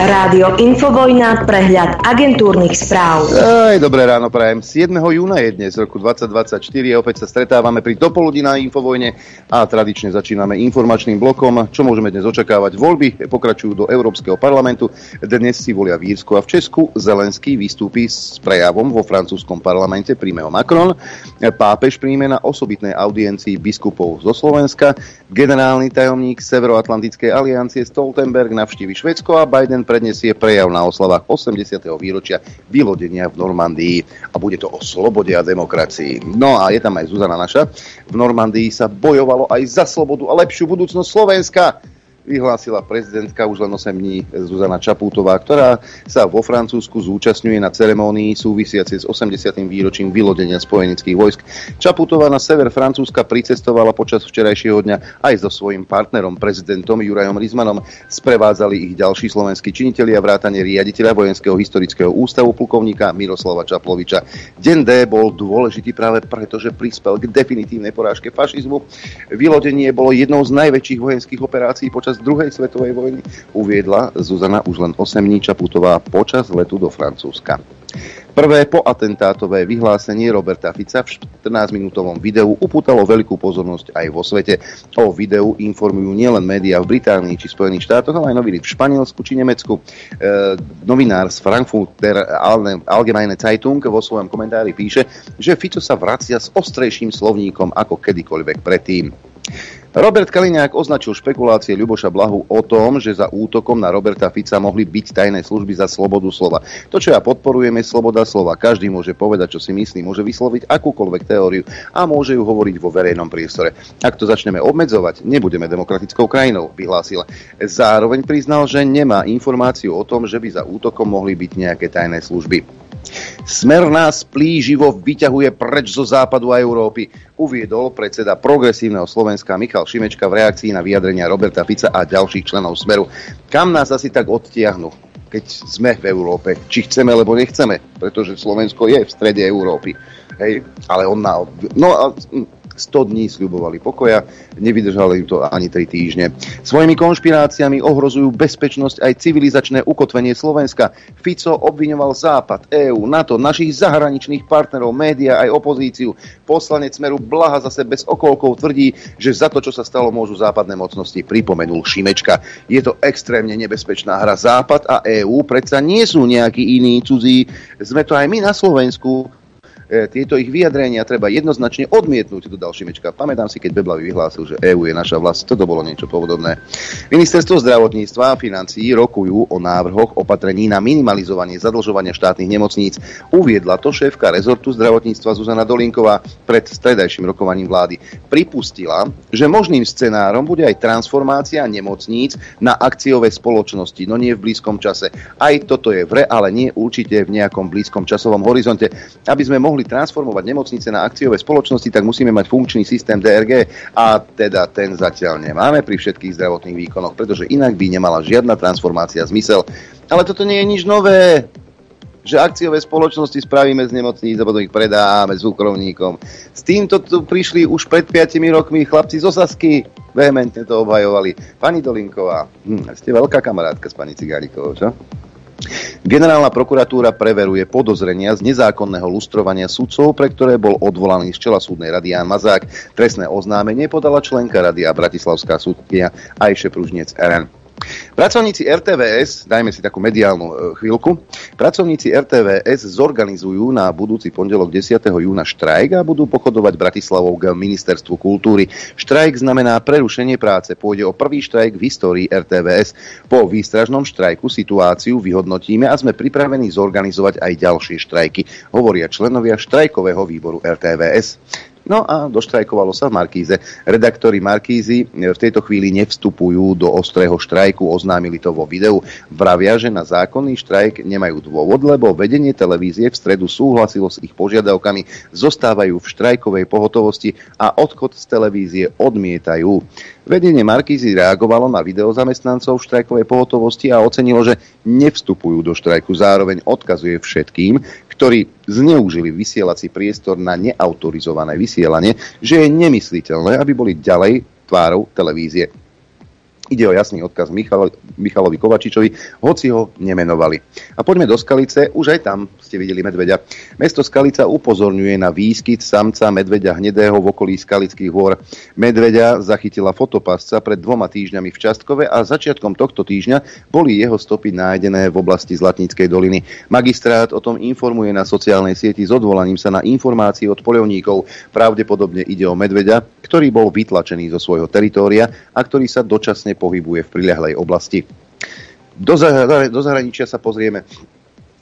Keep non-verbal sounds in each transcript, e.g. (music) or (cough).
Rádio Infovojna, prehľad agentúrnych správ. Aj, dobré ráno, prajem. 7. júna je dnes, roku 2024. Opäť sa stretávame pri dopoludí na Infovojne a tradične začíname informačným blokom. Čo môžeme dnes očakávať? Voľby pokračujú do Európskeho parlamentu. Dnes si volia v Írsku a v Česku. Zelenský vystúpi s prejavom vo francúzskom parlamente, príjme ho Macron. Pápež príjme na osobitnej audiencii biskupov zo Slovenska. Generálny tajomník Severoatlantickej aliancie Stoltenberg navštívi Švedsko a Biden predniesie prejav na oslavách 80. výročia vylodenia v Normandii a bude to o slobode a demokracii. No a je tam aj Zuzana naša. V Normandii sa bojovalo aj za slobodu a lepšiu budúcnosť Slovenska vyhlásila prezidentka už len 8 dní Zuzana Čapútová, ktorá sa vo Francúzsku zúčastňuje na ceremonii súvisiacej s 80. výročím vylodenia spojenických vojsk. Čapútová na sever Francúzska pricestovala počas včerajšieho dňa aj so svojím partnerom, prezidentom Jurajom Rizmanom. Sprevádzali ich ďalší slovenskí činitelia vrátane riaditeľa Vojenského historického ústavu plukovníka Miroslava Čaploviča. Deň D bol dôležitý práve preto, že prispel k definitívnej porážke fašizmu. Vylodenie bolo jednou z najväčších vojenských operácií počas počas druhej svetovej vojny, uviedla Zuzana už len 8 dní Čaputová počas letu do Francúzska. Prvé poatentátové vyhlásenie Roberta Fica v 14-minútovom videu upútalo veľkú pozornosť aj vo svete. O videu informujú nielen médiá v Británii či Spojených štátoch, ale aj noviny v Španielsku či Nemecku. E, novinár z Frankfurter Allgemeine Zeitung vo svojom komentári píše, že Fico sa vracia s ostrejším slovníkom ako kedykoľvek predtým. Robert Kaliňák označil špekulácie Ľuboša Blahu o tom, že za útokom na Roberta Fica mohli byť tajné služby za slobodu slova. To, čo ja podporujem, je sloboda slova. Každý môže povedať, čo si myslí, môže vysloviť akúkoľvek teóriu a môže ju hovoriť vo verejnom priestore. Ak to začneme obmedzovať, nebudeme demokratickou krajinou, vyhlásil. Zároveň priznal, že nemá informáciu o tom, že by za útokom mohli byť nejaké tajné služby. Smer nás plíživo vyťahuje preč zo západu a Európy, uviedol predseda progresívneho Slovenska Michal Šimečka v reakcii na vyjadrenia Roberta Fica a ďalších členov Smeru. Kam nás asi tak odtiahnu, keď sme v Európe? Či chceme, alebo nechceme? Pretože Slovensko je v strede Európy. Hej, ale on na... No a 100 dní sľubovali pokoja, nevydržali to ani 3 týždne. Svojimi konšpiráciami ohrozujú bezpečnosť aj civilizačné ukotvenie Slovenska. Fico obviňoval Západ, EÚ, NATO, našich zahraničných partnerov, média aj opozíciu. Poslanec Smeru Blaha zase bez okolkov tvrdí, že za to, čo sa stalo, môžu západné mocnosti, pripomenul Šimečka. Je to extrémne nebezpečná hra. Západ a EÚ predsa nie sú nejakí iní cudzí. Sme to aj my na Slovensku tieto ich vyjadrenia treba jednoznačne odmietnúť, dodal Šimečka. Pamätám si, keď Beblavy vyhlásil, že EÚ je naša vlast. Toto bolo niečo podobné. Ministerstvo zdravotníctva a financií rokujú o návrhoch opatrení na minimalizovanie zadlžovania štátnych nemocníc. Uviedla to šéfka rezortu zdravotníctva Zuzana Dolinková pred stredajším rokovaním vlády. Pripustila, že možným scenárom bude aj transformácia nemocníc na akciové spoločnosti, no nie v blízkom čase. Aj toto je v re, ale nie určite v nejakom blízkom časovom horizonte, aby sme mohli mohli transformovať nemocnice na akciové spoločnosti, tak musíme mať funkčný systém DRG a teda ten zatiaľ nemáme pri všetkých zdravotných výkonoch, pretože inak by nemala žiadna transformácia zmysel. Ale toto nie je nič nové že akciové spoločnosti spravíme z nemocníc a potom ich predáme súkromníkom. S týmto tu prišli už pred 5 rokmi chlapci z Osasky, vehementne to obhajovali. Pani Dolinková, hm, ste veľká kamarátka s pani Cigárikovou, čo? Generálna prokuratúra preveruje podozrenia z nezákonného lustrovania sudcov, pre ktoré bol odvolaný z čela súdnej rady Jan Mazák. Trestné oznámenie podala členka rady a Bratislavská súdkia Ajše Pružnec RN. Pracovníci RTVS, dajme si takú mediálnu e, chvíľku, pracovníci RTVS zorganizujú na budúci pondelok 10. júna štrajk a budú pochodovať Bratislavou k ministerstvu kultúry. Štrajk znamená prerušenie práce. Pôjde o prvý štrajk v histórii RTVS. Po výstražnom štrajku situáciu vyhodnotíme a sme pripravení zorganizovať aj ďalšie štrajky, hovoria členovia štrajkového výboru RTVS. No a doštrajkovalo sa v Markíze. Redaktori Markízy v tejto chvíli nevstupujú do ostrého štrajku, oznámili to vo videu. Vravia, že na zákonný štrajk nemajú dôvod, lebo vedenie televízie v stredu súhlasilo s ich požiadavkami, zostávajú v štrajkovej pohotovosti a odchod z televízie odmietajú. Vedenie Markízy reagovalo na video zamestnancov v štrajkovej pohotovosti a ocenilo, že nevstupujú do štrajku. Zároveň odkazuje všetkým, ktorí zneužili vysielací priestor na neautorizované vysielanie, že je nemysliteľné, aby boli ďalej tvárou televízie. Ide o jasný odkaz Michal, Michalovi Kovačičovi, hoci ho nemenovali. A poďme do Skalice, už aj tam ste videli medveďa. Mesto Skalica upozorňuje na výskyt samca medveďa hnedého v okolí Skalických hôr. Medveďa zachytila fotopasca pred dvoma týždňami v Častkove a začiatkom tohto týždňa boli jeho stopy nájdené v oblasti Zlatníckej doliny. Magistrát o tom informuje na sociálnej sieti s odvolaním sa na informácie od poľovníkov. Pravdepodobne ide o medveďa, ktorý bol vytlačený zo svojho teritória a ktorý sa dočasne pohybuje v priľahlej oblasti. Do, do zahraničia sa pozrieme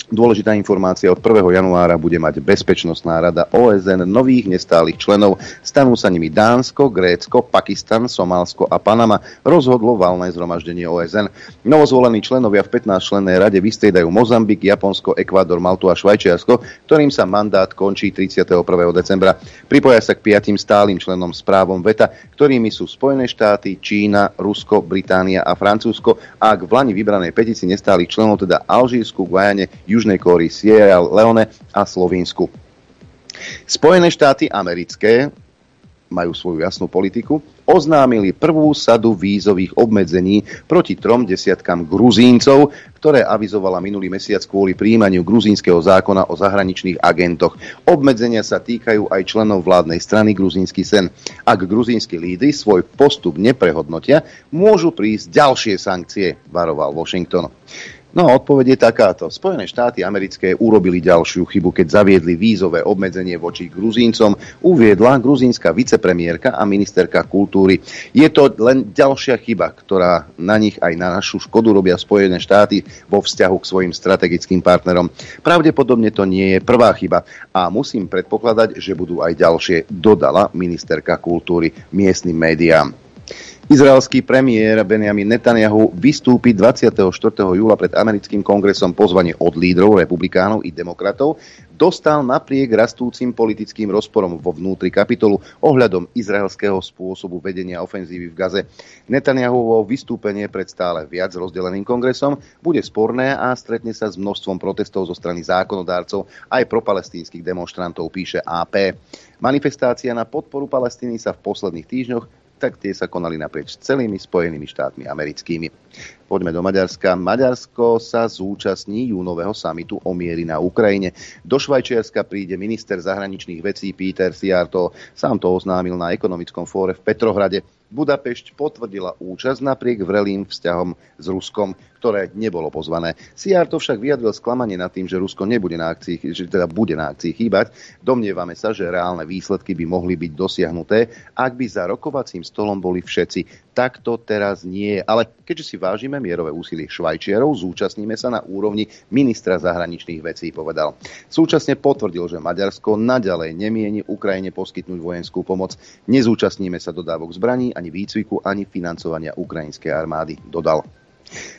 Dôležitá informácia, od 1. januára bude mať Bezpečnostná rada OSN nových nestálych členov. Stanú sa nimi Dánsko, Grécko, Pakistan, Somálsko a Panama. Rozhodlo valné zhromaždenie OSN. Novozvolení členovia v 15-člennej rade vystriedajú Mozambik, Japonsko, Ekvádor, Maltu a Švajčiarsko, ktorým sa mandát končí 31. decembra. Pripoja sa k piatim stálym členom s právom VETA, ktorými sú Spojené štáty, Čína, Rusko, Británia a Francúzsko a k vlani vybranej petici nestálych členov, teda Alžírsku, Guajane, Južnej Kóry, Sierra Leone a Slovensku. Spojené štáty americké majú svoju jasnú politiku, oznámili prvú sadu vízových obmedzení proti trom desiatkám Gruzíncov, ktoré avizovala minulý mesiac kvôli príjmaniu gruzínskeho zákona o zahraničných agentoch. Obmedzenia sa týkajú aj členov vládnej strany Gruzínsky sen. Ak gruzínsky lídry svoj postup neprehodnotia, môžu prísť ďalšie sankcie, varoval Washington. No a odpoveď je takáto. Spojené štáty americké urobili ďalšiu chybu, keď zaviedli vízové obmedzenie voči Gruzíncom, uviedla gruzínska vicepremiérka a ministerka kultúry. Je to len ďalšia chyba, ktorá na nich aj na našu škodu robia Spojené štáty vo vzťahu k svojim strategickým partnerom. Pravdepodobne to nie je prvá chyba a musím predpokladať, že budú aj ďalšie, dodala ministerka kultúry miestnym médiám. Izraelský premiér Benjamin Netanyahu vystúpi 24. júla pred americkým kongresom pozvanie od lídrov republikánov i demokratov, dostal napriek rastúcim politickým rozporom vo vnútri kapitolu ohľadom izraelského spôsobu vedenia ofenzívy v Gaze. Netanyahuovo vystúpenie pred stále viac rozdeleným kongresom bude sporné a stretne sa s množstvom protestov zo strany zákonodárcov aj pro palestínskych demonstrantov, píše AP. Manifestácia na podporu Palestíny sa v posledných týždňoch tak tie sa konali naprieč celými Spojenými štátmi americkými. Poďme do Maďarska. Maďarsko sa zúčastní júnového samitu o miery na Ukrajine. Do Švajčiarska príde minister zahraničných vecí Peter Siarto. Sám to oznámil na ekonomickom fóre v Petrohrade. Budapešť potvrdila účasť napriek vrelým vzťahom s Ruskom, ktoré nebolo pozvané. Siarto však vyjadril sklamanie nad tým, že Rusko nebude na akcii, že teda bude na akcii chýbať. Domnievame sa, že reálne výsledky by mohli byť dosiahnuté, ak by za rokovacím stolom boli všetci. Tak to teraz nie je. Ale keďže si vážime mierové úsilie Švajčiarov, zúčastníme sa na úrovni ministra zahraničných vecí, povedal. Súčasne potvrdil, že Maďarsko naďalej nemieni Ukrajine poskytnúť vojenskú pomoc. Nezúčastníme sa dodávok zbraní ani výcviku, ani financovania ukrajinskej armády, dodal.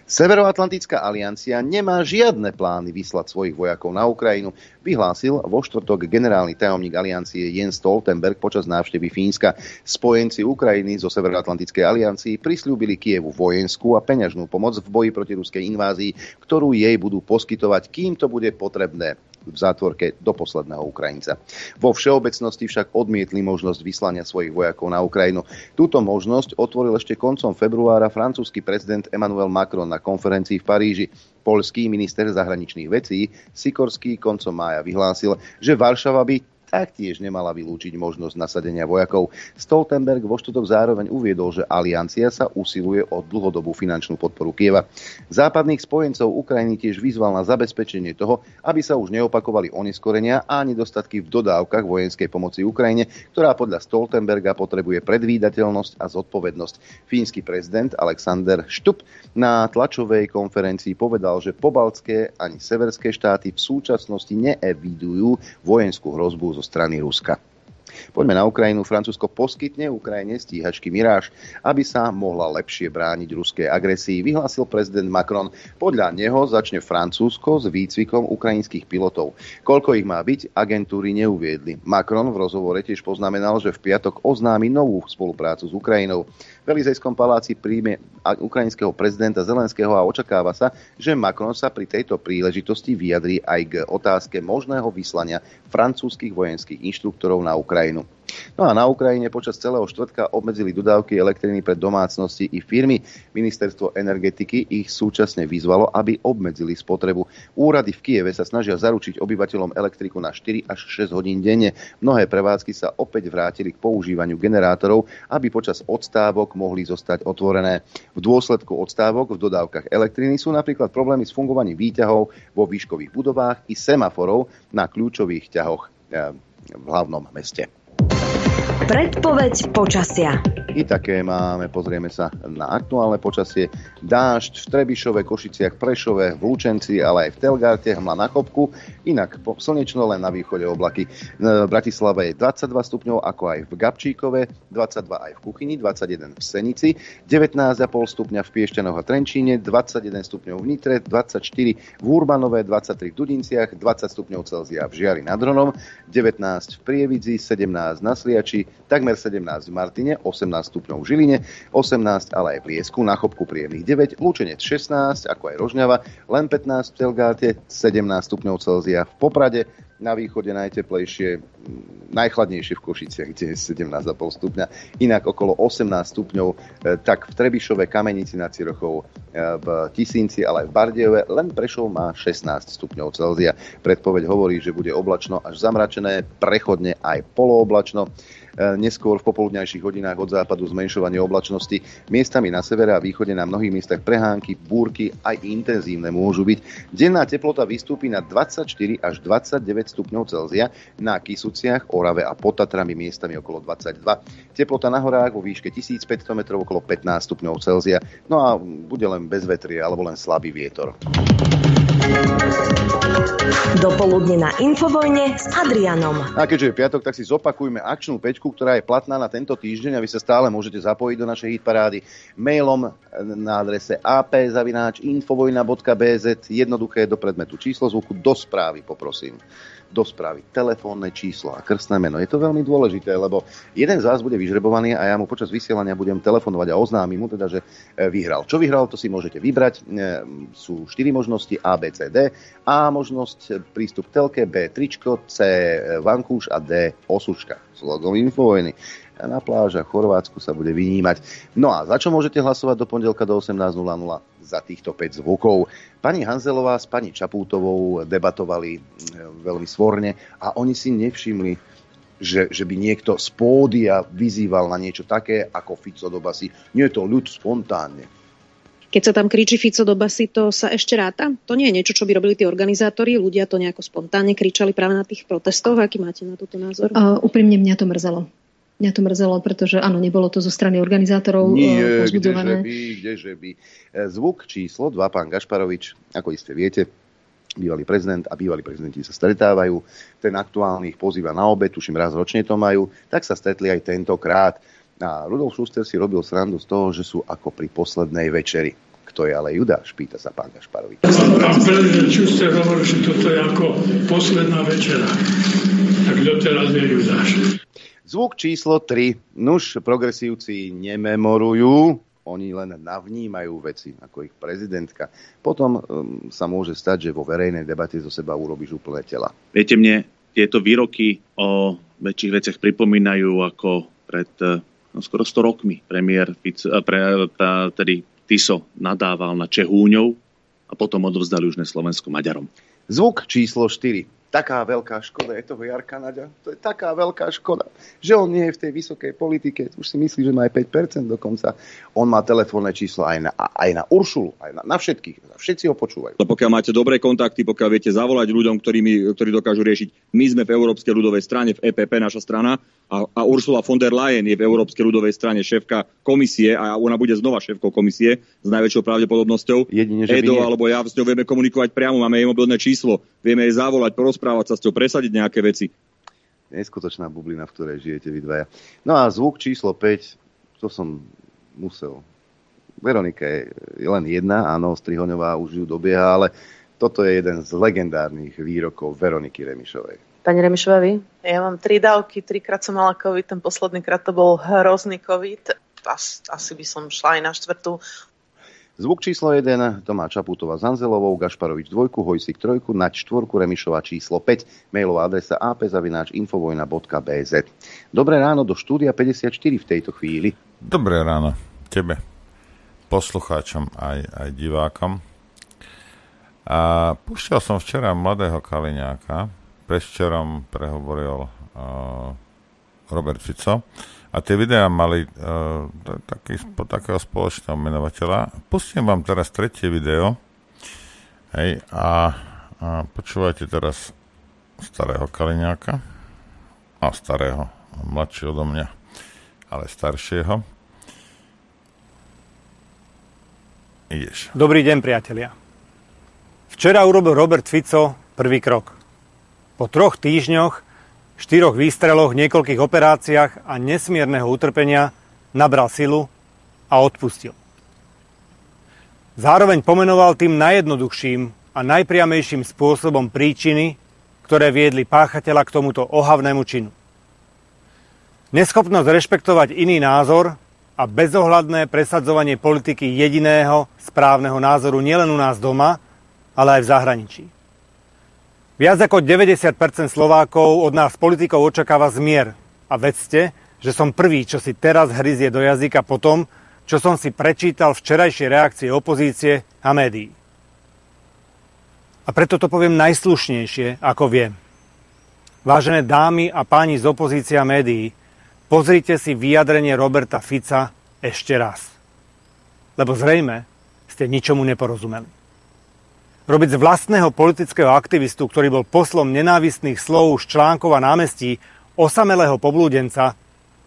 Severoatlantická aliancia nemá žiadne plány vyslať svojich vojakov na Ukrajinu, vyhlásil vo štvrtok generálny tajomník aliancie Jens Stoltenberg počas návštevy Fínska. Spojenci Ukrajiny zo Severoatlantickej aliancii prislúbili Kievu vojenskú a peňažnú pomoc v boji proti ruskej invázii, ktorú jej budú poskytovať, kým to bude potrebné v zátvorke do posledného Ukrajinca. Vo všeobecnosti však odmietli možnosť vyslania svojich vojakov na Ukrajinu. Túto možnosť otvoril ešte koncom februára francúzsky prezident Emmanuel Macron na konferencii v Paríži. Polský minister zahraničných vecí Sikorský koncom mája vyhlásil, že Varšava by taktiež nemala vylúčiť možnosť nasadenia vojakov. Stoltenberg vo štutok zároveň uviedol, že aliancia sa usiluje o dlhodobú finančnú podporu Kieva. Západných spojencov Ukrajiny tiež vyzval na zabezpečenie toho, aby sa už neopakovali oneskorenia a nedostatky v dodávkach vojenskej pomoci Ukrajine, ktorá podľa Stoltenberga potrebuje predvídateľnosť a zodpovednosť. Fínsky prezident Alexander Štup na tlačovej konferencii povedal, že pobaltské ani severské štáty v súčasnosti neevidujú vojenskú hrozbu zo strany Ruska. Poďme na Ukrajinu. Francúzsko poskytne Ukrajine stíhačky Miráž, aby sa mohla lepšie brániť ruskej agresii, vyhlásil prezident Macron. Podľa neho začne Francúzsko s výcvikom ukrajinských pilotov. Koľko ich má byť, agentúry neuviedli. Macron v rozhovore tiež poznamenal, že v piatok oznámi novú spoluprácu s Ukrajinou. V Elizejskom paláci príjme ukrajinského prezidenta Zelenského a očakáva sa, že Macron sa pri tejto príležitosti vyjadrí aj k otázke možného vyslania francúzskych vojenských inštruktorov na Ukrajinu. No a na Ukrajine počas celého štvrtka obmedzili dodávky elektriny pre domácnosti i firmy. Ministerstvo energetiky ich súčasne vyzvalo, aby obmedzili spotrebu. Úrady v Kieve sa snažia zaručiť obyvateľom elektriku na 4 až 6 hodín denne. Mnohé prevádzky sa opäť vrátili k používaniu generátorov, aby počas odstávok mohli zostať otvorené. V dôsledku odstávok v dodávkach elektriny sú napríklad problémy s fungovaním výťahov vo výškových budovách i semaforov na kľúčových ťahoch eh, v hlavnom meste. Thank you Predpoveď počasia. I také máme, pozrieme sa na aktuálne počasie. Dážď v Trebišove, Košiciach, Prešove, v Lučenci, ale aj v Telgarte, hmla na kopku. Inak slnečno len na východe oblaky. V Bratislave je 22 stupňov, ako aj v Gabčíkove, 22 aj v Kuchyni, 21 v Senici, 19,5 stupňa v Piešťanoch a Trenčíne, 21 stupňov v Nitre, 24 v Urbanove, 23 v Dudinciach, 20 stupňov Celzia v Žiari nad Dronom, 19 v Prievidzi, 17 na Sliači, takmer 17 v Martine, 18 stupňov v Žiline, 18 ale aj v Liesku, na Chopku príjemných 9, Lučenec 16, ako aj Rožňava, len 15 v Telgáte, 17 stupňov Celzia v Poprade, na východe najteplejšie, najchladnejšie v Košiciach, kde je 17,5 stupňa, inak okolo 18 stupňov, e, tak v Trebišove, Kamenici nad Cirochou, e, v Tisínci, ale aj v Bardejove, len Prešov má 16 stupňov Celzia. Predpoveď hovorí, že bude oblačno až zamračené, prechodne aj polooblačno. Neskôr v popoludňajších hodinách od západu zmenšovanie oblačnosti. Miestami na severe a východe na mnohých miestach prehánky, búrky aj intenzívne môžu byť. Denná teplota vystúpi na 24 až 29 stupňov Celzia, na Kisuciach, Orave a pod Tatrami miestami okolo 22. Teplota na horách vo výške 1500 metrov okolo 15 stupňov Celzia. No a bude len bez vetrie alebo len slabý vietor. Dopoludne na Infovojne s Adrianom. A keďže je piatok, tak si zopakujme akčnú peťku, ktorá je platná na tento týždeň a vy sa stále môžete zapojiť do našej hitparády mailom na adrese ap.infovojna.bz jednoduché do predmetu číslo zvuku do správy poprosím do správy telefónne číslo a krstné meno. Je to veľmi dôležité, lebo jeden z vás bude vyžrebovaný a ja mu počas vysielania budem telefonovať a oznámim mu teda, že e, vyhral. Čo vyhral, to si môžete vybrať. E, sú štyri možnosti A, B, C, D. A možnosť e, prístup k telke, B tričko, C vankúš a D osuška s logom Infovojny na plážach v Chorvátsku sa bude vynímať. No a za čo môžete hlasovať do pondelka do 18.00? Za týchto 5 zvukov. Pani Hanzelová s pani Čapútovou debatovali mm, veľmi svorne a oni si nevšimli, že, že by niekto z pódia vyzýval na niečo také ako Fico do basy. Nie je to ľud spontánne. Keď sa tam kričí Fico do basy, to sa ešte ráta? To nie je niečo, čo by robili tí organizátori, ľudia to nejako spontánne kričali práve na tých protestoch. Aký máte na toto názor? Uh, úprimne mňa to mrzelo. Mňa to mrzelo, pretože áno, nebolo to zo strany organizátorov Nie, pozbudzované. Kdeže by, kdeže by. E, zvuk číslo 2, pán Gašparovič, ako iste viete, bývalý prezident a bývalí prezidenti sa stretávajú. Ten aktuálny ich pozýva na obed, tuším raz ročne to majú, tak sa stretli aj tentokrát. A Rudolf Schuster si robil srandu z toho, že sú ako pri poslednej večeri. Kto je ale Judáš? Pýta sa pán Gašparovič. Pán prezident Schuster hovorí, že toto je ako posledná večera. Tak kto teraz je Judáš? Zvuk číslo 3. Nuž progresívci nememorujú, oni len navnímajú veci, ako ich prezidentka. Potom um, sa môže stať, že vo verejnej debate zo seba urobíš úplne tela. Viete mne, tieto výroky o väčších veciach pripomínajú ako pred no, skoro 100 rokmi premiér eh, pre, pre, tedy Tiso nadával na Čehúňov a potom odovzdali už na Slovensko Maďarom. Zvuk číslo 4 taká veľká škoda je toho Jarka Naďa. To je taká veľká škoda, že on nie je v tej vysokej politike. Už si myslí, že má aj 5% dokonca. On má telefónne číslo aj na, aj na Uršulu, aj na, na všetkých. Všetci ho počúvajú. Pokiaľ máte dobré kontakty, pokiaľ viete zavolať ľuďom, ktorí, mi, ktorí dokážu riešiť. My sme v Európskej ľudovej strane, v EPP naša strana a, a Ursula von der Leyen je v Európskej ľudovej strane šéfka komisie a ona bude znova šéfkou komisie s najväčšou pravdepodobnosťou. Jedine, že Edo alebo ja s ňou vieme komunikovať priamo, máme jej mobilné číslo, vieme jej zavolať, porozprávať sa s ňou, presadiť nejaké veci. Neskutočná bublina, v ktorej žijete vy dvaja. No a zvuk číslo 5, to som musel. Veronika je len jedna, áno, Strihoňová už ju dobieha, ale toto je jeden z legendárnych výrokov Veroniky Remišovej. Pani Remišová, vy? Ja mám tri dávky, trikrát som mala COVID, ten posledný krát to bol hrozný COVID. As, asi by som šla aj na štvrtú. Zvuk číslo 1, to má Čaputová s Hanzelovou, Gašparovič dvojku, Hojsik trojku, Nač štvorku, Remišová číslo 5, mailová adresa apzavináčinfovojna.bz. Dobré ráno do štúdia 54 v tejto chvíli. Dobré ráno tebe, poslucháčom aj, aj divákom. A púšťal som včera mladého Kaliňáka, preščerom prehovoril uh, Robert Fico a tie videá mali uh, taký, takého spoločného menovateľa. Pustím vám teraz tretie video hej, a, a počúvajte teraz starého Kaliňáka a starého, mladšieho do mňa, ale staršieho. Ideš. Dobrý deň, priatelia. Včera urobil Robert Fico prvý krok. Po troch týždňoch štyroch výstreloch, niekoľkých operáciách a nesmierneho utrpenia nabral silu a odpustil. Zároveň pomenoval tým najjednoduchším a najpriamejším spôsobom príčiny, ktoré viedli páchateľa k tomuto ohavnému činu. Neschopnosť rešpektovať iný názor a bezohľadné presadzovanie politiky jediného správneho názoru nielen u nás doma, ale aj v zahraničí. Viac ako 90% Slovákov od nás politikov očakáva zmier. A vedzte, že som prvý, čo si teraz hryzie do jazyka po tom, čo som si prečítal včerajšie reakcie opozície a médií. A preto to poviem najslušnejšie, ako viem. Vážené dámy a páni z opozícia médií, pozrite si vyjadrenie Roberta Fica ešte raz. Lebo zrejme ste ničomu neporozumeli. Robiť z vlastného politického aktivistu, ktorý bol poslom nenávistných slov z článkov a námestí, osamelého poblúdenca,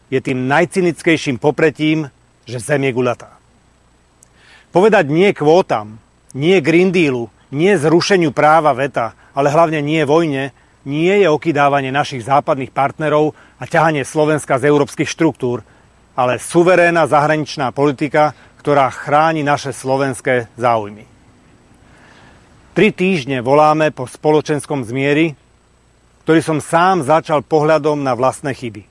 je tým najcynickejším popretím, že Zem je gulatá. Povedať nie kvótam, nie Green Dealu, nie zrušeniu práva veta, ale hlavne nie vojne, nie je okydávanie našich západných partnerov a ťahanie Slovenska z európskych štruktúr, ale suverénna zahraničná politika, ktorá chráni naše slovenské záujmy. Tri týždne voláme po spoločenskom zmieri, ktorý som sám začal pohľadom na vlastné chyby.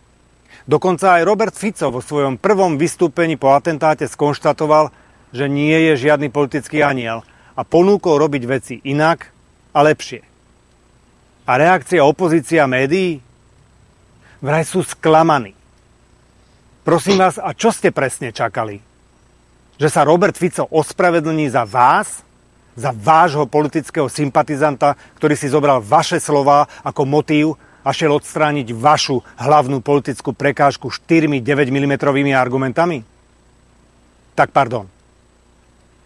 Dokonca aj Robert Fico vo svojom prvom vystúpení po atentáte skonštatoval, že nie je žiadny politický aniel a ponúkol robiť veci inak a lepšie. A reakcia opozícia médií? Vraj sú sklamaní. Prosím vás, a čo ste presne čakali? Že sa Robert Fico ospravedlní za vás za vášho politického sympatizanta, ktorý si zobral vaše slova ako motív a šiel odstrániť vašu hlavnú politickú prekážku 4 9 mm argumentami? Tak pardon.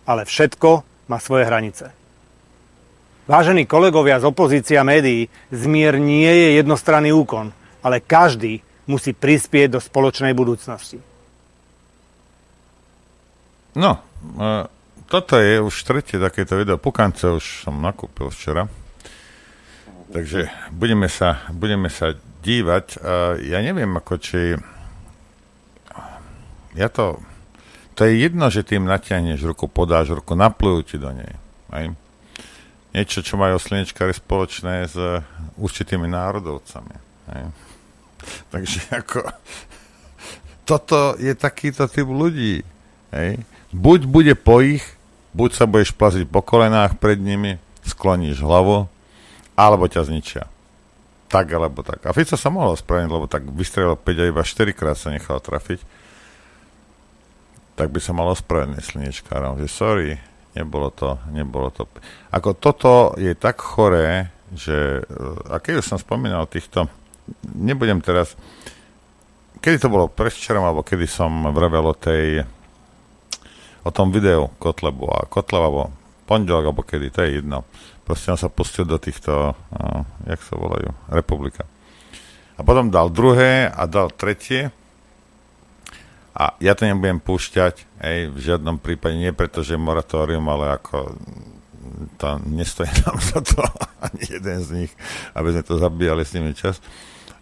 Ale všetko má svoje hranice. Vážení kolegovia z opozícia médií, zmier nie je jednostranný úkon, ale každý musí prispieť do spoločnej budúcnosti. No, uh toto je už tretie takéto video. Pukance už som nakúpil včera. Takže budeme sa, budeme sa dívať. A ja neviem, ako či... Ja to... To je jedno, že tým natiahneš ruku, podáš ruku, naplujú ti do nej. Aj? Niečo, čo majú slnečkári spoločné s určitými národovcami. Aj? Takže ako... Toto je takýto typ ľudí. Hej? Buď bude po ich, buď sa budeš plaziť po kolenách pred nimi, skloníš hlavu, alebo ťa zničia. Tak alebo tak. A Fico sa mohol spraviť, lebo tak vystrelil 5 a iba 4 krát sa nechal trafiť. Tak by sa malo ospravedlniť slniečkárom, že sorry, nebolo to, nebolo to. Ako toto je tak choré, že, eh, a keď už som spomínal týchto, nebudem teraz, kedy to bolo prečerom, alebo kedy som vravel o tej o tom videu Kotlebu a Kotleba bol pondelok alebo kedy, to je jedno. Proste on sa pustil do týchto, uh, jak sa volajú, republika. A potom dal druhé a dal tretie. A ja to nebudem púšťať, hej, v žiadnom prípade, nie preto, že moratórium, ale ako to nestojí (laughs) nám za to ani jeden z nich, aby sme to zabíjali s nimi čas.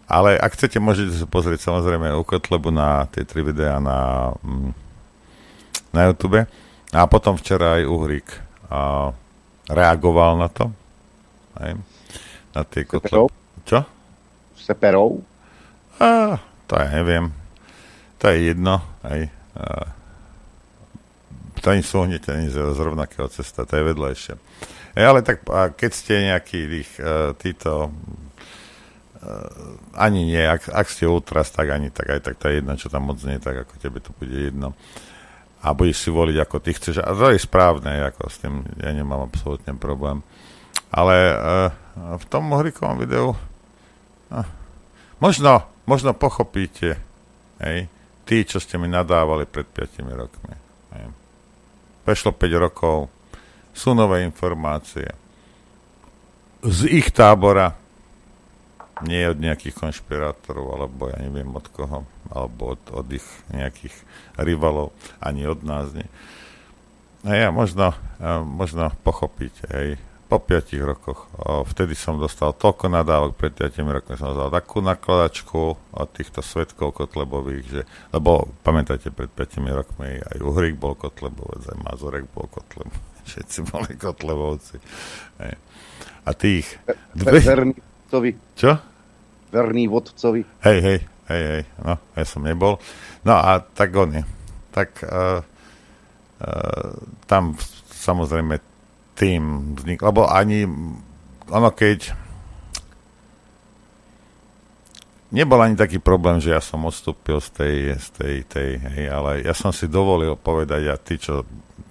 Ale ak chcete, môžete sa pozrieť samozrejme u Kotlebu na tie tri videá na mm, na YouTube. A potom včera aj Uhrík a, reagoval na to. Aj, na tie kotle... Čo? Seperov? A, to ja neviem. To je jedno. Aj, a, to ani súhnite, ani z, z rovnakého cesta, to je vedlejšie. E, ale tak a keď ste nejaký ich, uh, títo uh, ani nie, ak, ak ste ultras, tak ani tak, aj tak to je jedno, čo tam moc nie, tak ako tebe to bude jedno. A budeš si voliť, ako ty chceš. A to je správne, ako s tým ja nemám absolútne problém. Ale uh, v tom Mohrikovom videu uh, možno, možno pochopíte, hej, tí, čo ste mi nadávali pred 5 rokmi. Hej. Prešlo 5 rokov, sú nové informácie z ich tábora, nie od nejakých konšpirátorov, alebo ja neviem od koho, alebo od, od ich nejakých rivalov, ani od nás nie. A ja možno, možno pochopíte, hej, po 5 rokoch. Vtedy som dostal toľko nadávok, pred 5 rokmi som dostal takú nakladačku od týchto svetkov Kotlebových, že, lebo pamätáte, pred 5 rokmi aj Uhrik bol Kotlebovec, aj Mazurek bol Kotlebovec, (laughs) všetci boli Kotlebovci. Hej. A tých... Dve... Verný vodcovi. Čo? Verný vodcovi. Hej, hej, hej, hej, no, ja som nebol. No a tak oni, tak uh, uh, tam samozrejme tým vznik, lebo ani ono keď nebol ani taký problém, že ja som odstúpil z tej, z tej, tej hej, ale ja som si dovolil povedať, a tí, čo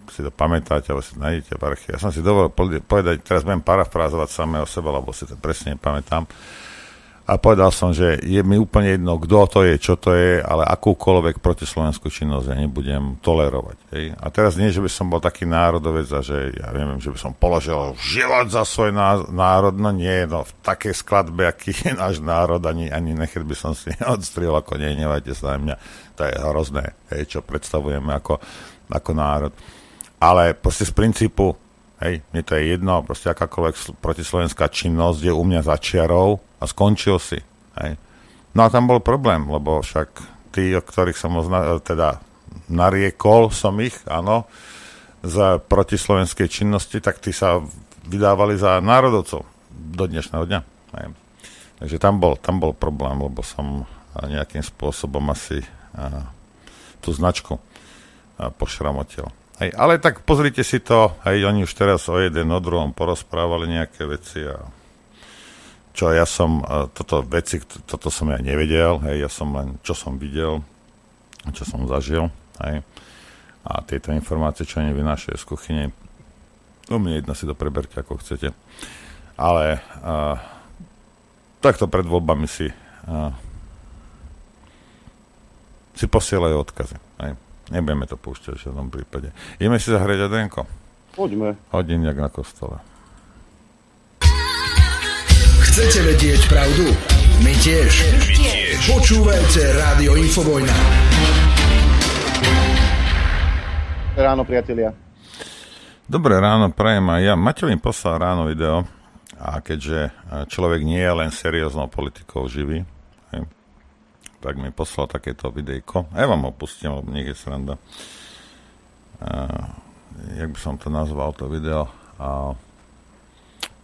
si to pamätáte, alebo si to nájdete v archíve, ja som si dovolil povedať, teraz budem parafrázovať samého seba, lebo si to presne pamätám, a povedal som, že je mi úplne jedno, kto to je, čo to je, ale akúkoľvek protislovenskú činnosť ja nebudem tolerovať. Hej. A teraz nie, že by som bol taký národovec a že ja neviem, že by som položil život za svoj národ, no nie, no v takej skladbe, aký je náš národ, ani, ani nechet by som si (laughs) odstril, ako nie, nevajte sa na mňa, to je hrozné, hej, čo predstavujeme ako, ako národ. Ale proste z princípu Hej, mne to je jedno, proste akákoľvek protislovenská činnosť je u mňa začiarov a skončil si. Hej. No a tam bol problém, lebo však tí, o ktorých som ozna- teda nariekol som ich, áno, za protislovenskej činnosti, tak tí sa vydávali za národovcov do dnešného dňa. Hej. Takže tam bol, tam bol problém, lebo som nejakým spôsobom asi a, tú značku a, pošramotil. Hej, ale tak pozrite si to, hej, oni už teraz o jeden o druhom porozprávali nejaké veci a čo ja som, toto veci, toto som ja nevedel, hej, ja som len, čo som videl, čo som zažil, hej, a tieto informácie, čo oni vynášajú z kuchyne, u mne jedno si to preberte, ako chcete. Ale uh, takto pred voľbami si uh, si posielajú odkazy. Hej. Nebudeme to púšťať v žiadnom prípade. Ideme si zahrať Adenko? Poďme. Hodin jak na kostole. Chcete vedieť pravdu? My tiež. My tiež. Počúvajte Rádio Infovojna. Ráno, priatelia. Dobré ráno, prajem aj ja. Maťo mi poslal ráno video a keďže človek nie je len serióznou politikou živý, tak mi poslal takéto videjko. Ja vám ho pustím, lebo nech je sranda. Uh, jak by som to nazval, to video? Uh,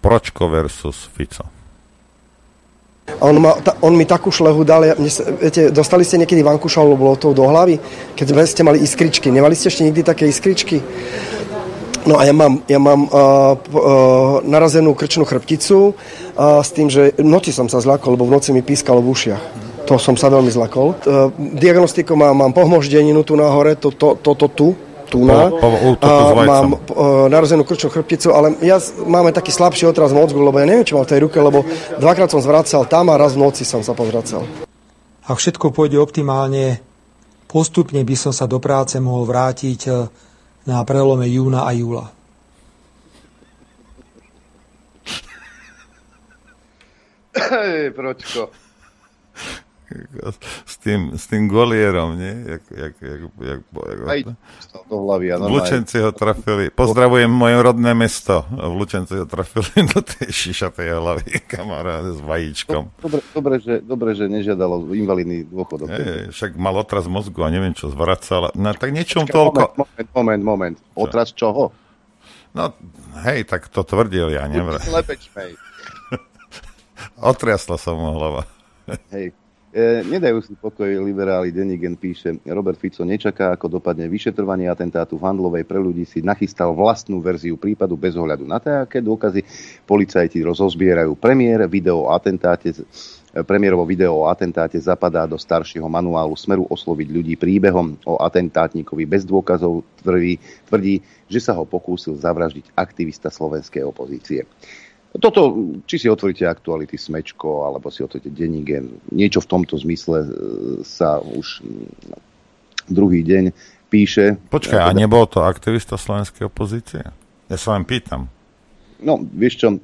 Pročko versus Fico. On, ma, ta, on mi takú šlehu dal, ja, mne, viete, dostali ste niekedy vankuša alebo to do hlavy, keď ste mali iskričky. Nemali ste ešte nikdy také iskričky? No a ja mám, ja mám uh, uh, narazenú krčnú chrbticu uh, s tým, že noci som sa zľakol, lebo v noci mi pískalo v ušiach. To som sa veľmi zlakol. Uh, diagnostiku mám, mám pohmoždeninu tu nahore, to, to, to, to tu, tu na. Po, po, po, mám uh, narozenú krčnú chrbticu, ale ja máme taký slabší otraz mozgu, lebo ja neviem, čo mám v tej ruke, lebo dvakrát som zvracal tam a raz v noci som sa pozvracal. Ak všetko pôjde optimálne, postupne by som sa do práce mohol vrátiť na prelome júna a júla. Hej, pročko s tým, s tým golierom, nie? Jak, jak, jak, jak, jak, Aj do hlavy. V Lučenci ho trafili. Pozdravujem moje rodné mesto. V Lučenci ho trafili (laughs) do tej šišatej hlavy, kamarád, s vajíčkom. Dobre, dobre, že, dobre, že nežiadalo invalidný dôchodok. Je, však mal otraz mozgu a neviem, čo zvracal. No tak niečom toľko... Moment, moment, moment. Otraz čoho? No, hej, tak to tvrdil ja, neviem. (laughs) Otriasla sa mu hlava. Hej. E, nedajú si pokoj liberáli, Denigen píše, Robert Fico nečaká, ako dopadne vyšetrovanie atentátu v Handlovej pre ľudí, si nachystal vlastnú verziu prípadu bez ohľadu na to, aké dôkazy policajti rozozbierajú. Premiér video o atentáte Premiérovo video o atentáte zapadá do staršieho manuálu Smeru osloviť ľudí príbehom o atentátníkovi bez dôkazov tvrdí, tvrdí, že sa ho pokúsil zavraždiť aktivista slovenskej opozície. Toto, či si otvoríte aktuality Smečko, alebo si otvoríte Denigen, niečo v tomto zmysle e, sa už druhý deň píše. Počkaj, a teda- nebol to aktivista slovenskej opozície? Ja sa len pýtam. No, vieš čo, e,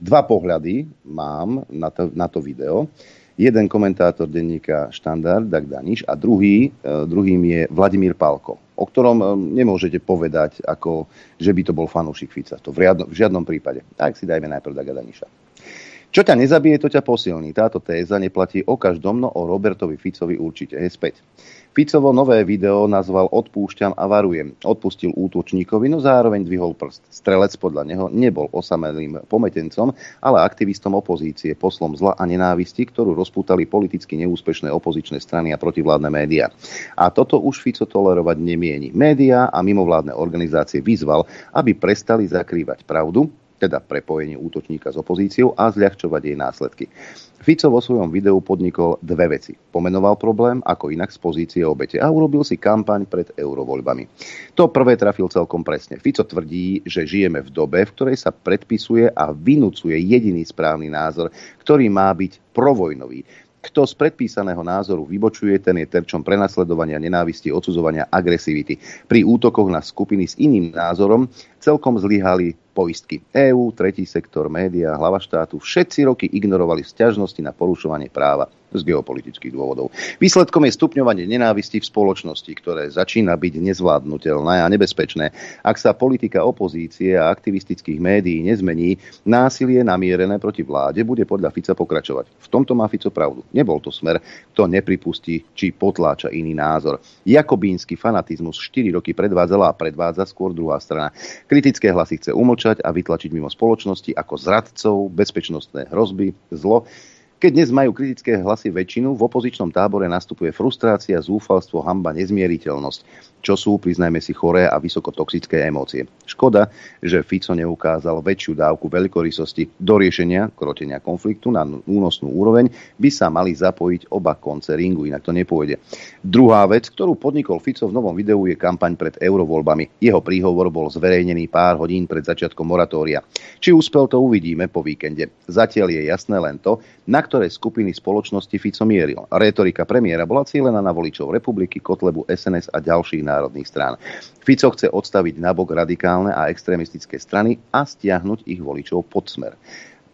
dva pohľady mám na to, na to video. Jeden komentátor denníka Štandard, Dag Daniš, a druhý, e, druhým je Vladimír Palko o ktorom eh, nemôžete povedať, ako, že by to bol fanúšik Fica. To v, riadno, v žiadnom prípade. Tak si dajme najprv Daga. Čo ťa nezabije, to ťa posilní. Táto téza neplatí o každom, no o Robertovi Ficovi určite je späť. Ficovo nové video nazval Odpúšťam a varujem. Odpustil útočníkovi, no zároveň dvihol prst. Strelec podľa neho nebol osamelým pometencom, ale aktivistom opozície, poslom zla a nenávisti, ktorú rozpútali politicky neúspešné opozičné strany a protivládne médiá. A toto už Fico tolerovať nemieni. Média a mimovládne organizácie vyzval, aby prestali zakrývať pravdu, teda prepojenie útočníka s opozíciou a zľahčovať jej následky. Fico vo svojom videu podnikol dve veci. Pomenoval problém ako inak z pozície obete a urobil si kampaň pred eurovoľbami. To prvé trafil celkom presne. Fico tvrdí, že žijeme v dobe, v ktorej sa predpisuje a vynúcuje jediný správny názor, ktorý má byť provojnový. Kto z predpísaného názoru vybočuje, ten je terčom prenasledovania, nenávisti, odsudzovania, agresivity. Pri útokoch na skupiny s iným názorom celkom zlyhali poistky. EÚ, tretí sektor, média, hlava štátu, všetci roky ignorovali sťažnosti na porušovanie práva z geopolitických dôvodov. Výsledkom je stupňovanie nenávisti v spoločnosti, ktoré začína byť nezvládnutelné a nebezpečné. Ak sa politika opozície a aktivistických médií nezmení, násilie namierené proti vláde bude podľa Fica pokračovať. V tomto má Fico pravdu. Nebol to smer, kto nepripustí či potláča iný názor. Jakobínsky fanatizmus 4 roky predvádzala a predvádza skôr druhá strana. Kritické hlasy chce umlčať a vytlačiť mimo spoločnosti ako zradcov, bezpečnostné hrozby, zlo. Keď dnes majú kritické hlasy väčšinu, v opozičnom tábore nastupuje frustrácia, zúfalstvo, hamba, nezmieriteľnosť, čo sú, priznajme si, choré a vysokotoxické emócie. Škoda, že Fico neukázal väčšiu dávku veľkorysosti. Do riešenia krotenia konfliktu na únosnú úroveň by sa mali zapojiť oba konce ringu, inak to nepôjde. Druhá vec, ktorú podnikol Fico v novom videu, je kampaň pred eurovoľbami. Jeho príhovor bol zverejnený pár hodín pred začiatkom moratória. Či úspel, to uvidíme po víkende. Zatiaľ je jasné len to, na ktoré skupiny spoločnosti Fico mieril. Retorika premiéra bola cílená na voličov republiky, Kotlebu, SNS a ďalších národných strán. Fico chce odstaviť nabok radikálne a extrémistické strany a stiahnuť ich voličov pod smer.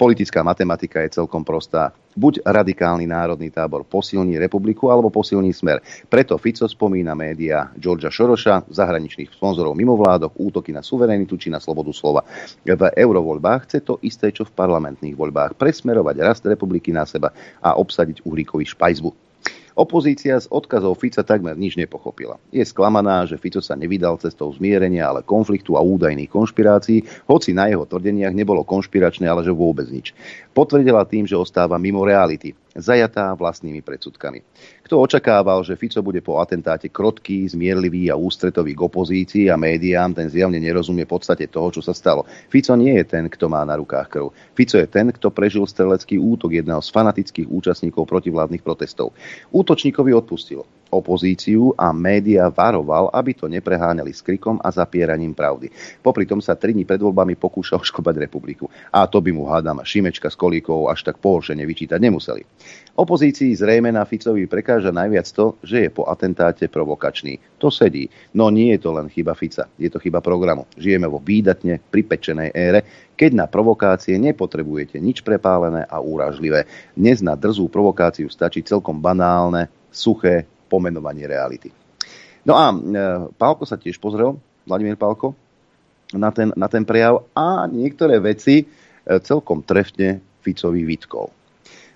Politická matematika je celkom prostá. Buď radikálny národný tábor posilní republiku, alebo posilní smer. Preto Fico spomína médiá Georgia Šoroša, zahraničných sponzorov mimovládok, útoky na suverenitu či na slobodu slova. V eurovoľbách chce to isté, čo v parlamentných voľbách. Presmerovať rast republiky na seba a obsadiť uhlíkový špajzbu. Opozícia z odkazov Fica takmer nič nepochopila. Je sklamaná, že Fico sa nevydal cestou zmierenia, ale konfliktu a údajných konšpirácií, hoci na jeho tvrdeniach nebolo konšpiračné, ale že vôbec nič. Potvrdila tým, že ostáva mimo reality zajatá vlastnými predsudkami. Kto očakával, že Fico bude po atentáte krotký, zmierlivý a ústretový k opozícii a médiám, ten zjavne nerozumie podstate toho, čo sa stalo. Fico nie je ten, kto má na rukách krv. Fico je ten, kto prežil strelecký útok jedného z fanatických účastníkov protivládnych protestov. Útočníkovi odpustilo opozíciu a média varoval, aby to nepreháňali s krikom a zapieraním pravdy. Popri tom sa tri dní pred voľbami pokúšal škobať republiku. A to by mu hádam Šimečka s Kolíkou až tak pohoršene vyčítať nemuseli. Opozícii zrejme na Ficovi prekáža najviac to, že je po atentáte provokačný. To sedí. No nie je to len chyba Fica, je to chyba programu. Žijeme vo výdatne pripečenej ére, keď na provokácie nepotrebujete nič prepálené a úražlivé. Dnes na drzú provokáciu stačí celkom banálne, suché pomenovanie reality. No a e, Pálko sa tiež pozrel, Vladimír Pálko, na ten, na ten prejav a niektoré veci e, celkom trefne Ficovi vytkol.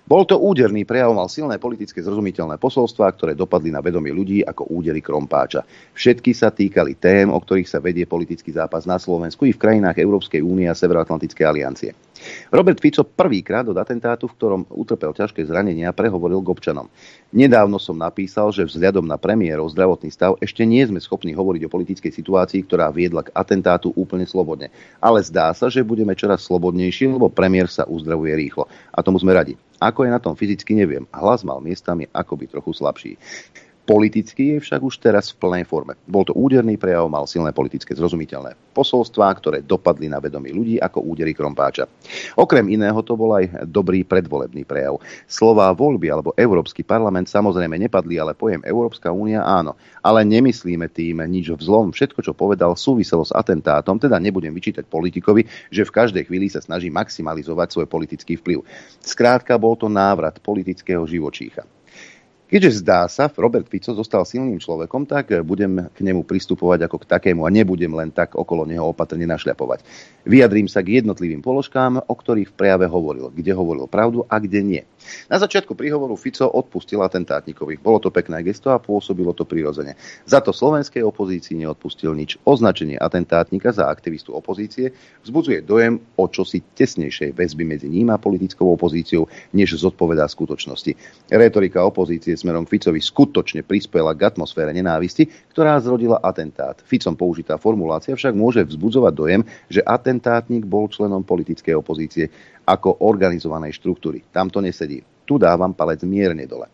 Bol to úderný prejav, mal silné politické zrozumiteľné posolstvá, ktoré dopadli na vedomie ľudí ako údery krompáča. Všetky sa týkali tém, o ktorých sa vedie politický zápas na Slovensku i v krajinách Európskej únie a Severoatlantickej aliancie. Robert Fico prvýkrát od atentátu, v ktorom utrpel ťažké zranenia, prehovoril k občanom. Nedávno som napísal, že vzhľadom na premiérov zdravotný stav ešte nie sme schopní hovoriť o politickej situácii, ktorá viedla k atentátu úplne slobodne. Ale zdá sa, že budeme čoraz slobodnejší, lebo premiér sa uzdravuje rýchlo. A tomu sme radi. Ako je na tom fyzicky, neviem. Hlas mal miestami akoby trochu slabší. Politicky je však už teraz v plnej forme. Bol to úderný prejav, mal silné politické zrozumiteľné posolstvá, ktoré dopadli na vedomí ľudí ako údery krompáča. Okrem iného to bol aj dobrý predvolebný prejav. Slová voľby alebo Európsky parlament samozrejme nepadli, ale pojem Európska únia áno. Ale nemyslíme tým nič v zlom. Všetko, čo povedal, súviselo s atentátom, teda nebudem vyčítať politikovi, že v každej chvíli sa snaží maximalizovať svoj politický vplyv. Skrátka, bol to návrat politického živočícha. Keďže zdá sa, Robert Fico zostal silným človekom, tak budem k nemu pristupovať ako k takému a nebudem len tak okolo neho opatrne našľapovať. Vyjadrím sa k jednotlivým položkám, o ktorých v prejave hovoril, kde hovoril pravdu a kde nie. Na začiatku príhovoru Fico odpustil atentátnikovi. Bolo to pekné gesto a pôsobilo to prirodzene. Za to slovenskej opozícii neodpustil nič. Označenie atentátnika za aktivistu opozície vzbudzuje dojem o čosi tesnejšej väzby medzi ním a politickou opozíciou, než zodpovedá skutočnosti. Retorika opozície smerom k Ficovi skutočne prispela k atmosfére nenávisti, ktorá zrodila atentát. Ficom použitá formulácia však môže vzbudzovať dojem, že atentátnik bol členom politickej opozície ako organizovanej štruktúry. Tam to nesedí. Tu dávam palec mierne dole.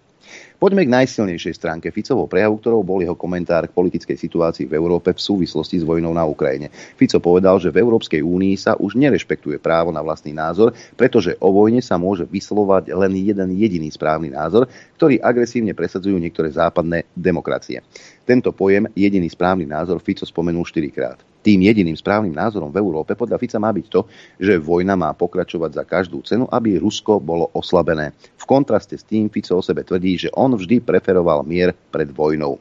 Poďme k najsilnejšej stránke Ficovho prejavu, ktorou bol jeho komentár k politickej situácii v Európe v súvislosti s vojnou na Ukrajine. Fico povedal, že v Európskej únii sa už nerešpektuje právo na vlastný názor, pretože o vojne sa môže vyslovať len jeden jediný správny názor, ktorý agresívne presadzujú niektoré západné demokracie. Tento pojem jediný správny názor Fico spomenul štyrikrát. Tým jediným správnym názorom v Európe podľa Fica má byť to, že vojna má pokračovať za každú cenu, aby Rusko bolo oslabené. V kontraste s tým Fico o sebe tvrdí, že on vždy preferoval mier pred vojnou.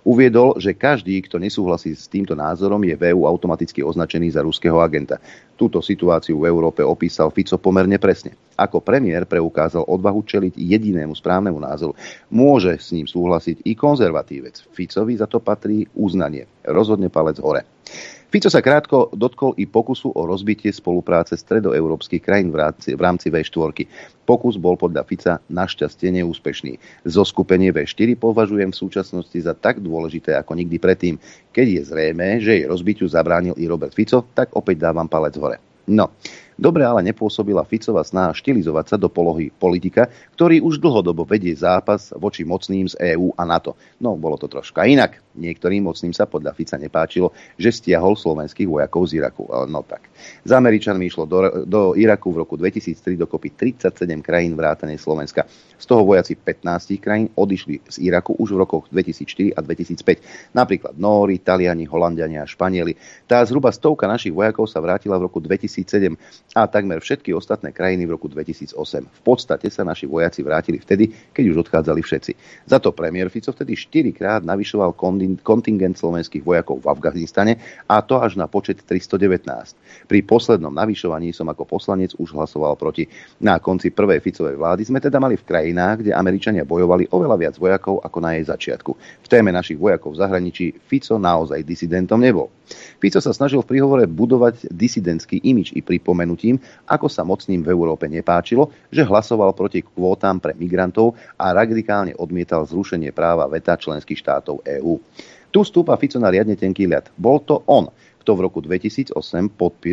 Uviedol, že každý, kto nesúhlasí s týmto názorom, je v EU automaticky označený za ruského agenta. Túto situáciu v Európe opísal Fico pomerne presne. Ako premiér preukázal odvahu čeliť jedinému správnemu názoru. Môže s ním súhlasiť i konzervatívec. Ficovi za to patrí uznanie. Rozhodne palec hore. Fico sa krátko dotkol i pokusu o rozbitie spolupráce stredoeurópskych krajín v rámci, v rámci V4. Pokus bol podľa Fica našťastie neúspešný. Zoskupenie V4 považujem v súčasnosti za tak dôležité ako nikdy predtým. Keď je zrejme, že jej rozbitiu zabránil i Robert Fico, tak opäť dávam palec hore. No, Dobre ale nepôsobila Ficova snaha štilizovať sa do polohy politika, ktorý už dlhodobo vedie zápas voči mocným z EÚ a NATO. No, bolo to troška inak. Niektorým mocným sa podľa Fica nepáčilo, že stiahol slovenských vojakov z Iraku. No tak. S Američanmi išlo do, do Iraku v roku 2003 dokopy 37 krajín vrátane Slovenska. Z toho vojaci 15 krajín odišli z Iraku už v rokoch 2004 a 2005. Napríklad Nóri, Taliani, Holandiania a Španieli. Tá zhruba stovka našich vojakov sa vrátila v roku 2007 a takmer všetky ostatné krajiny v roku 2008. V podstate sa naši vojaci vrátili vtedy, keď už odchádzali všetci. Za to premiér Fico vtedy 4 krát navyšoval kontingent slovenských vojakov v Afganistane a to až na počet 319. Pri poslednom navyšovaní som ako poslanec už hlasoval proti. Na konci prvej Ficovej vlády sme teda mali v krajinách, kde Američania bojovali oveľa viac vojakov ako na jej začiatku. V téme našich vojakov v zahraničí Fico naozaj disidentom nebol. Fico sa snažil v príhovore budovať disidentský imič i pripomenutím, ako sa mocným v Európe nepáčilo, že hlasoval proti kvótam pre migrantov a radikálne odmietal zrušenie práva veta členských štátov EÚ. Tu stúpa Fico na riadne tenký ľad. Bol to on, kto v roku 2008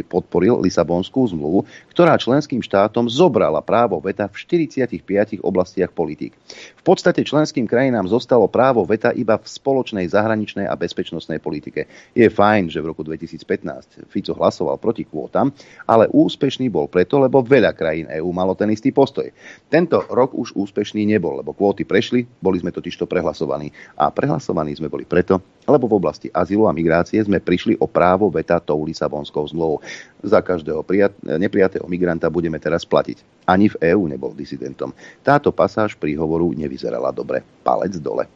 podporil Lisabonskú zmluvu, ktorá členským štátom zobrala právo veta v 45 oblastiach politík. V podstate členským krajinám zostalo právo veta iba v spoločnej zahraničnej a bezpečnostnej politike. Je fajn, že v roku 2015 Fico hlasoval proti kvótam, ale úspešný bol preto, lebo veľa krajín EÚ malo ten istý postoj. Tento rok už úspešný nebol, lebo kvóty prešli, boli sme totižto prehlasovaní. A prehlasovaní sme boli preto, lebo v oblasti azylu a migrácie sme prišli o právo právo veta tou Lisabonskou zmluvou. Za každého prijat- neprijatého migranta budeme teraz platiť. Ani v EÚ nebol disidentom. Táto pasáž príhovoru nevyzerala dobre. Palec dole.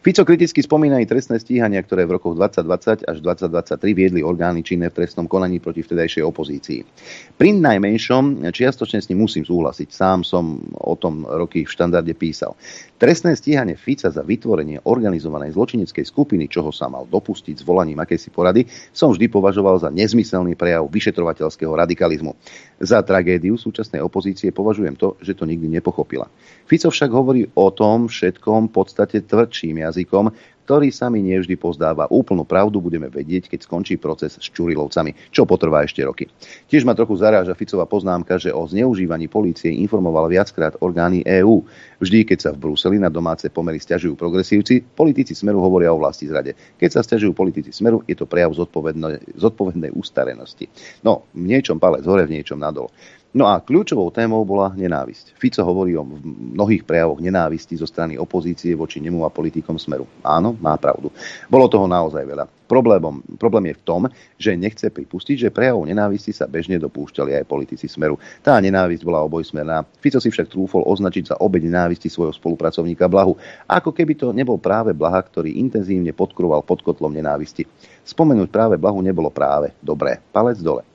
Fico kriticky spomína aj trestné stíhania, ktoré v rokoch 2020 až 2023 viedli orgány činné v trestnom konaní proti vtedajšej opozícii. Pri najmenšom čiastočne s ním musím súhlasiť. Sám som o tom roky v štandarde písal. Trestné stíhanie Fica za vytvorenie organizovanej zločineckej skupiny, čoho sa mal dopustiť s volaním akejsi porady, som vždy považoval za nezmyselný prejav vyšetrovateľského radikalizmu. Za tragédiu súčasnej opozície považujem to, že to nikdy nepochopila. Fico však hovorí o tom všetkom podstate tvrdším jazykom, ktorý sa mi nevždy pozdáva. Úplnú pravdu budeme vedieť, keď skončí proces s Čurilovcami, čo potrvá ešte roky. Tiež ma trochu zaráža Ficová poznámka, že o zneužívaní polície informoval viackrát orgány EÚ. Vždy, keď sa v Bruseli na domáce pomery stiažujú progresívci, politici Smeru hovoria o vlasti zrade. Keď sa stiažujú politici Smeru, je to prejav zodpovednej, zodpovednej ustarenosti. No, v niečom palec hore, v niečom nadol. No a kľúčovou témou bola nenávisť. Fico hovorí o mnohých prejavoch nenávisti zo strany opozície voči nemu a politikom Smeru. Áno, má pravdu. Bolo toho naozaj veľa. Problémom, problém je v tom, že nechce pripustiť, že prejavov nenávisti sa bežne dopúšťali aj politici Smeru. Tá nenávisť bola obojsmerná. Fico si však trúfol označiť za obeď nenávisti svojho spolupracovníka Blahu, ako keby to nebol práve Blaha, ktorý intenzívne podkroval pod kotlom nenávisti. Spomenúť práve Blahu nebolo práve dobré. Palec dole.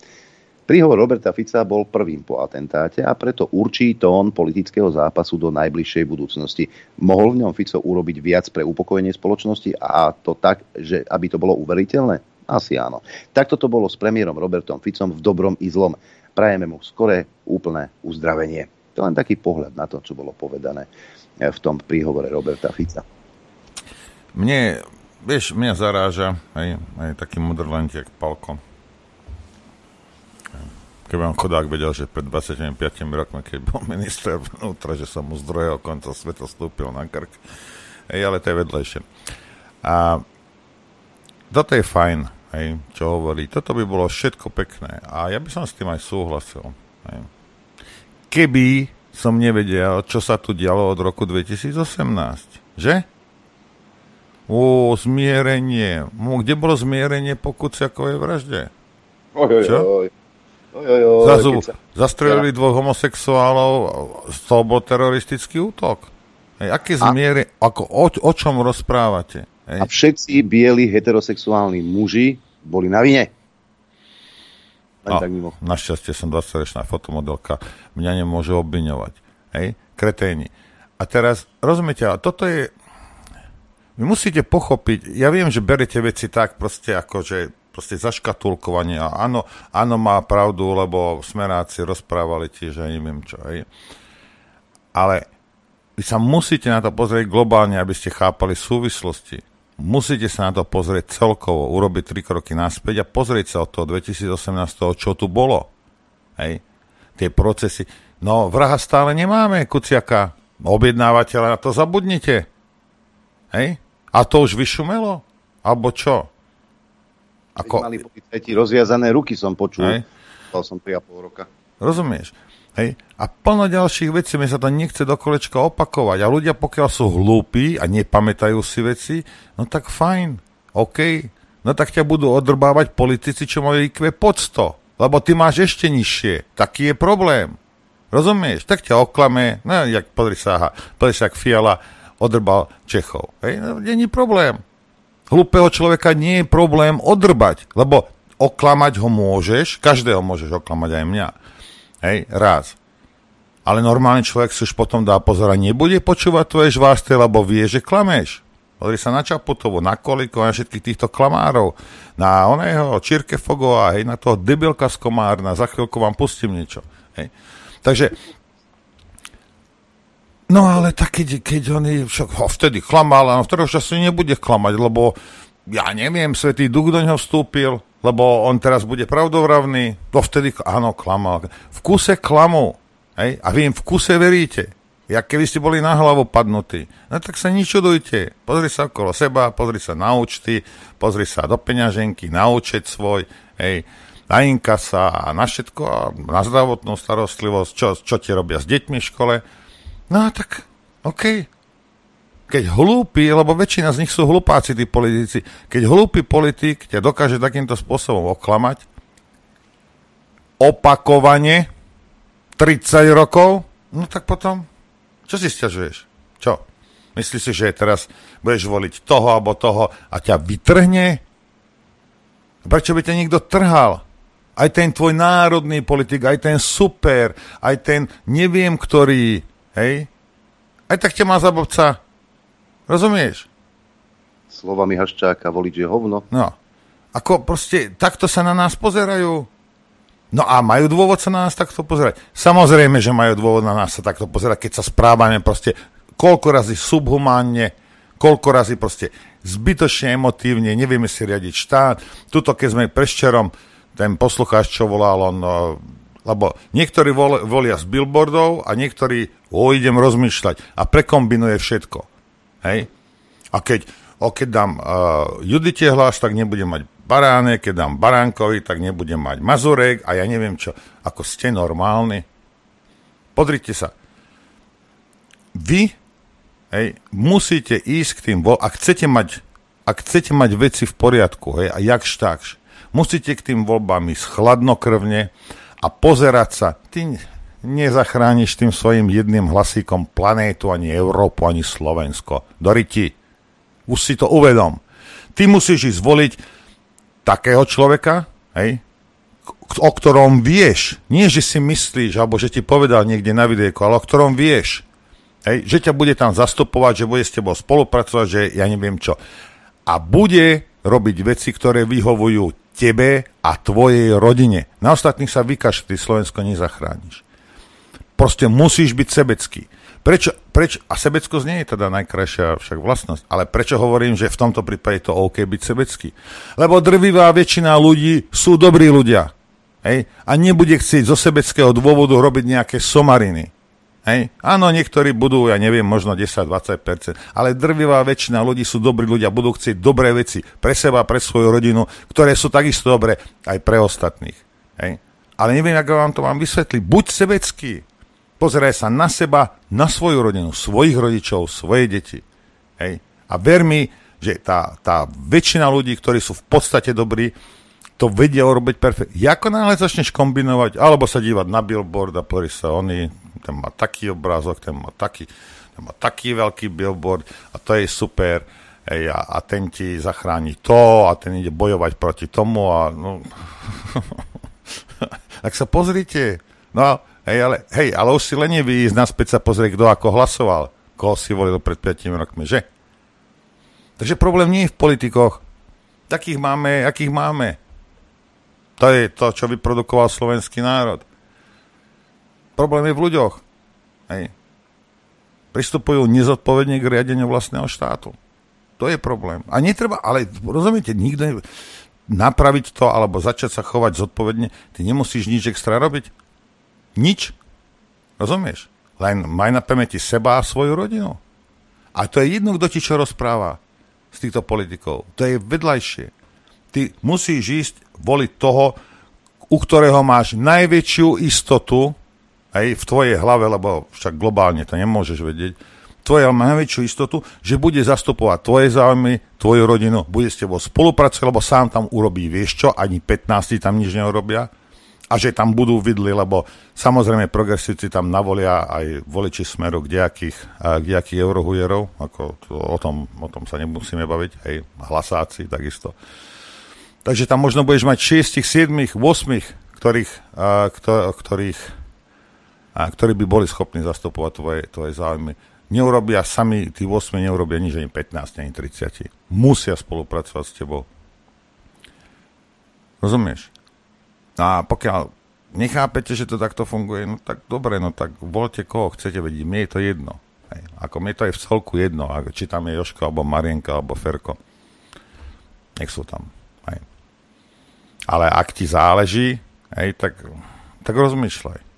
Príhovor Roberta Fica bol prvým po atentáte a preto určí tón politického zápasu do najbližšej budúcnosti. Mohol v ňom Fico urobiť viac pre upokojenie spoločnosti a to tak, že aby to bolo uveriteľné? Asi áno. Takto to bolo s premiérom Robertom Ficom v dobrom i zlom. Prajeme mu skoré úplné uzdravenie. To len taký pohľad na to, čo bolo povedané v tom príhovore Roberta Fica. Mne, vieš, mňa zaráža aj, aj taký modrland, jak Palko Keby vám chodák vedel, že pred 25 rokmi, keď bol minister vnútra, že som mu z druhého konca sveta stúpil na krk. Ej, ale to je vedlejšie. A toto je fajn, hej, čo hovorí. Toto by bolo všetko pekné. A ja by som s tým aj súhlasil. Hej. Keby som nevedel, čo sa tu dialo od roku 2018. Že? O, zmierenie. Kde bolo zmierenie po Kuciakovej vražde? Oj, oj, čo? Oj. Zrazu zastrelili dvoch homosexuálov, z toho bol teroristický útok. Hej, aké zmiery, ako, o, o čom rozprávate? Hej. A všetci bieli heterosexuálni muži boli na vine. Len tak mimo. Našťastie som 20-ročná fotomodelka, mňa nemôže obviňovať. Hej, kreténi. A teraz, rozumiete, ale toto je... Vy musíte pochopiť, ja viem, že berete veci tak proste ako, že proste zaškatulkovanie. A áno, áno, má pravdu, lebo smeráci rozprávali tiež, ja neviem čo. Hej. Ale vy sa musíte na to pozrieť globálne, aby ste chápali súvislosti. Musíte sa na to pozrieť celkovo, urobiť tri kroky naspäť a pozrieť sa od toho 2018, čo tu bolo. Hej. Tie procesy. No, vraha stále nemáme, Kuciaka. Objednávateľa, na to zabudnite. Hej? A to už vyšumelo? Alebo čo? Ako... Mali policajti rozviazané ruky, som počul. Hej. Mal som 3,5 roka. Rozumieš? Hej. A plno ďalších vecí, mi sa to nechce do kolečka opakovať. A ľudia, pokiaľ sú hlúpi a nepamätajú si veci, no tak fajn, OK. No tak ťa budú odrbávať politici, čo majú IQ pod 100. Lebo ty máš ešte nižšie. Taký je problém. Rozumieš? Tak ťa oklame, no jak podri sa, podri sa, Fiala odrbal Čechov. Hej, no, není problém hlupého človeka nie je problém odrbať, lebo oklamať ho môžeš, každého môžeš oklamať aj mňa. Hej, raz. Ale normálny človek si už potom dá pozor a nebude počúvať tvoje žvásty, lebo vie, že klameš. Pozri sa na Čaputovu, na Koliko, na všetkých týchto klamárov, na oného Čirke Fogova, hej, na toho debilka z Komárna, za chvíľku vám pustím niečo. Hej. Takže No ale tak keď, keď oni však ho vtedy klamal, a v času nebude klamať, lebo ja neviem, Svetý Duch do neho vstúpil, lebo on teraz bude pravdovravný, to vtedy, áno, klamal. V kuse klamu, hej, a vy im v kuse veríte. Jak keby ste boli na hlavu padnutí. No tak sa ničudujte. Pozri sa okolo seba, pozri sa na účty, pozri sa do peňaženky, na účet svoj, hej, na inkasa a na všetko, a na zdravotnú starostlivosť, čo, čo ti robia s deťmi v škole No tak, OK. Keď hlúpi, lebo väčšina z nich sú hlupáci, tí politici, keď hlúpi politik ťa dokáže takýmto spôsobom oklamať, opakovane, 30 rokov, no tak potom, čo si stiažuješ? Čo? Myslíš si, že teraz budeš voliť toho alebo toho a ťa vytrhne? Prečo by ťa niekto trhal? Aj ten tvoj národný politik, aj ten super, aj ten neviem ktorý, hej? Aj tak ťa má za bobca. Rozumieš? Slovami Haščáka, voliť je hovno. No. Ako proste, takto sa na nás pozerajú. No a majú dôvod sa na nás takto pozerať? Samozrejme, že majú dôvod na nás sa takto pozerať, keď sa správame proste koľko razy subhumánne, koľko razy proste zbytočne emotívne, nevieme si riadiť štát. Tuto, keď sme preščerom, ten poslucháč, čo volal, on, lebo niektorí vol, volia z billboardov a niektorí, o, idem rozmýšľať a prekombinuje všetko. Hej? A keď, o, keď dám uh, Judite hlas, tak nebudem mať Baráne, keď dám Baránkovi, tak nebudem mať Mazurek a ja neviem čo. Ako ste normálni? Podrite sa. Vy hej, musíte ísť k tým, ak chcete mať, ak chcete mať veci v poriadku, hej, a jakž takž, musíte k tým voľbám ísť chladnokrvne a pozerať sa. Ty nezachrániš tým svojim jedným hlasíkom planétu, ani Európu, ani Slovensko. Doriti, už si to uvedom. Ty musíš ísť voliť takého človeka, hej, o ktorom vieš, nie že si myslíš, alebo že ti povedal niekde na videjku, ale o ktorom vieš, hej, že ťa bude tam zastupovať, že bude s tebou spolupracovať, že ja neviem čo. A bude robiť veci, ktoré vyhovujú tebe a tvojej rodine. Na ostatných sa vykaš, ty Slovensko nezachrániš. Proste musíš byť sebecký. Prečo, prečo, a sebeckosť nie je teda najkrajšia však vlastnosť, ale prečo hovorím, že v tomto prípade to OK byť sebecký? Lebo drvivá väčšina ľudí sú dobrí ľudia. Hej? A nebude chcieť zo sebeckého dôvodu robiť nejaké somariny. Hej? Áno, niektorí budú, ja neviem, možno 10-20%, ale drvivá väčšina ľudí sú dobrí ľudia, budú chcieť dobré veci pre seba, pre svoju rodinu, ktoré sú takisto dobré aj pre ostatných. Hej? Ale neviem, ako vám to mám vysvetliť. Buď sebecký, Pozeraj sa na seba, na svoju rodinu, svojich rodičov, svoje deti. Hej. A ver mi, že tá, tá väčšina ľudí, ktorí sú v podstate dobrí, to vedia urobiť perfektne. Ako náhle začneš kombinovať, alebo sa dívať na billboard a pozri sa, oni, ten má taký obrázok, ten má taký, ten má taký veľký billboard a to je super. Hej, a, a ten ti zachráni to a ten ide bojovať proti tomu a no... (laughs) tak sa pozrite. No Hej, ale, hej, ale už si lenivý ísť naspäť sa pozrieť, kto ako hlasoval, koho si volil pred 5 rokmi, že? Takže problém nie je v politikoch. Takých máme, akých máme. To je to, čo vyprodukoval slovenský národ. Problém je v ľuďoch. Hej. Pristupujú nezodpovedne k riadeniu vlastného štátu. To je problém. A netreba, ale rozumiete, nikto napraviť to alebo začať sa chovať zodpovedne, ty nemusíš nič extra robiť. Nič. Rozumieš? Len maj na pamäti seba a svoju rodinu. A to je jedno, kto ti čo rozpráva z týchto politikov. To je vedľajšie. Ty musíš ísť voliť toho, u ktorého máš najväčšiu istotu, aj v tvojej hlave, lebo však globálne to nemôžeš vedieť, tvoje má najväčšiu istotu, že bude zastupovať tvoje záujmy, tvoju rodinu, bude s tebou spolupracovať, lebo sám tam urobí vieš čo, ani 15 tam nič neurobia a že tam budú vidli, lebo samozrejme progresívci tam navolia aj voliči smeru kdejakých, kdejakých eurohujerov, ako to, o, tom, o tom sa nemusíme baviť, aj hlasáci takisto. Takže tam možno budeš mať 6, 7, 8, ktorých, ktorých, a, ktorí by boli schopní zastupovať tvoje, tvoje záujmy. Neurobia sami, tí 8 neurobia nič ani 15, ani 30. Musia spolupracovať s tebou. Rozumieš? No a pokiaľ nechápete, že to takto funguje, no tak dobre, no tak voľte koho chcete vedieť, mne je to jedno. Hej. Ako mne to je v celku jedno, či tam je Joško, alebo Marienka, alebo Ferko. Nech sú tam. Hej. Ale ak ti záleží, hej, tak, tak rozmýšľaj.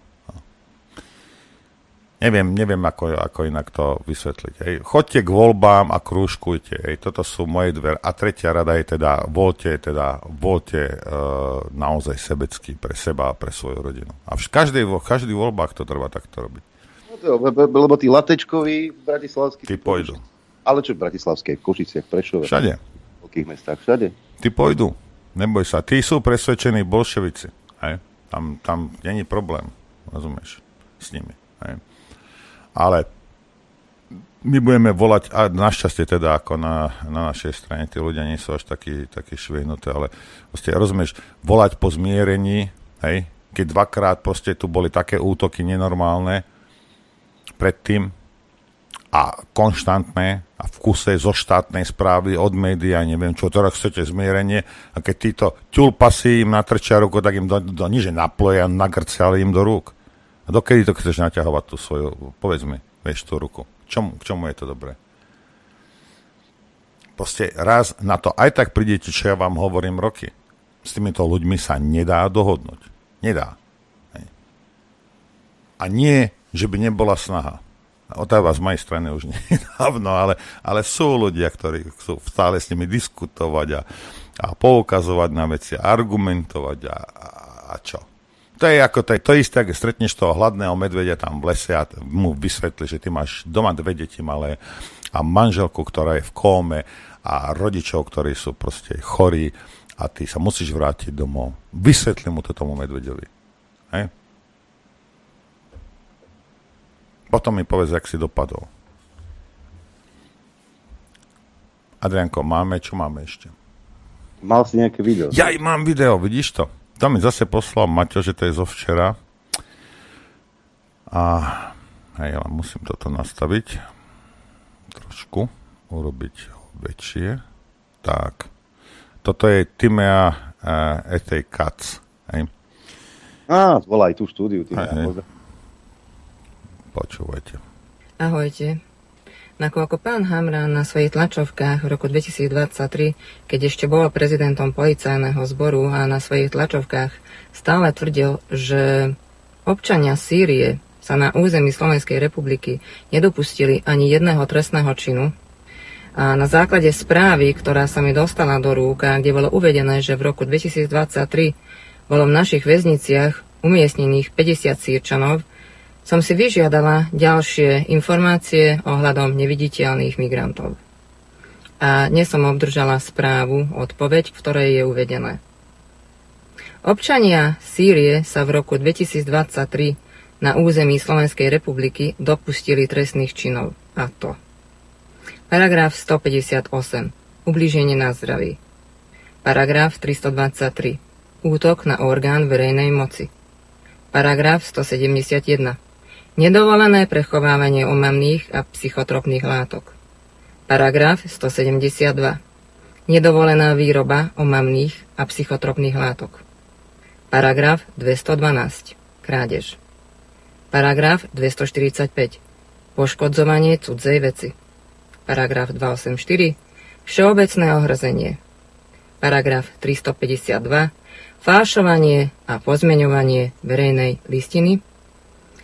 Neviem, neviem ako, ako inak to vysvetliť. Hej. Chodte k voľbám a krúžkujte. Hej. Toto sú moje dve. A tretia rada je teda, voľte, teda, voľte uh, naozaj sebecky pre seba a pre svoju rodinu. A v každej, v každých voľbách to treba takto robiť. No to, lebo tí latečkoví v Bratislavských... Ty pôjdu. Ale čo v Bratislavskej, v Košiciach, Prešove? Všade. V veľkých mestách, všade. Ty pôjdu. Neboj sa. Tí sú presvedčení bolševici. Hej. Tam, tam není problém. Rozumieš? S nimi. Hej ale my budeme volať, a našťastie teda ako na, na našej strane, tí ľudia nie sú až takí, takí švihnuté, ale proste, rozumieš, volať po zmierení, hej, keď dvakrát proste tu boli také útoky nenormálne predtým a konštantné a v kuse zo štátnej správy, od médií, neviem čo, teraz chcete zmierenie a keď títo ťulpasy im natrčia ruku, tak im do, do niže naploje a nagrciali im do rúk. A dokedy to chceš naťahovať tú svoju, povedz mi, vieš, tú ruku. Čomu, k čomu je to dobré? Proste raz na to aj tak prídete, čo ja vám hovorím roky. S týmito ľuďmi sa nedá dohodnúť. Nedá. A nie, že by nebola snaha. Otáva z mojej strany už (laughs) nedávno, ale, ale sú ľudia, ktorí chcú stále s nimi diskutovať a, a poukazovať na veci, argumentovať a, a, a čo. To je ako to, je, to isté, ak stretneš toho hladného medvedia tam v lese a mu vysvetli, že ty máš doma dve deti malé a manželku, ktorá je v kóme a rodičov, ktorí sú proste chorí a ty sa musíš vrátiť domov. Vysvetli mu to tomu medvedovi. Hej? Potom mi povedz, ak si dopadol. Adrianko, máme, čo máme ešte? Mal si nejaké video? Ja mám video, vidíš to? To mi zase poslal Maťo, že to je zo včera. A hej, ale musím toto nastaviť. Trošku. Urobiť ho väčšie. Tak. Toto je Timea uh, Etej Katz. Hej. Á, volaj tú štúdiu. Timea, Počúvajte. Ahojte. Nakoľko pán Hamran na svojich tlačovkách v roku 2023, keď ešte bol prezidentom policajného zboru a na svojich tlačovkách stále tvrdil, že občania Sýrie sa na území Slovenskej republiky nedopustili ani jedného trestného činu, a na základe správy, ktorá sa mi dostala do rúk a kde bolo uvedené, že v roku 2023 bolo v našich väzniciach umiestnených 50 sírčanov, som si vyžiadala ďalšie informácie ohľadom neviditeľných migrantov. A dnes som obdržala správu, odpoveď, v ktorej je uvedené. Občania Sýrie sa v roku 2023 na území Slovenskej republiky dopustili trestných činov. A to. Paragraf 158. Ublíženie na zdraví. Paragraf 323. Útok na orgán verejnej moci. Paragraf 171 Nedovolené prechovávanie omamných a psychotropných látok. Paragraf 172. Nedovolená výroba omamných a psychotropných látok. Paragraf 212. Krádež. Paragraf 245. Poškodzovanie cudzej veci. Paragraf 284. Všeobecné ohrozenie. Paragraf 352. Fášovanie a pozmeňovanie verejnej listiny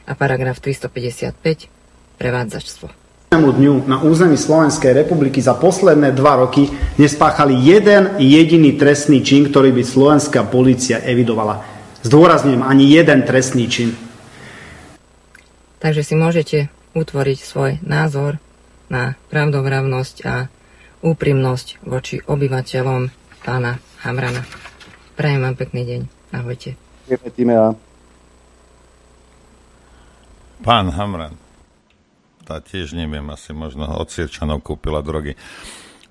a paragraf 355 prevádzačstvo dňu na území Slovenskej republiky za posledné dva roky nespáchali jeden jediný trestný čin, ktorý by slovenská policia evidovala. Zdôrazňujem, ani jeden trestný čin. Takže si môžete utvoriť svoj názor na pravdovravnosť a úprimnosť voči obyvateľom pána Hamrana. Prajem vám pekný deň. Ahojte. Ďakujem, Pán Hamran, tá tiež neviem, asi možno od Sirčanov kúpila drogy.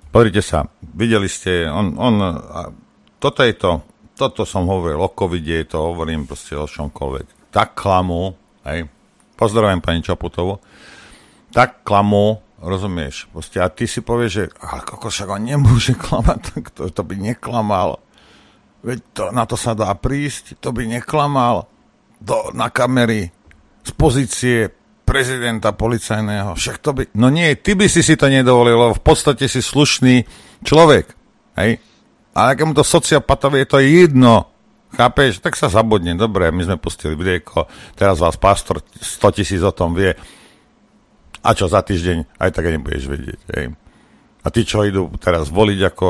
Pozrite sa, videli ste, on, on toto je to, toto som hovoril o covide, to hovorím proste o čomkoľvek. Tak klamú, hej, pozdravujem pani Čaputovu, tak klamú, rozumieš, proste, a ty si povieš, že ale koko však on nemôže klamať, to, to by neklamal. Veď to, na to sa dá prísť, to by neklamal do, na kamery, z pozície prezidenta policajného. Však to by... No nie, ty by si si to nedovolil, lebo v podstate si slušný človek. Hej? A akému to sociopatovi je to jedno. Chápeš? Tak sa zabudne. Dobre, my sme pustili videjko, teraz vás pastor 100 tisíc o tom vie. A čo za týždeň? Aj tak nebudeš vedieť. Hej? A tí, čo idú teraz voliť ako...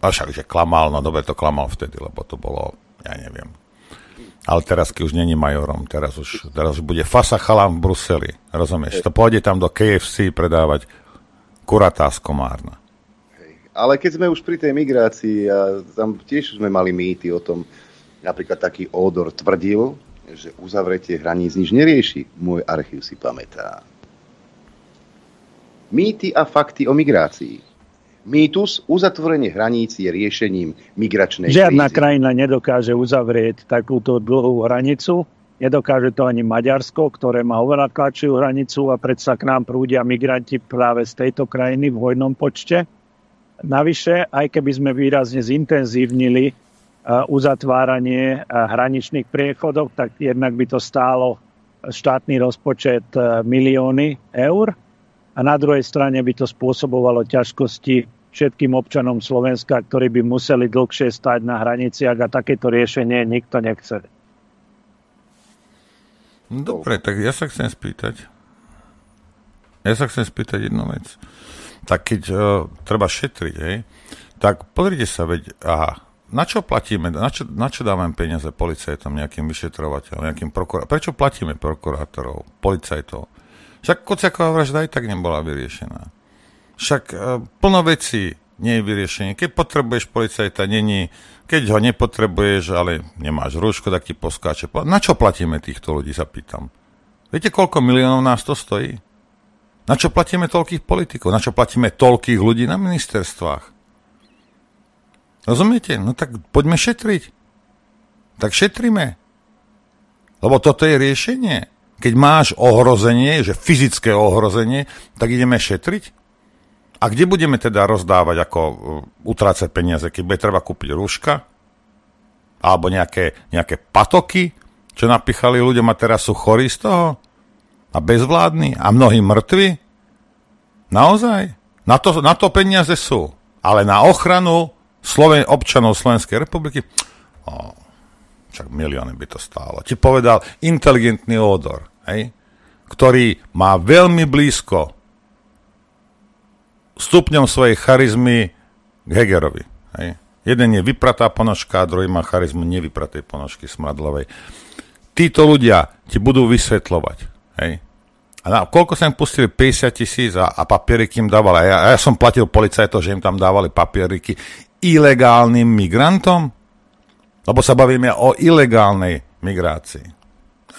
A však, že klamal, no dobre to klamal vtedy, lebo to bolo, ja neviem, ale teraz, keď už není majorom, teraz už, teraz už bude fasa chalám v Bruseli, rozumieš? To pôjde tam do KFC predávať kuratá z Komárna. Ale keď sme už pri tej migrácii, a tam tiež sme mali mýty o tom, napríklad taký Ódor tvrdil, že uzavretie hraníc nič nerieši. Môj archív si pamätá. Mýty a fakty o migrácii. Mýtus, uzatvorenie hraníc je riešením migračnej Žiadna krízy. krajina nedokáže uzavrieť takúto dlhú hranicu. Nedokáže to ani Maďarsko, ktoré má oveľa tlačiu hranicu a predsa k nám prúdia migranti práve z tejto krajiny v hojnom počte. Navyše, aj keby sme výrazne zintenzívnili uh, uzatváranie uh, hraničných priechodov, tak jednak by to stálo štátny rozpočet uh, milióny eur a na druhej strane by to spôsobovalo ťažkosti všetkým občanom Slovenska, ktorí by museli dlhšie stať na hraniciach a takéto riešenie nikto nechce. No dobre, tak ja sa chcem spýtať. Ja sa chcem spýtať jednu vec. Tak keď uh, treba šetriť, hej, tak pozrite sa, veď, aha, na čo platíme, na čo, na čo dávame peniaze policajtom, nejakým vyšetrovateľom, nejakým prokurátorom? Prečo platíme prokurátorov, policajtov? Však Kociaková vražda aj tak nebola vyriešená. Však uh, plno vecí nie je vyriešenie. Keď potrebuješ policajta, není. Keď ho nepotrebuješ, ale nemáš rúško, tak ti poskáče. Na čo platíme týchto ľudí, sa pýtam. Viete, koľko miliónov nás to stojí? Na čo platíme toľkých politikov? Na čo platíme toľkých ľudí na ministerstvách? Rozumiete? No tak poďme šetriť. Tak šetríme. Lebo toto je riešenie. Keď máš ohrozenie, že fyzické ohrozenie, tak ideme šetriť. A kde budeme teda rozdávať, ako uh, utrácať peniaze, keď bude treba kúpiť rúška? Alebo nejaké, nejaké patoky, čo napichali ľuďom a teraz sú chorí z toho? A bezvládni? A mnohí mŕtvi? Naozaj? Na to, na to peniaze sú. Ale na ochranu Sloven- občanov Slovenskej republiky, oh, však milióny by to stálo. Ti povedal inteligentný odor, hej? ktorý má veľmi blízko stupňom svojej charizmy k Hegerovi. Hej? Jeden je vypratá ponožka, a druhý má charizmu nevypratej ponožky smradlovej. Títo ľudia ti budú vysvetľovať. Hej? A na, koľko sa im pustili? 50 tisíc a, a papieriky im dávali. A ja, a ja som platil policajtov, že im tam dávali papieriky ilegálnym migrantom? Lebo sa bavíme o ilegálnej migrácii.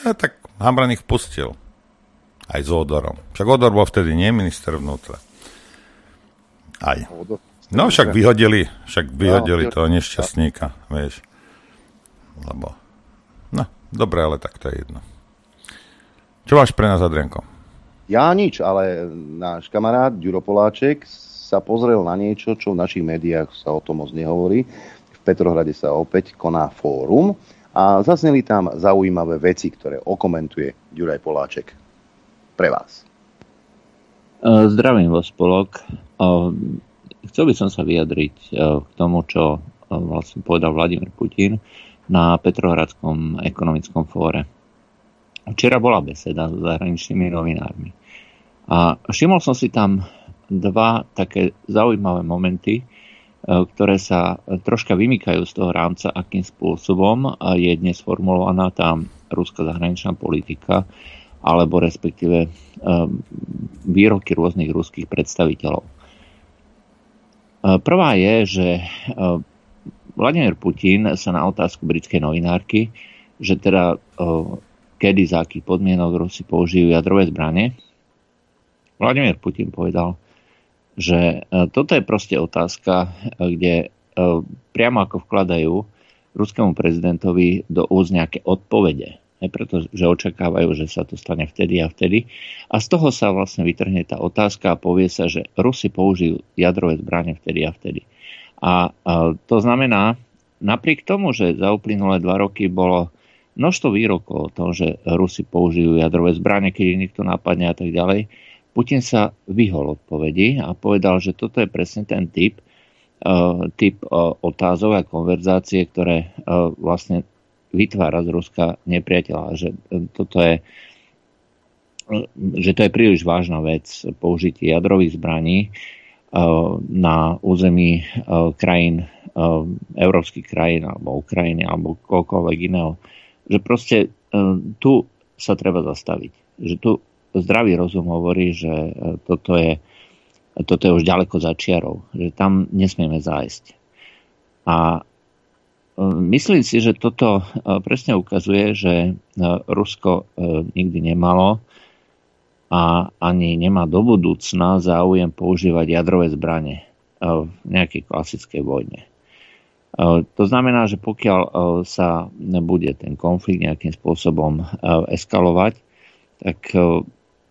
A tak Hamran ich pustil. Aj s Odorom. Však Odor bol vtedy nie minister vnútra. Aj. No však vyhodili, však vyhodili toho nešťastníka, vieš. Lebo, no, dobre, ale tak to je jedno. Čo máš pre nás, Adrianko? Ja nič, ale náš kamarát Ďuro Poláček sa pozrel na niečo, čo v našich médiách sa o tom moc nehovorí. V Petrohrade sa opäť koná fórum a zazneli tam zaujímavé veci, ktoré okomentuje Ďuraj Poláček. Pre vás. Zdravím vás, Polok. Chcel by som sa vyjadriť k tomu, čo vlastne povedal Vladimír Putin na Petrohradskom ekonomickom fóre. Včera bola beseda s zahraničnými novinármi. A všimol som si tam dva také zaujímavé momenty, ktoré sa troška vymykajú z toho rámca, akým spôsobom je dnes formulovaná tá ruská zahraničná politika, alebo respektíve výroky rôznych ruských predstaviteľov. Prvá je, že Vladimír Putin sa na otázku britskej novinárky, že teda kedy, za akých podmienok Rusi použijú jadrové zbranie, Vladimír Putin povedal, že toto je proste otázka, kde priamo ako vkladajú ruskému prezidentovi do úz nejaké odpovede pretože očakávajú, že sa to stane vtedy a vtedy. A z toho sa vlastne vytrhne tá otázka a povie sa, že Rusi použijú jadrové zbranie vtedy a vtedy. A to znamená, napriek tomu, že za uplynulé dva roky bolo množstvo výrokov o tom, že Rusi použijú jadrové zbranie, keď ich niekto napadne a tak ďalej, Putin sa vyhol odpovedi a povedal, že toto je presne ten typ, uh, typ uh, otázok a konverzácie, ktoré uh, vlastne vytvára z Ruska nepriateľa. Že toto je že to je príliš vážna vec použitie jadrových zbraní na území krajín, európskych krajín alebo Ukrajiny alebo koľkoľvek iného. Že proste tu sa treba zastaviť. Že tu zdravý rozum hovorí, že toto je, toto je už ďaleko za čiarou. Že tam nesmieme zájsť. A Myslím si, že toto presne ukazuje, že Rusko nikdy nemalo a ani nemá do budúcna záujem používať jadrové zbranie v nejakej klasickej vojne. To znamená, že pokiaľ sa bude ten konflikt nejakým spôsobom eskalovať, tak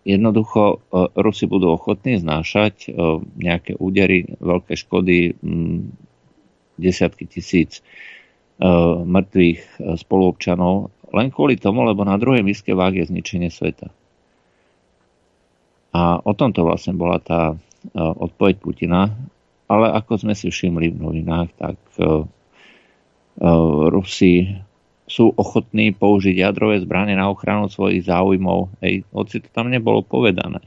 jednoducho Rusi budú ochotní znášať nejaké údery, veľké škody, desiatky tisíc mŕtvych spoluobčanov, len kvôli tomu, lebo na druhej miske váh je zničenie sveta. A o tomto vlastne bola tá odpoveď Putina ale ako sme si všimli v novinách, tak Rusi sú ochotní použiť jadrové zbranie na ochranu svojich záujmov, Ej, hoci to tam nebolo povedané.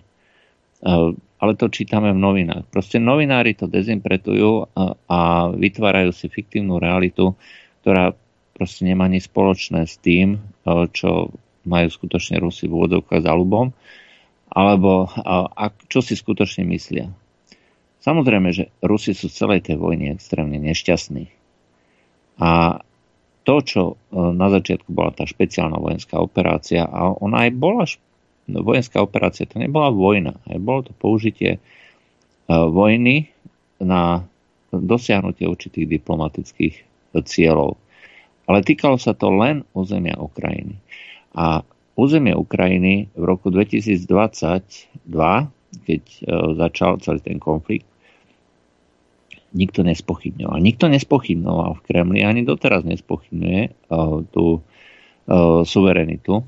Uh, ale to čítame v novinách. Proste novinári to dezinterpretujú a, a vytvárajú si fiktívnu realitu, ktorá proste nemá nič spoločné s tým, uh, čo majú skutočne Rusi v úvodovkách za ľubom, alebo a, čo si skutočne myslia. Samozrejme, že Rusi sú z celej tej vojny extrémne nešťastní. A to, čo e, na začiatku bola tá špeciálna vojenská operácia, a ona aj bola no, vojenská operácia, to nebola vojna, aj bolo to použitie e, vojny na dosiahnutie určitých diplomatických cieľov. Ale týkalo sa to len územia Ukrajiny. A územie Ukrajiny v roku 2022, keď e, začal celý ten konflikt, nikto nespochybňoval. Nikto nespochybňoval v Kremli, ani doteraz nespochybňuje uh, tú uh, suverenitu,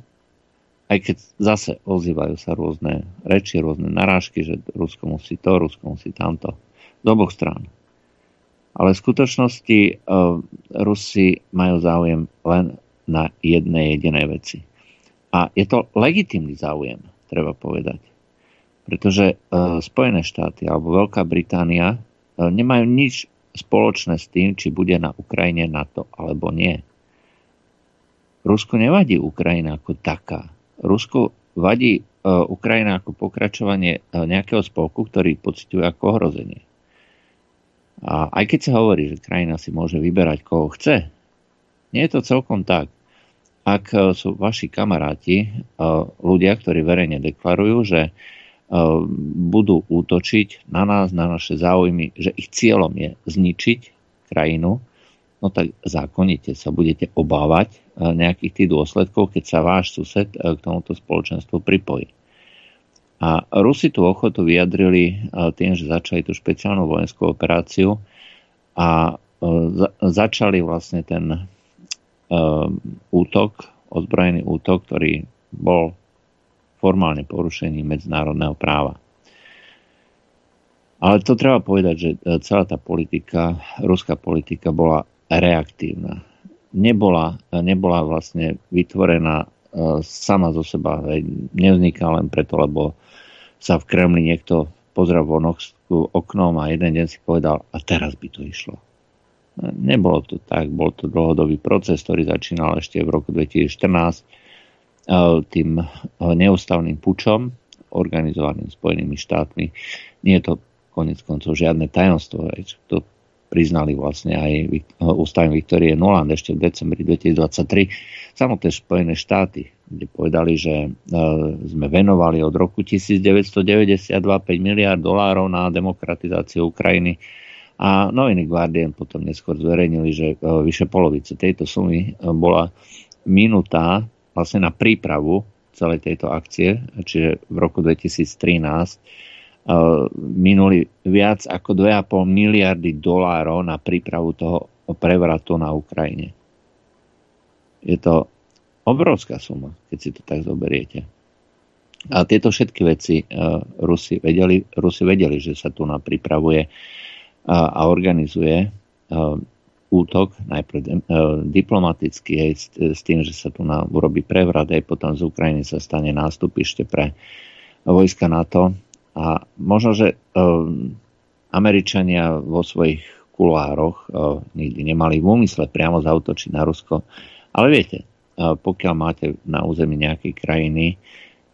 aj keď zase ozývajú sa rôzne reči, rôzne narážky, že Rusko musí to, Rusko musí tamto. Z oboch strán. Ale v skutočnosti uh, Rusi majú záujem len na jednej jedinej veci. A je to legitimný záujem, treba povedať. Pretože Spojené štáty alebo Veľká Británia nemajú nič spoločné s tým, či bude na Ukrajine NATO alebo nie. Rusko nevadí Ukrajina ako taká. Rusko vadí e, Ukrajina ako pokračovanie e, nejakého spolku, ktorý pociťuje ako ohrozenie. A aj keď sa hovorí, že krajina si môže vyberať, koho chce, nie je to celkom tak. Ak sú vaši kamaráti ľudia, ktorí verejne deklarujú, že budú útočiť na nás, na naše záujmy, že ich cieľom je zničiť krajinu, no tak zákonite sa budete obávať eh, nejakých tých dôsledkov, keď sa váš sused eh, k tomuto spoločenstvu pripojí. A Rusi tú ochotu vyjadrili eh, tým, že začali tú špeciálnu vojenskú operáciu a začali vlastne ten útok, ozbrojený útok, ktorý bol formálne porušení medzinárodného práva. Ale to treba povedať, že e, celá tá politika, ruská politika bola reaktívna. Nebola, e, nebola vlastne vytvorená e, sama zo seba. Nevzniká len preto, lebo sa v Kremli niekto pozrel von oknom a jeden deň si povedal, a teraz by to išlo. Nebolo to tak, bol to dlhodobý proces, ktorý začínal ešte v roku 2014 Eh, tým eh, neústavným pučom organizovaným Spojenými štátmi. Nie je to konec koncov žiadne tajomstvo, to priznali vlastne aj eh, ústavy Viktorie Noland ešte v decembri 2023. Samotné Spojené štáty, kde povedali, že sme venovali od roku 1992 5 miliard dolárov na demokratizáciu Ukrajiny a noviny Guardian potom neskôr zverejnili, že vyše polovice tejto sumy bola minutá vlastne na prípravu celej tejto akcie, čiže v roku 2013 uh, minuli viac ako 2,5 miliardy dolárov na prípravu toho prevratu na Ukrajine. Je to obrovská suma, keď si to tak zoberiete. A tieto všetky veci uh, Rusi, vedeli, Rusi vedeli, že sa tu pripravuje uh, a organizuje útok, najprv e, diplomaticky, aj s, s tým, že sa tu na, urobí prevrat, aj potom z Ukrajiny sa stane nástupište pre vojska NATO. A možno, že e, Američania vo svojich kulároch e, nikdy nemali v úmysle priamo zautočiť na Rusko. Ale viete, e, pokiaľ máte na území nejakej krajiny e,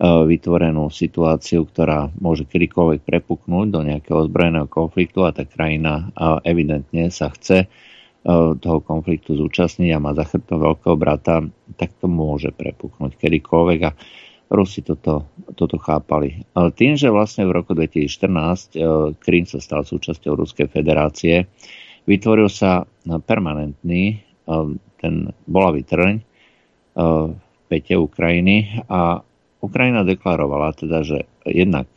vytvorenú situáciu, ktorá môže kedykoľvek prepuknúť do nejakého ozbrojeného konfliktu a tá krajina e, evidentne sa chce toho konfliktu zúčastniť a má za chrbtom veľkého brata, tak to môže prepuknúť kedykoľvek. A Rusi toto, toto chápali. Tým, že vlastne v roku 2014 Krím sa stal súčasťou Ruskej federácie, vytvoril sa permanentný ten bolavý trň v pete Ukrajiny a Ukrajina deklarovala teda, že jednak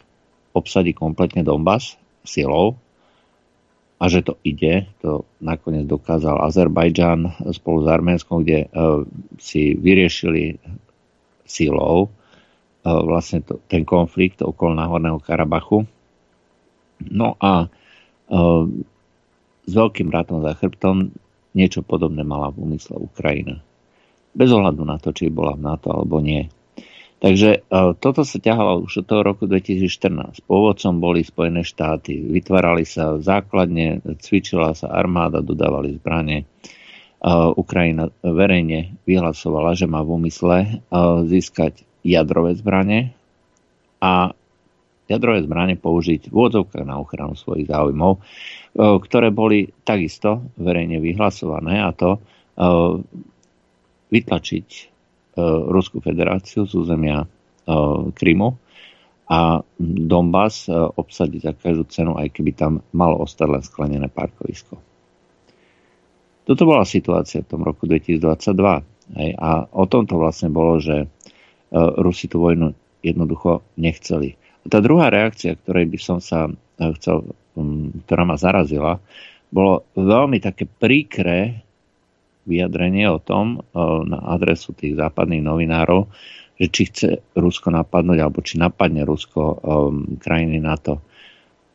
obsadí kompletne Donbass silou a že to ide. To nakoniec dokázal Azerbajdžan spolu s Arménskom, kde si vyriešili silou vlastne to, ten konflikt okolo Náhorného Karabachu. No a s veľkým bratom za chrbtom niečo podobné mala v úmysle Ukrajina. Bez ohľadu na to, či bola v NATO alebo nie. Takže toto sa ťahalo už od toho roku 2014. Pôvodcom boli Spojené štáty. Vytvárali sa základne, cvičila sa armáda, dodávali zbranie. Ukrajina verejne vyhlasovala, že má v úmysle získať jadrové zbranie a jadrové zbranie použiť v úvodzovkách na ochranu svojich záujmov, ktoré boli takisto verejne vyhlasované a to vytlačiť Ruskú federáciu z územia Krymu a Donbass obsadiť za každú cenu, aj keby tam malo ostať len sklenené parkovisko. Toto bola situácia v tom roku 2022. Hej, a o tomto vlastne bolo, že Rusi tú vojnu jednoducho nechceli. A tá druhá reakcia, ktorej by som sa chcel, ktorá ma zarazila, bolo veľmi také príkré vyjadrenie o tom na adresu tých západných novinárov, že či chce Rusko napadnúť, alebo či napadne Rusko um, krajiny NATO.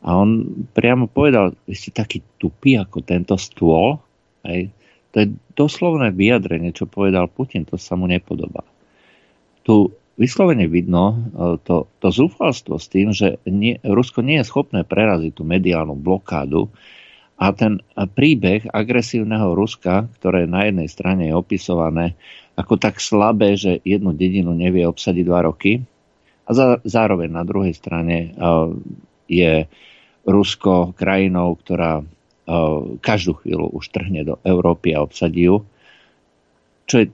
A on priamo povedal, vy ste taký tupý ako tento stôl. Hej. To je doslovné vyjadrenie, čo povedal Putin, to sa mu nepodobá. Tu vyslovene vidno to, to zúfalstvo s tým, že nie, Rusko nie je schopné preraziť tú mediálnu blokádu, a ten príbeh agresívneho Ruska, ktoré na jednej strane je opisované ako tak slabé, že jednu dedinu nevie obsadiť dva roky, a zároveň na druhej strane uh, je Rusko krajinou, ktorá uh, každú chvíľu už trhne do Európy a obsadí ju, čo je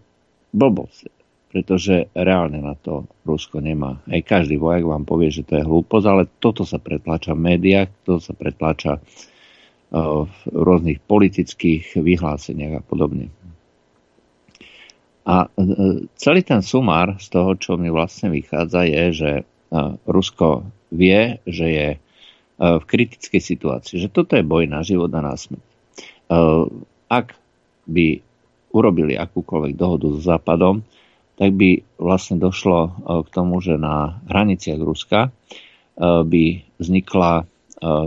blbosť, pretože reálne na to Rusko nemá. Aj každý vojak vám povie, že to je hlúposť, ale toto sa pretláča v médiách, toto sa pretláča uh, v rôznych politických vyhláseniach a podobne. A e, celý ten sumár z toho, čo mi vlastne vychádza, je, že e, Rusko vie, že je e, v kritickej situácii, že toto je boj na život a na smrť. Ak by urobili akúkoľvek dohodu so Západom, tak by vlastne došlo k tomu, že na hraniciach Ruska by vznikla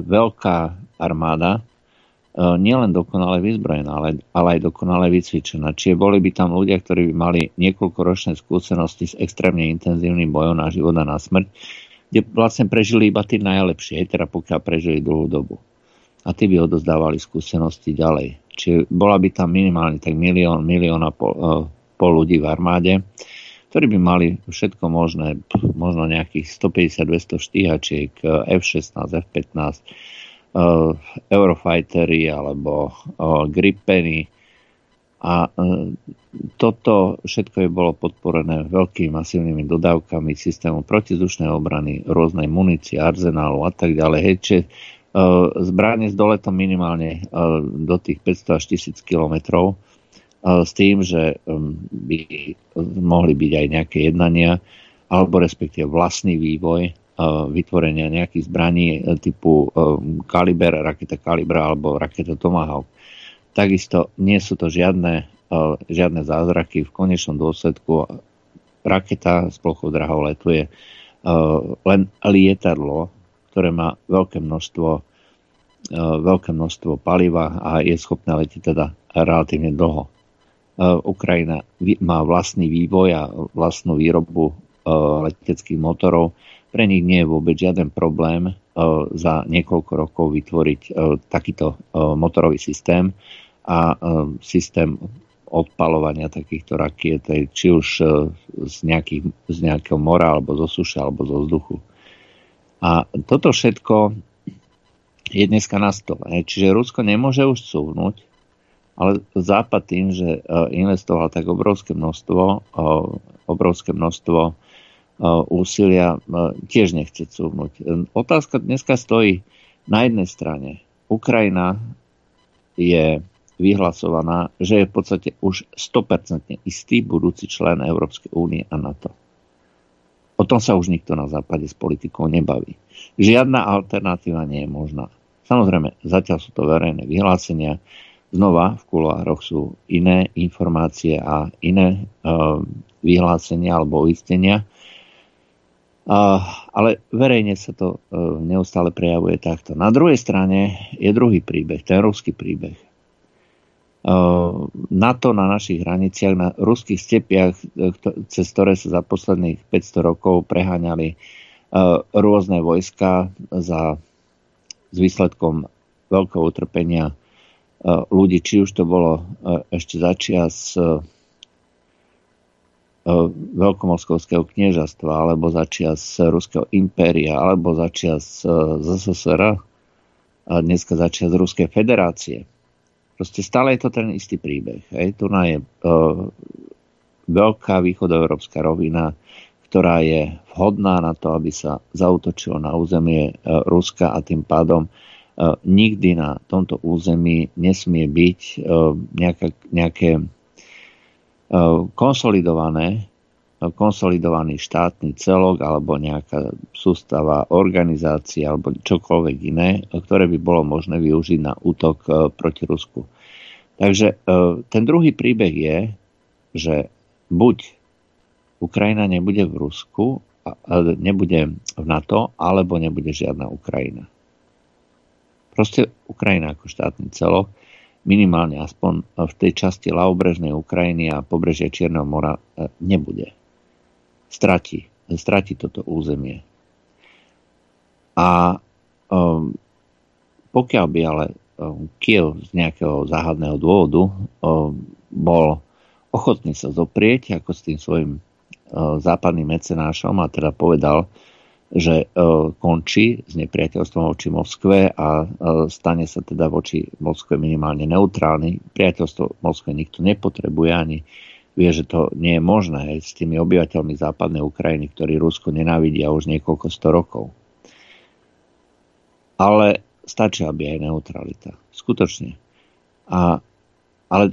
veľká armáda, E, nielen dokonale vyzbrojená, ale, ale aj dokonale vycvičená. Čiže boli by tam ľudia, ktorí by mali niekoľkoročné skúsenosti s extrémne intenzívnym bojom na život a na smrť, kde vlastne prežili iba tí najlepšie, teda pokiaľ prežili dlhú dobu. A tí by odozdávali skúsenosti ďalej. Čiže bola by tam minimálne tak milión, milión a pol, uh, pol ľudí v armáde, ktorí by mali všetko možné, možno nejakých 150-200 štíhačiek, F-16, F-15, uh, Eurofightery alebo uh, Gripeny. A uh, toto všetko je bolo podporené veľkými masívnymi dodávkami systému protizdušnej obrany, rôznej munície, arzenálu a tak ďalej. Hej, čiže zbranie s doletom minimálne do tých 500 až 1000 kilometrov s tým, že by mohli byť aj nejaké jednania alebo respektíve vlastný vývoj vytvorenia nejakých zbraní e, typu e, Kaliber, raketa Kalibra alebo raketa Tomahawk. Takisto nie sú to žiadne, e, žiadne zázraky. V konečnom dôsledku raketa s plochou drahou letuje len lietadlo, ktoré má veľké množstvo, veľké množstvo paliva a je schopné letieť teda relatívne dlho. Ukrajina má vlastný vývoj a vlastnú výrobu leteckých motorov, pre nich nie je vôbec žiaden problém e, za niekoľko rokov vytvoriť e, takýto e, motorový systém a systém odpalovania takýchto rakiet, či už z, nejakých, z nejakého mora, alebo zo suše, alebo zo vzduchu. A toto všetko je dneska na stole. Čiže Rusko nemôže už cúvnuť, ale Západ tým, že investoval tak obrovské množstvo, obrovské množstvo úsilia tiež nechce cúvnuť. Otázka dneska stojí na jednej strane. Ukrajina je vyhlasovaná, že je v podstate už 100% istý budúci člen Európskej únie a NATO. O tom sa už nikto na západe s politikou nebaví. Žiadna alternatíva nie je možná. Samozrejme, zatiaľ sú to verejné vyhlásenia. Znova v kuloároch sú iné informácie a iné uh, vyhlásenia alebo uistenia. Ale verejne sa to uh, neustále prejavuje takto. Na druhej strane je druhý príbeh, ten ruský príbeh. NATO na našich hraniciach, na ruských stepiach, e, cez ktoré sa za posledných 500 rokov preháňali e, rôzne vojska za, s výsledkom veľkého utrpenia e, ľudí, či už to bolo ešte začias veľkomoskovského kniežastva, alebo začias ruského impéria, alebo začias ZSSR, a dneska začias Ruskej federácie Proste stále je to ten istý príbeh. Hej. Tu je uh, veľká východoeurópska rovina, ktorá je vhodná na to, aby sa zautočilo na územie uh, Ruska a tým pádom nikdy na tomto území nesmie byť nejaká, nejaké konsolidované konsolidovaný štátny celok alebo nejaká sústava organizácie alebo čokoľvek iné, ktoré by bolo možné využiť na útok proti Rusku. Takže ten druhý príbeh je, že buď Ukrajina nebude v Rusku, nebude v NATO, alebo nebude žiadna Ukrajina. Proste Ukrajina ako štátny celok, minimálne aspoň v tej časti Laobrežnej Ukrajiny a pobrežia Čierneho mora e, nebude stratí, stratí toto územie. A um, pokiaľ by ale um, Kiev z nejakého záhadného dôvodu um, bol ochotný sa zoprieť ako s tým svojim uh, západným mecenášom a teda povedal, že uh, končí s nepriateľstvom voči Moskve a uh, stane sa teda voči Moskve minimálne neutrálny. Priateľstvo Moskve nikto nepotrebuje ani vie, že to nie je možné s tými obyvateľmi západnej Ukrajiny, ktorí Rusko nenávidia už niekoľko sto rokov. Ale stačila by aj neutralita. Skutočne. A, ale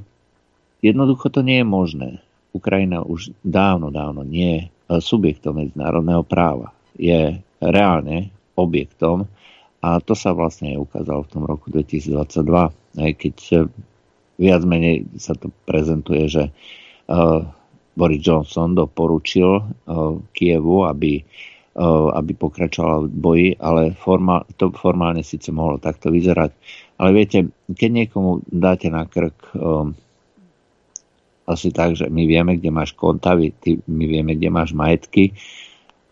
jednoducho to nie je možné. Ukrajina už dávno, dávno nie je subjektom medzinárodného práva. Je reálne objektom a to sa vlastne aj ukázalo v tom roku 2022, aj keď viac menej sa to prezentuje, že Eh, Boris Johnson doporučil eh, Kievu, aby, eh, aby pokračoval v boji, ale formál, to formálne síce mohlo takto vyzerať. Ale viete, keď niekomu dáte na krk asi tak, že my vieme, kde máš konta, ty, my vieme, kde máš majetky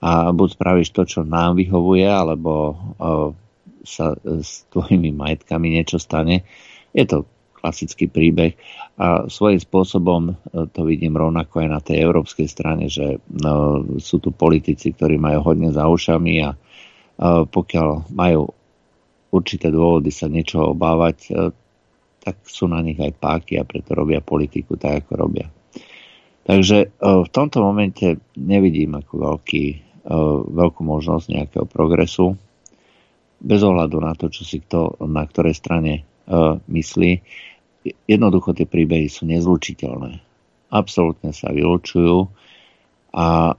a buď spravíš to, čo nám vyhovuje, alebo sa s tvojimi majetkami niečo stane. Je to klasický príbeh a svojím spôsobom e, to vidím rovnako aj na tej európskej strane, že no, sú tu politici, ktorí majú hodne za ušami a e, pokiaľ majú určité dôvody sa niečo obávať, e, tak sú na nich aj páky a preto robia politiku tak, ako robia. Takže v tomto momente nevidím ako veľký, veľkú možnosť nejakého progresu. Bez ohľadu na to, čo si kto na ktorej strane myslí jednoducho tie príbehy sú nezlučiteľné. Absolútne sa vylúčujú a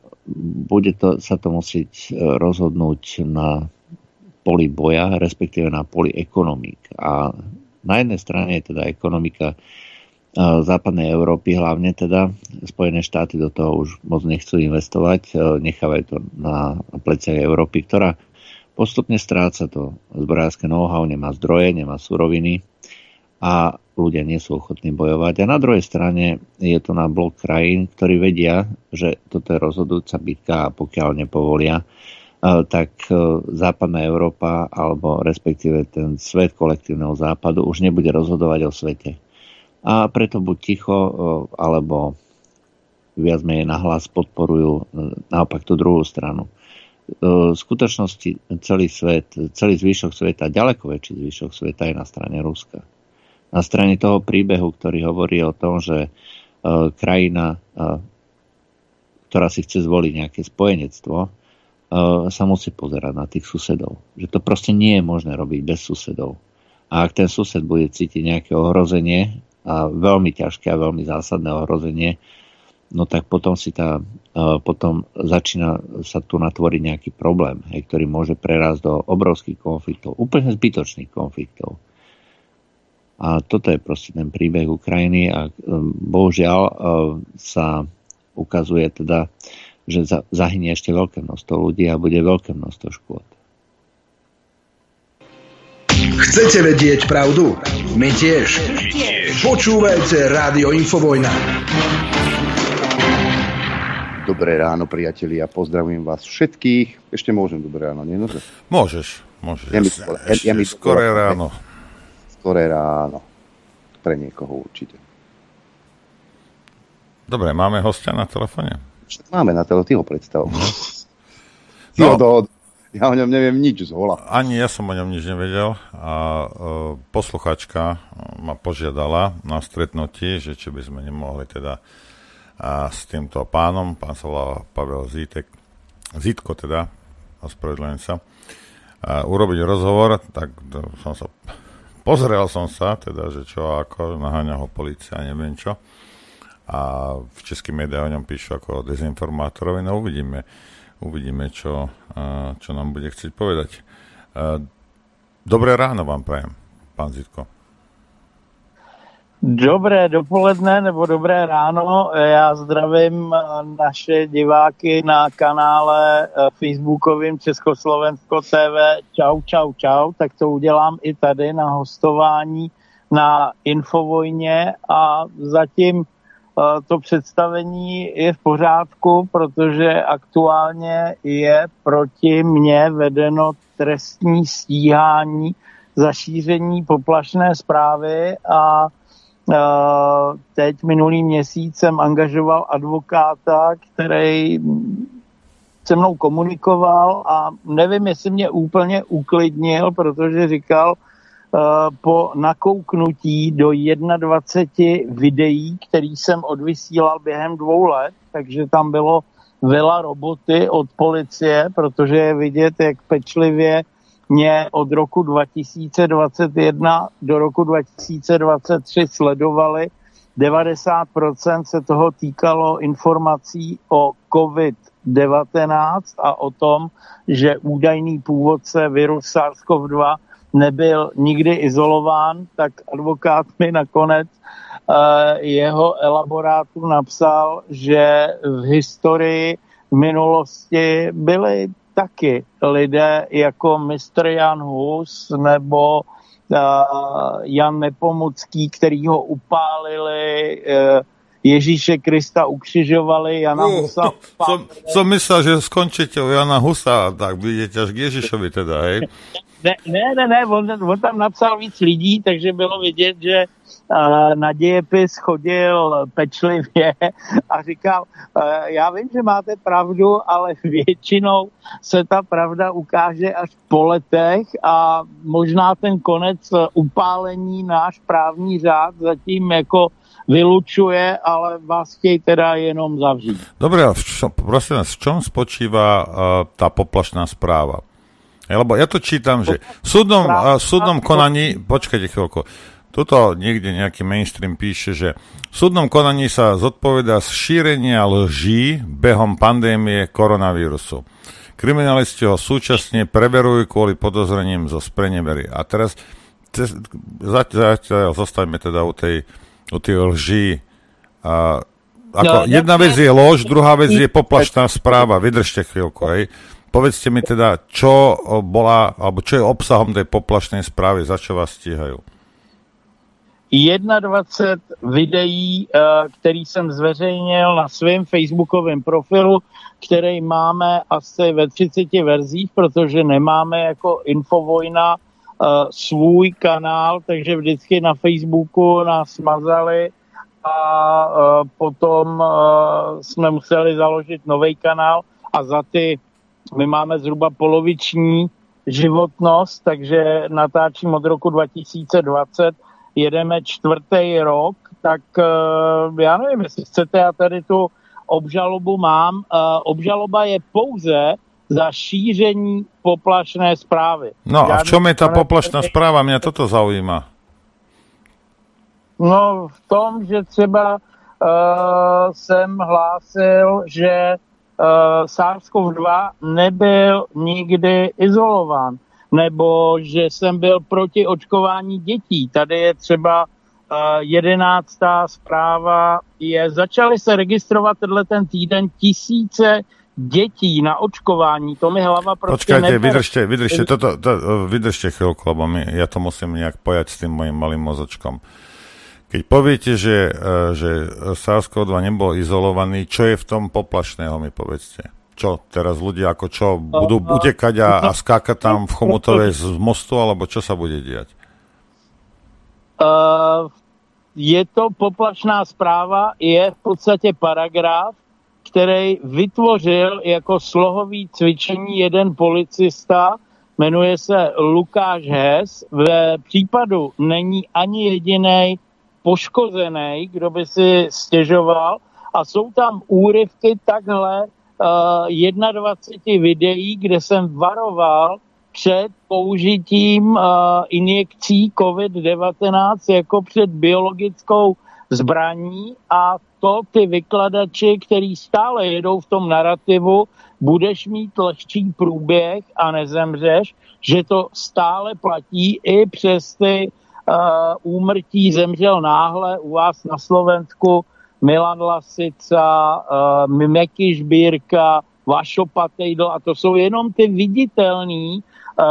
bude to, sa to musieť e, rozhodnúť na poli boja, respektíve na poli ekonomík. A na jednej strane je teda ekonomika e, západnej Európy, hlavne teda Spojené štáty do toho už moc nechcú investovať, e, nechávajú to na pleciach Európy, ktorá postupne stráca to zbrojárske know-how, nemá zdroje, nemá suroviny a ľudia nie sú ochotní bojovať. A na druhej strane je to na blok krajín, ktorí vedia, že toto je rozhodujúca bitka a pokiaľ nepovolia, e, tak e, západná Európa alebo respektíve ten svet kolektívneho západu už nebude rozhodovať o svete. A preto buď ticho, e, alebo viac menej nahlas podporujú naopak tú druhú stranu. V skutočnosti celý svet, celý zvyšok sveta, ďaleko väčší zvyšok sveta je na strane Ruska na strane toho príbehu, ktorý hovorí o tom, že e, krajina, e, ktorá si chce zvoliť nejaké spojenectvo, sa musí pozerať na tých susedov. Že to proste nie je možné robiť bez susedov. A ak ten sused bude cítiť nejaké ohrozenie, a veľmi ťažké a veľmi zásadné ohrozenie, no tak potom si tá, potom začína sa tu natvoriť nejaký problém, hej, ktorý môže prerásť do obrovských konfliktov, úplne zbytočných konfliktov. A toto je proste ten príbeh Ukrajiny a um, bohužiaľ uh, sa ukazuje teda, že zahynie ešte veľké množstvo ľudí a bude veľké množstvo škôd. Chcete vedieť pravdu? My tiež. Počúvajte Rádio Infovojna. Dobré ráno, priatelia, pozdravujem vás všetkých. Ešte môžem dobré ráno, nie? Môžeš, môžeš. Ja mi, ja, ja mi skoré ráno skoré ráno. Pre niekoho určite. Dobre, máme hostia na telefóne? Máme na telefóne, ty ho predstav. No. no. Do, ja o ňom neviem nič z hola. Ani ja som o ňom nič nevedel a e, posluchačka ma požiadala na stretnutie, že či by sme nemohli teda a s týmto pánom, pán sa volá Pavel Zítek, Zítko teda, ospravedlňujem sa, a urobiť rozhovor, tak som sa Pozrel som sa, teda, že čo ako, naháňa ho policia, neviem čo. A v českých médiách o ňom píšu ako o dezinformátorovi, no uvidíme, uvidíme, čo, čo nám bude chcieť povedať. Dobré ráno vám prajem, pán Zitko. Dobré dopoledne nebo dobré ráno. Já zdravím naše diváky na kanále eh, facebookovým Československo TV. Čau, čau, čau. Tak to udělám i tady na hostování na Infovojně a zatím to představení je v pořádku, protože aktuálně je proti mně vedeno trestní stíhání za šíření poplašné zprávy a Teď minulý měsíc jsem angažoval advokáta, který se mnou komunikoval a nevím, jestli mě úplně uklidnil, protože říkal, po nakouknutí do 21 videí, který jsem odvysílal během dvou let, takže tam bylo vela roboty od policie, protože je vidět, jak pečlivě mě od roku 2021 do roku 2023 sledovali. 90% se toho týkalo informací o COVID-19 a o tom, že údajný původce viru SARS-CoV-2 nebyl nikdy izolován, tak advokát mi nakonec uh, jeho elaborátu napsal, že v historii v minulosti byly taky lidé jako Mr. Jan Hus nebo uh, Jan Nepomucký, který ho upálili, uh, Ježíše Krista ukřižovali, Jana uh, Husa. Som, som myslel, že skončíte u Jana Husa, tak budete až k Ježíšovi teda, hej? Ne, ne, ne, ne on, on tam napsal víc lidí, takže bylo vidět, že na dějepis chodil pečlivě (laughs) a říkal, já vím, že máte pravdu, ale většinou se ta pravda ukáže až po letech a možná ten konec upálení náš právní řád zatím jako vylučuje, ale vás chtějí teda jenom zavřít. Dobre, prosím vás, v čom spočíva uh, tá poplašná správa? Lebo ja to čítam, že v súdnom, uh, súdnom konaní, počkajte chvíľku, Tuto niekde nejaký mainstream píše, že v súdnom konaní sa zodpoveda z šírenia lží behom pandémie koronavírusu. Kriminalisti ho súčasne preverujú kvôli podozrením zo sprenevery. A teraz zatiaľ zostaňme teda u tej, u tej lží. A, ako, no, jedna vec je lož, druhá vec je poplašná správa. Vydržte chvíľku, hej. Povedzte mi teda, čo bola, alebo čo je obsahom tej poplašnej správy, za čo vás stíhajú. 21 videí, eh, který jsem zveřejnil na svém facebookovém profilu, který máme asi ve 30 verzích, protože nemáme jako Infovojna eh, svůj kanál, takže vždycky na Facebooku nás smazali a eh, potom jsme museli založit nový kanál a za ty my máme zhruba poloviční životnost, takže natáčím od roku 2020 jedeme čtvrtý rok, tak uh, já nevím, jestli chcete, já tady tu obžalobu mám. Obžaloba je pouze za šíření poplašné zprávy. No a v čom je tá poplašná správa? Mňa toto zaujíma. No v tom, že třeba uh, jsem hlásil, že SARS-CoV-2 nebyl nikdy izolován, nebo že jsem byl proti očkování dětí. Tady je třeba uh, jedenáctá zpráva, je, začaly se registrovat tenhle ten týden tisíce detí na očkování, to mi hlava prostě Počkajte, neber. vydržte, vydržte, toto, to, vydržte chvíľku, lebo my, ja to musím nejak pojať s tým mojim malým mozočkom. Keď poviete, že, e, že SARS-CoV-2 nebol izolovaný, čo je v tom poplašného, mi povedzte? Čo, teraz ľudia ako čo, budú utekať a, a skákať tam v Chomutovej z mostu, alebo čo sa bude diať? Uh, je to poplašná zpráva, je v podstatě paragraf, který vytvořil jako slohový cvičení jeden policista, jmenuje se Lukáš Hes. Ve případu není ani jediný poškozený, kdo by si stěžoval. A jsou tam úryvky takhle uh, 21 videí, kde jsem varoval před použitím uh, injekcí COVID-19 jako před biologickou zbraní. A to ty vykladači, který stále jedou v tom narrativu, budeš mít lehčí průběh a nezemřeš, že to stále platí i přes ty uh, úmrtí zemřel náhle u vás na Slovensku Milan Lasica, uh, Meky Žbírka, Vašo Patejdl a to jsou jenom ty viditelný, uh,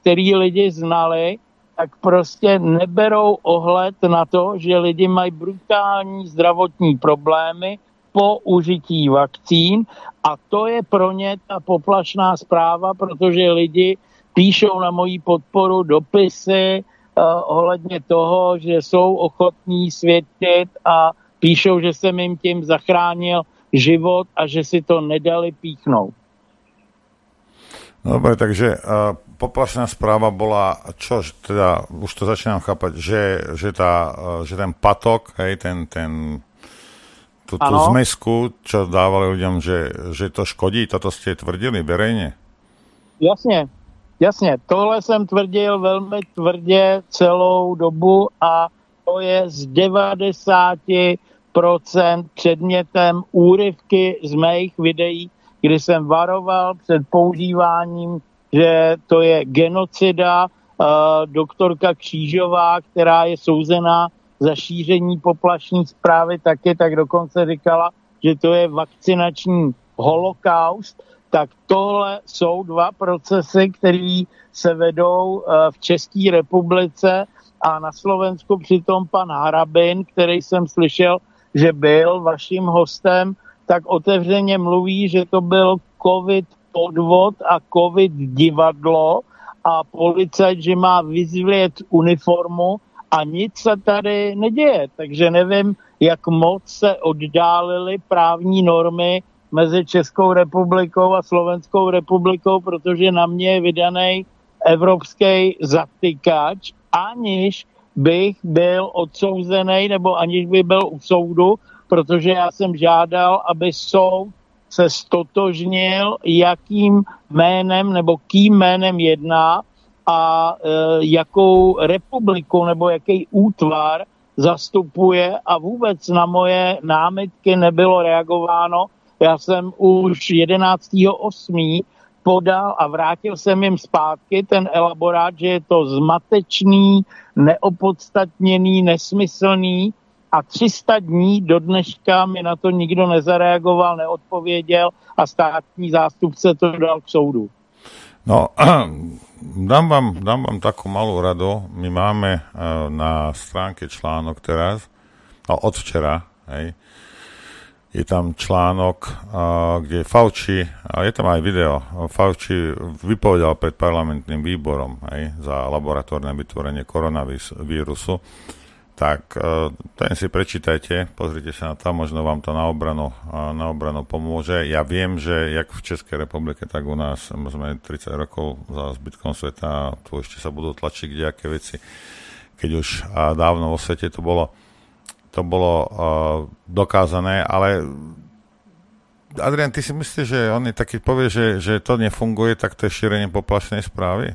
který lidi znali tak prostě neberou ohled na to, že lidi mají brutální zdravotní problémy po užití vakcín a to je pro ně ta poplašná zpráva, protože lidi píšou na moji podporu dopisy ohledně toho, že jsou ochotní svědčit a píšou, že jsem jim tím zachránil život a že si to nedali píchnout. Dobre, takže uh, poplašná správa bola, čo, teda, už to začínam chápať, že, že, tá, uh, že ten patok, hej, ten, ten tú, tú zmesku, čo dávali ľuďom, že, že to škodí, toto ste tvrdili verejne? Jasně, jasně. Tohle jsem tvrdil velmi tvrdě celou dobu a to je z 90% předmětem úryvky z mých videí, kdy jsem varoval před používáním, že to je genocida. Doktorka Křížová, která je souzená za šíření poplašní zprávy, taky tak dokonce říkala, že to je vakcinační holokaust. Tak tohle jsou dva procesy, které se vedou v České republice a na Slovensku přitom pan Harabin, který jsem slyšel, že byl vaším hostem, tak otevřeně mluví, že to byl covid podvod a covid divadlo a policajt, že má vyzvět uniformu a nic se tady neděje. Takže nevím, jak moc se oddálily právní normy mezi Českou republikou a Slovenskou republikou, protože na mě je vydaný evropský zatykač, aniž bych byl odsouzený nebo aniž by byl u soudu, protože já jsem žádal, aby soud se stotožnil, jakým jménem nebo kým jménem jedná a e, jakou republiku nebo jaký útvar zastupuje a vůbec na moje námitky nebylo reagováno. Já jsem už 11.8. podal a vrátil jsem jim zpátky ten elaborát, že je to zmatečný, neopodstatněný, nesmyslný a 300 dní do dneška mi na to nikdo nezareagoval, neodpověděl a státní zástupce to dal k soudu. No, (clears throat) dám vám, dám vám takú malú radu. My máme uh, na stránke článok teraz, no od včera, hej, je tam článok, kde Fauci, a je tam aj video, Fauci vypovedal pred parlamentným výborom hej, za laboratórne vytvorenie koronavírusu tak uh, ten si prečítajte, pozrite sa na to, možno vám to na obranu, na obranu pomôže. Ja viem, že jak v Českej republike, tak u nás sme 30 rokov za zbytkom sveta, tu ešte sa budú tlačiť nejaké veci, keď už dávno vo svete to bolo, to bolo uh, dokázané, ale Adrian, ty si myslíš, že on je taký povie, že, že to nefunguje, tak to je šírenie poplašnej správy?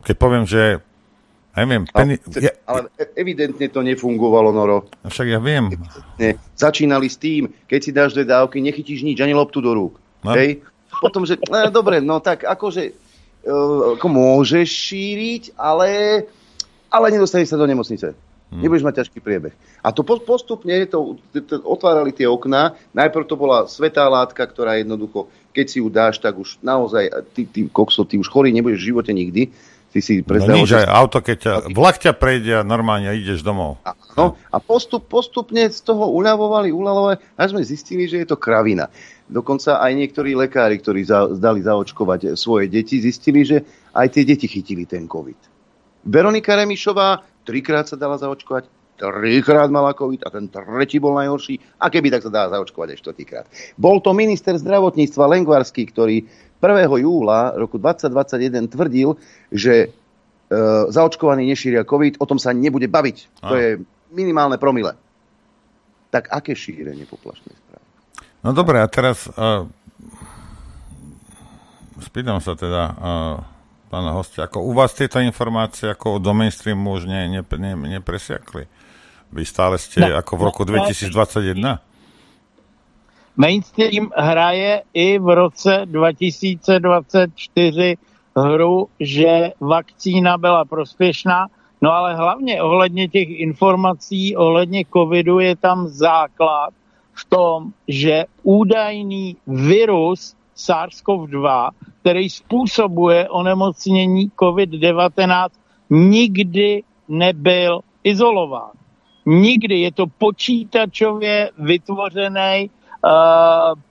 Keď poviem, že ja neviem, peni... ale, ale evidentne to nefungovalo, Noro. Však ja viem. Evidentne. Začínali s tým, keď si dáš dve dávky, nechytíš nič, ani loptu do rúk. No. Hej? Potom, že, no, dobre, no tak akože uh, ako môžeš šíriť, ale, ale nedostaneš sa do nemocnice. Hmm. Nebudeš mať ťažký priebeh. A to postupne to, to, otvárali tie okná. Najprv to bola svetá látka, ktorá jednoducho, keď si ju dáš, tak už naozaj, ty, ty kokso, ty už chorý nebudeš v živote nikdy si si no nič, aj auto, keď ťa, vlak ťa prejde a normálne ideš domov. A, no, a postup, postupne z toho uľavovali, uľavovali, až sme zistili, že je to kravina. Dokonca aj niektorí lekári, ktorí za, zdali zaočkovať svoje deti, zistili, že aj tie deti chytili ten COVID. Veronika Remišová trikrát sa dala zaočkovať, trikrát mala COVID a ten tretí bol najhorší. A keby tak sa dala zaočkovať aj štvrtýkrát. Bol to minister zdravotníctva Lengvarský, ktorý 1. júla roku 2021 tvrdil, že e, zaočkovaní nešíria COVID, o tom sa nebude baviť. A. To je minimálne promile. Tak aké šírenie poplašnej správy? No dobre, a teraz uh, spýtam sa teda uh, pána hostia, ako u vás tieto informácie ako do mainstreamu už ne, ne, ne, nepresiakli? Vy stále ste no, ako v roku 2021? Mainstream hraje i v roce 2024 hru, že vakcína byla prospěšná, no ale hlavně ohledně těch informací, ohledně covidu je tam základ v tom, že údajný virus SARS-CoV-2, který způsobuje onemocnění COVID-19, nikdy nebyl izolován. Nikdy je to počítačově vytvořený uh,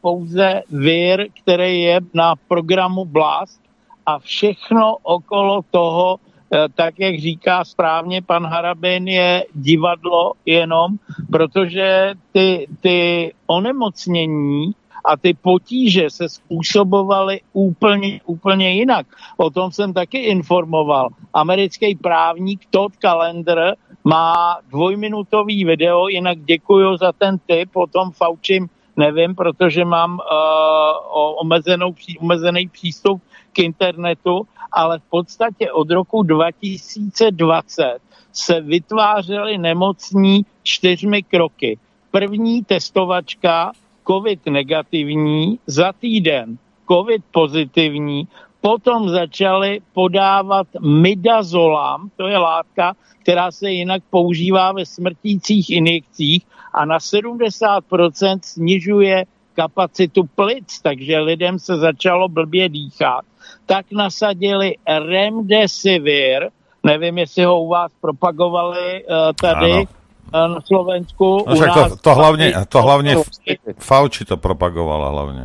pouze vir, který je na programu Blast a všechno okolo toho, uh, tak jak říká správně pan Harabin, je divadlo jenom, protože ty, ty onemocnění a ty potíže se způsobovaly úplně, úplně jinak. O tom jsem taky informoval. Americký právník Todd Calendar má dvojminutový video, jinak děkuji za ten tip, o tom Faučím nevím, protože mám uh, omezenou, omezený přístup k internetu, ale v podstatě od roku 2020 se vytvářely nemocní čtyřmi kroky. První testovačka COVID negativní, za týden COVID pozitivní, potom začali podávat midazolam, to je látka, která se jinak používá ve smrtících injekcích a na 70% snižuje kapacitu plic, takže lidem se začalo blbě dýchat, tak nasadili remdesivir, nevím, jestli ho u vás propagovali uh, tady ano. Na Slovensku. No, však to, to, hlavně, to hlavně Fauci to propagovala hlavně.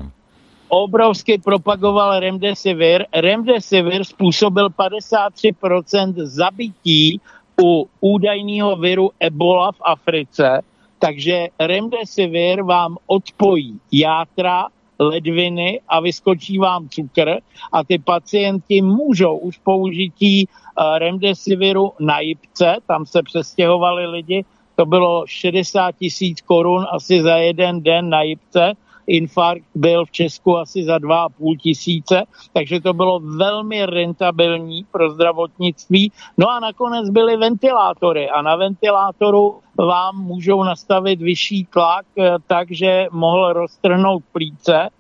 Obrovsky propagoval Remdesivir. Remdesivir způsobil 53% zabití u údajného viru Ebola v Africe, takže remdesivir vám odpojí játra, ledviny a vyskočí vám cukr a ty pacienti můžou už použití uh, remdesiviru na jipce, tam se přestěhovali lidi, to bylo 60 tisíc korun asi za jeden den na jipce, infarkt byl v Česku asi za 2,5 tisíce, takže to bylo velmi rentabilní pro zdravotnictví. No a nakonec byly ventilátory a na ventilátoru vám můžou nastavit vyšší tlak, eh, takže mohl roztrhnout plíce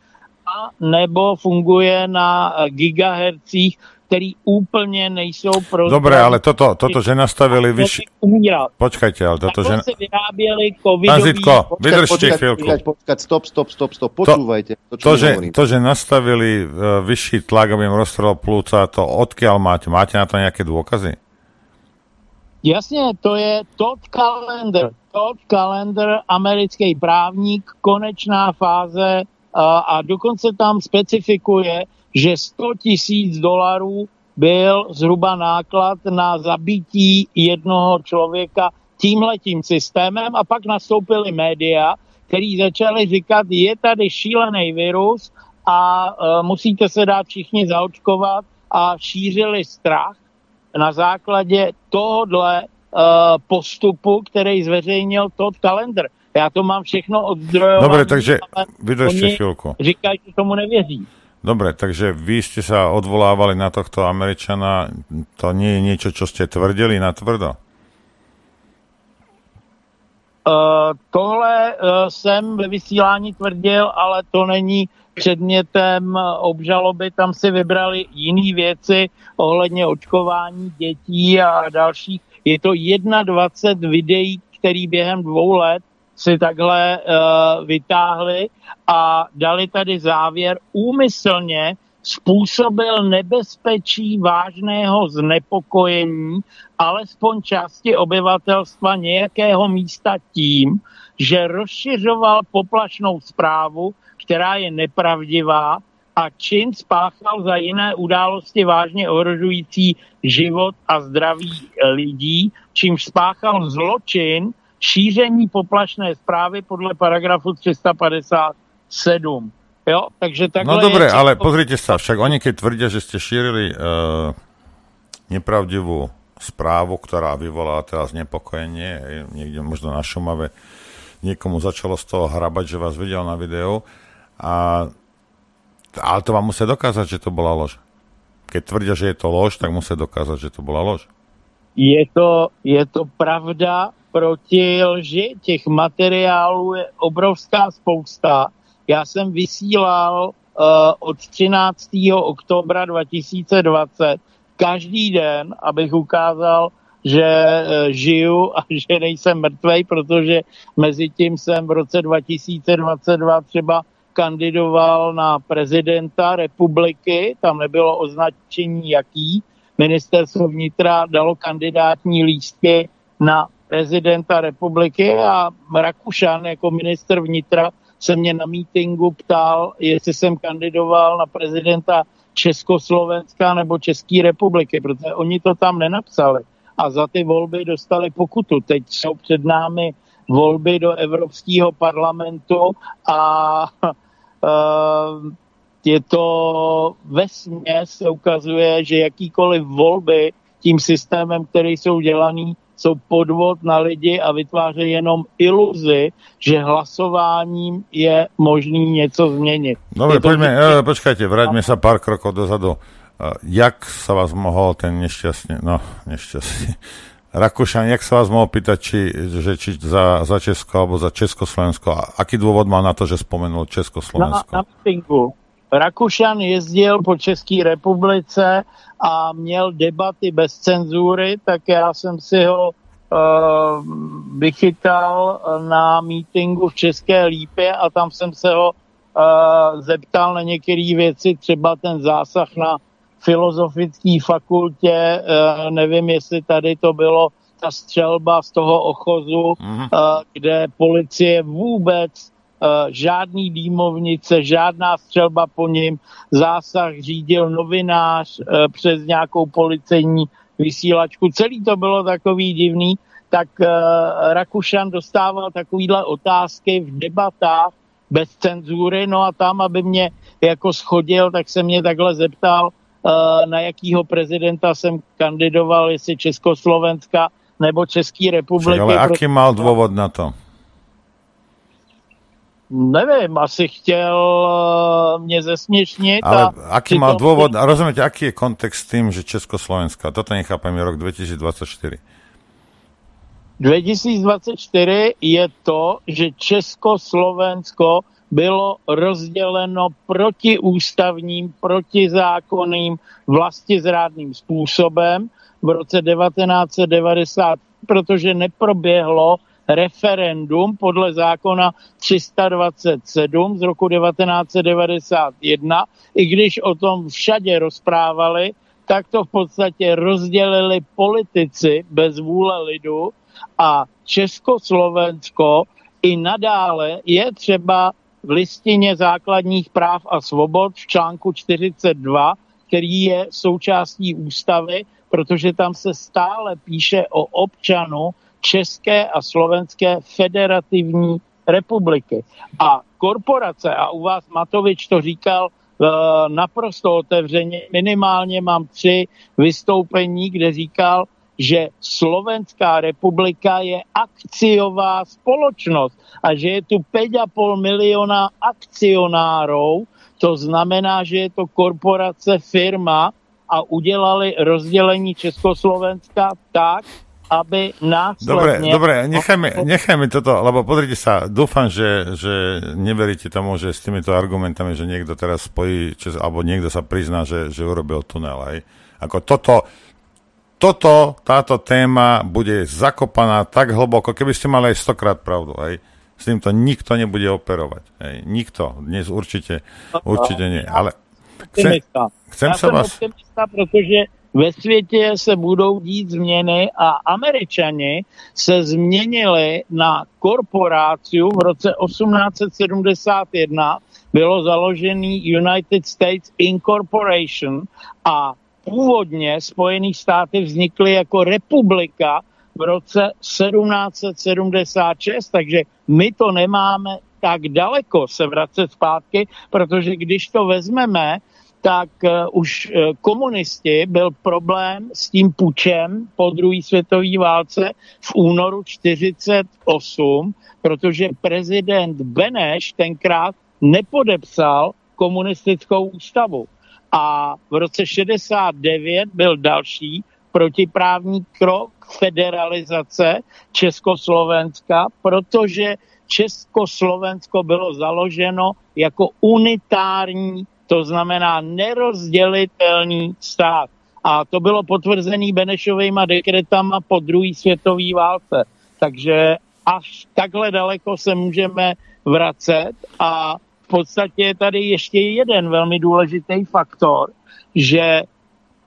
a nebo funguje na gigahercích který úplně nejsou pro... Dobre, ale toto, toto že nastavili vyšší... Počkajte, ale toto, že... vyráběli covidový... Zitko, vydržte chvíľku. Počkať, stop, stop, stop, stop, počúvajte. To, to, že, to, že nastavili uh, vyšší tlak, aby im rozstrelo plúca, to odkiaľ máte? Máte na to nejaké dôkazy? Jasně, to je Todd Calendar. Todd Calendar, americký právník, konečná fáze uh, a dokonce tam specifikuje, že 100 tisíc dolarů byl zhruba náklad na zabití jednoho člověka tímhletím systémem a pak nastoupily média, který začali říkat, je tady šílený virus a uh, musíte se dát všichni zaočkovat a šířili strach na základě tohohle uh, postupu, který zveřejnil Todd Calendar. Já to mám všechno odzdrojované. Dobre, takže vydržte chvíľku. Říkají, že tomu nevěří. Dobre, takže vy ste sa odvolávali na tohto Američana. To nie je niečo, čo ste tvrdili na tvrdo? Uh, tohle uh, jsem ve vysílání tvrdil, ale to není předmětem obžaloby. Tam si vybrali jiné věci ohledně očkování dětí a dalších. Je to 21 videí, který během dvou let si takhle uh, vytáhli a dali tady závěr. Úmyslně způsobil nebezpečí vážného znepokojení alespoň části obyvatelstva nějakého místa tím, že rozšiřoval poplašnou zprávu, která je nepravdivá a čin spáchal za jiné události vážně ohrožující život a zdraví lidí, čímž spáchal zločin šíření poplašné zprávy podle paragrafu 357. Jo, takže takhle no dobre, je... ale pozrite sa, však oni keď tvrdia, že ste šírili uh, nepravdivú správu, ktorá vyvolala teraz nepokojenie, niekde možno na Šumave, niekomu začalo z toho hrabať, že vás videl na videu, a, ale to vám musia dokázať, že to bola lož. Keď tvrdia, že je to lož, tak musia dokázať, že to bola lož. Je to, je to pravda proti lži. Těch materiálů je obrovská spousta já jsem vysílal uh, od 13. oktobra 2020 každý den, abych ukázal, že uh, žiju a (laughs) že nejsem mrtvej, protože mezi tím jsem v roce 2022 třeba kandidoval na prezidenta republiky, tam nebylo označení jaký, ministerstvo vnitra dalo kandidátní lístky na prezidenta republiky a Rakušan jako minister vnitra se mě na mítingu ptal, jestli jsem kandidoval na prezidenta Československa nebo České republiky, protože oni to tam nenapsali. A za ty volby dostali pokutu. Teď jsou před námi volby do Evropského parlamentu a uh, (laughs) je to ve se ukazuje, že jakýkoliv volby tím systémem, který jsou dělaný, jsou podvod na lidi a vytvářejí jenom iluzi, že hlasováním je možný něco změnit. Dobre, to... poďme, e, počkajte, vráťme sa pár krokov dozadu. E, jak sa vás mohol ten nešťastný, no nešťastný, (laughs) Rakúšan, jak sa vás mohol pýtať, či, že, či za, za Česko alebo za Československo? A aký dôvod má na to, že spomenul Československo? Na, na. Rakušan jezdil po České republice a měl debaty bez cenzury, tak já jsem si ho uh, vychytal na mítingu v České Lípě a tam jsem se ho uh, zeptal na některé věci, třeba ten zásah na filozofické fakultě, uh, nevím, jestli tady to bylo ta střelba z toho ochozu, uh, kde policie vůbec žádný dýmovnice, žádná střelba po ním, zásah řídil novinář eh, přes nějakou policejní vysílačku. Celý to bylo takový divný, tak eh, Rakušan dostával takovýhle otázky v debatách bez cenzury, no a tam, aby mě jako schodil, tak se mě takhle zeptal, na jakýho prezidenta jsem kandidoval, jestli Československa nebo České republiky. ale aký mal dôvod na to? Nevím, asi chtěl eh, mě zesměšnit. Ale aký mal dôvod, a rozumiete, aký je kontext s tým, že Československa, toto nechápem, je rok 2024. 2024 je to, že Československo bylo rozděleno protiústavním, protizákonným, vlastizrádným způsobem v roce 1990, protože neproběhlo referendum podle zákona 327 z roku 1991, i když o tom všade rozprávali, tak to v podstatě rozdělili politici bez vůle lidu a Československo i nadále je třeba v listině základních práv a svobod v článku 42, který je součástí ústavy, protože tam se stále píše o občanu, České a Slovenské federativní republiky. A korporace, a u vás Matovič to říkal uh, naprosto otevřeně, minimálně mám tři vystoupení, kde říkal, že Slovenská republika je akciová spoločnosť a že je tu 5,5 milióna akcionárov, to znamená, že je to korporace, firma a udělali rozdělení Československa tak, aby následne... Dobre, dobre, nechajme, nechajme toto, lebo pozrite sa, dúfam, že, že neveríte tomu, že s týmito argumentami, že niekto teraz spojí, či, alebo niekto sa prizná, že, že urobil tunel, aj. Ako toto, toto, táto téma bude zakopaná tak hlboko, keby ste mali aj stokrát pravdu, aj. S týmto nikto nebude operovať, aj. Nikto, dnes určite, určite nie, ale... Chcem, chcem sa vás... optimista, protože ve světě se budou dít změny a američani se změnili na korporáciu. V roce 1871 bylo založený United States Incorporation a původně Spojených státy vznikly jako republika v roce 1776, takže my to nemáme tak daleko se vracet zpátky, protože když to vezmeme, tak uh, už uh, komunisti byl problém s tím pučem po druhé světové válce v únoru 48, protože prezident Beneš tenkrát nepodepsal komunistickou ústavu. A v roce 69 byl další protiprávní krok federalizace Československa, protože Československo bylo založeno jako unitární to znamená nerozdělitelný stát. A to bylo potvrzený Benešovými dekretama po druhé světové válce. Takže až takhle daleko se můžeme vracet a v podstatě je tady ještě jeden velmi důležitý faktor, že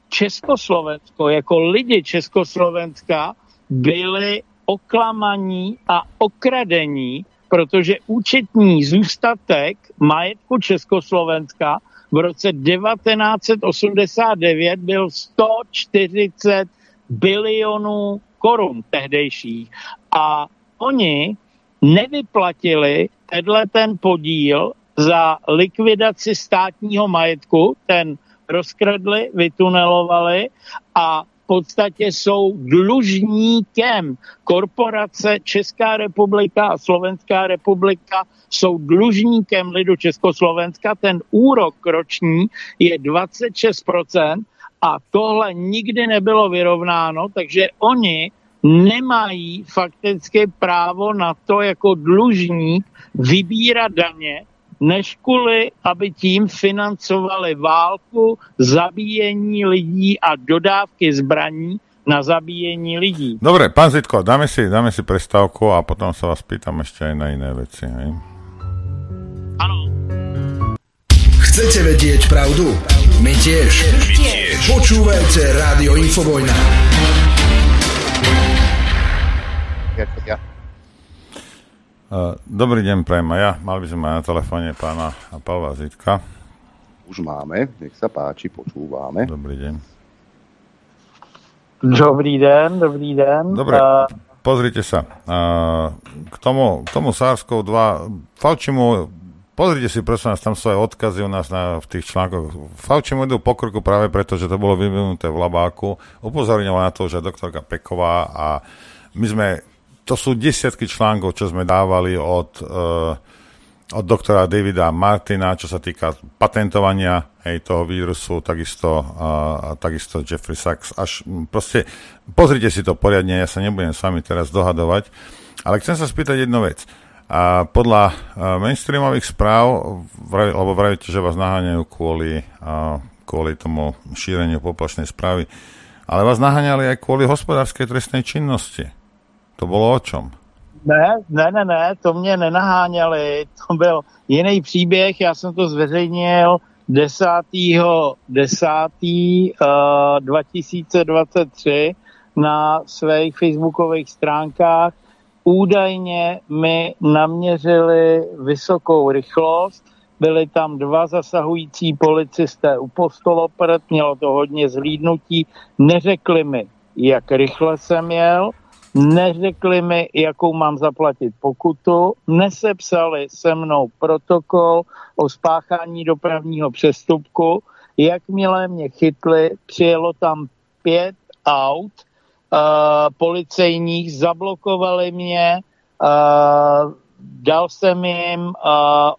Československo, jako lidi Československa, byli oklamaní a okradení, protože účetní zůstatek majetku Československa v roce 1989 byl 140 bilionů korun tehdejších. A oni nevyplatili tenhle ten podíl za likvidaci státního majetku, ten rozkradli, vytunelovali a podstatě jsou dlužníkem. Korporace Česká republika a Slovenská republika jsou dlužníkem lidu Československa. Ten úrok roční je 26% a tohle nikdy nebylo vyrovnáno, takže oni nemají fakticky právo na to jako dlužník vybírat daně, než kvůli, aby tím financovali válku, zabíjení lidí a dodávky zbraní na zabíjení lidí. Dobre, pán Zitko, dáme si, dáme si prestávku a potom sa vás pýtam ešte aj na iné veci. Hej? Chcete vedieť pravdu? My tiež. My tiež. Počúvajte Rádio Infovojna. Uh, Dobrý deň, prajem aj ja. Mali by sme mať na telefóne pána Pavla Zitka. Už máme, nech sa páči, počúvame. Dobrý deň. Dobrý den, dobrý den. Dobre, Uh, pozrite sa. Uh, k tomu, k tomu SARS-CoV-2, Faucimu, pozrite si prosím nás, tam sú aj odkazy u nás na, v tých článkoch. Faucimu idú po krku práve preto, že to bolo vyvinuté v labáku. Upozorňoval na to, že doktorka Peková a my sme to sú desiatky článkov, čo sme dávali od, uh, od doktora Davida Martina, čo sa týka patentovania hej, toho vírusu, takisto, uh, takisto Jeffrey Sachs. Až m, proste, pozrite si to poriadne, ja sa nebudem s vami teraz dohadovať, ale chcem sa spýtať jednu vec. A podľa uh, mainstreamových správ, lebo vravíte, že vás naháňajú kvôli, kvôli tomu šíreniu poplašnej správy, ale vás naháňali aj kvôli hospodárskej trestnej činnosti. To bylo o čom? Ne, ne, ne, ne, to mě nenaháněli, to byl jiný příběh, já jsem to zveřejnil 10. 10. Uh, 2023 na svých facebookových stránkách. Údajně mi naměřili vysokou rychlost, byli tam dva zasahující policisté u postoloprt, mělo to hodně zhlídnutí, neřekli mi, jak rychle jsem jel, neřekli mi, jakou mám zaplatit pokutu, nesepsali se mnou protokol o spáchání dopravního přestupku. Jakmile mě chytli, přijelo tam pět aut, policejních, zablokovali mě, uh, dal jsem jim uh,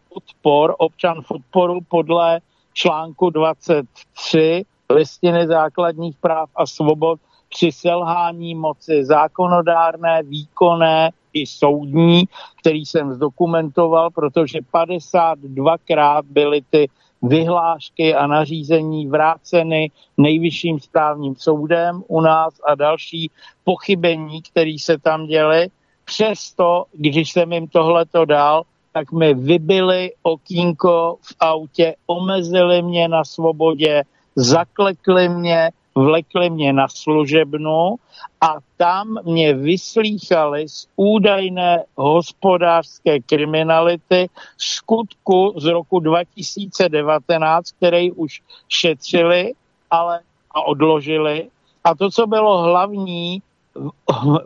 odpor, občan v odporu podle článku 23 listiny základních práv a svobod při selhání moci zákonodárné, výkonné i soudní, který jsem zdokumentoval, protože 52krát byly ty vyhlášky a nařízení vráceny nejvyšším správním soudem u nás a další pochybení, které se tam děly. Přesto, když jsem jim tohleto dal, tak mi vybili okýnko v autě, omezili mě na svobodě, zaklekli mě, vlekli mě na služebnu a tam mě vyslýchali z údajné hospodářské kriminality skutku z roku 2019, který už šetřili ale a odložili. A to, co bylo hlavní,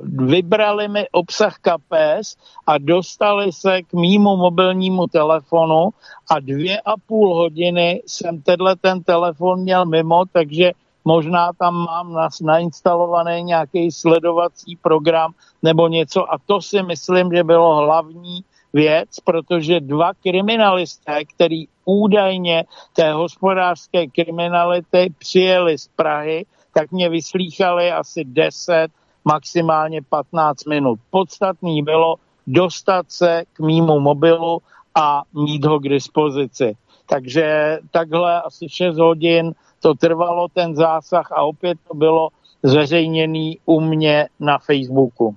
vybrali mi obsah kapes a dostali se k mýmu mobilnímu telefonu a dvě a půl hodiny jsem tenhle ten telefon měl mimo, takže možná tam mám nainstalovaný nějaký sledovací program nebo něco a to si myslím, že bylo hlavní věc, protože dva kriminalisté, který údajně té hospodářské kriminality přijeli z Prahy, tak mě vyslýchali asi 10, maximálně 15 minut. Podstatný bylo dostat se k mýmu mobilu a mít ho k dispozici. Takže takhle asi 6 hodin to trvalo ten zásah a opět to bylo zveřejněný u mě na Facebooku.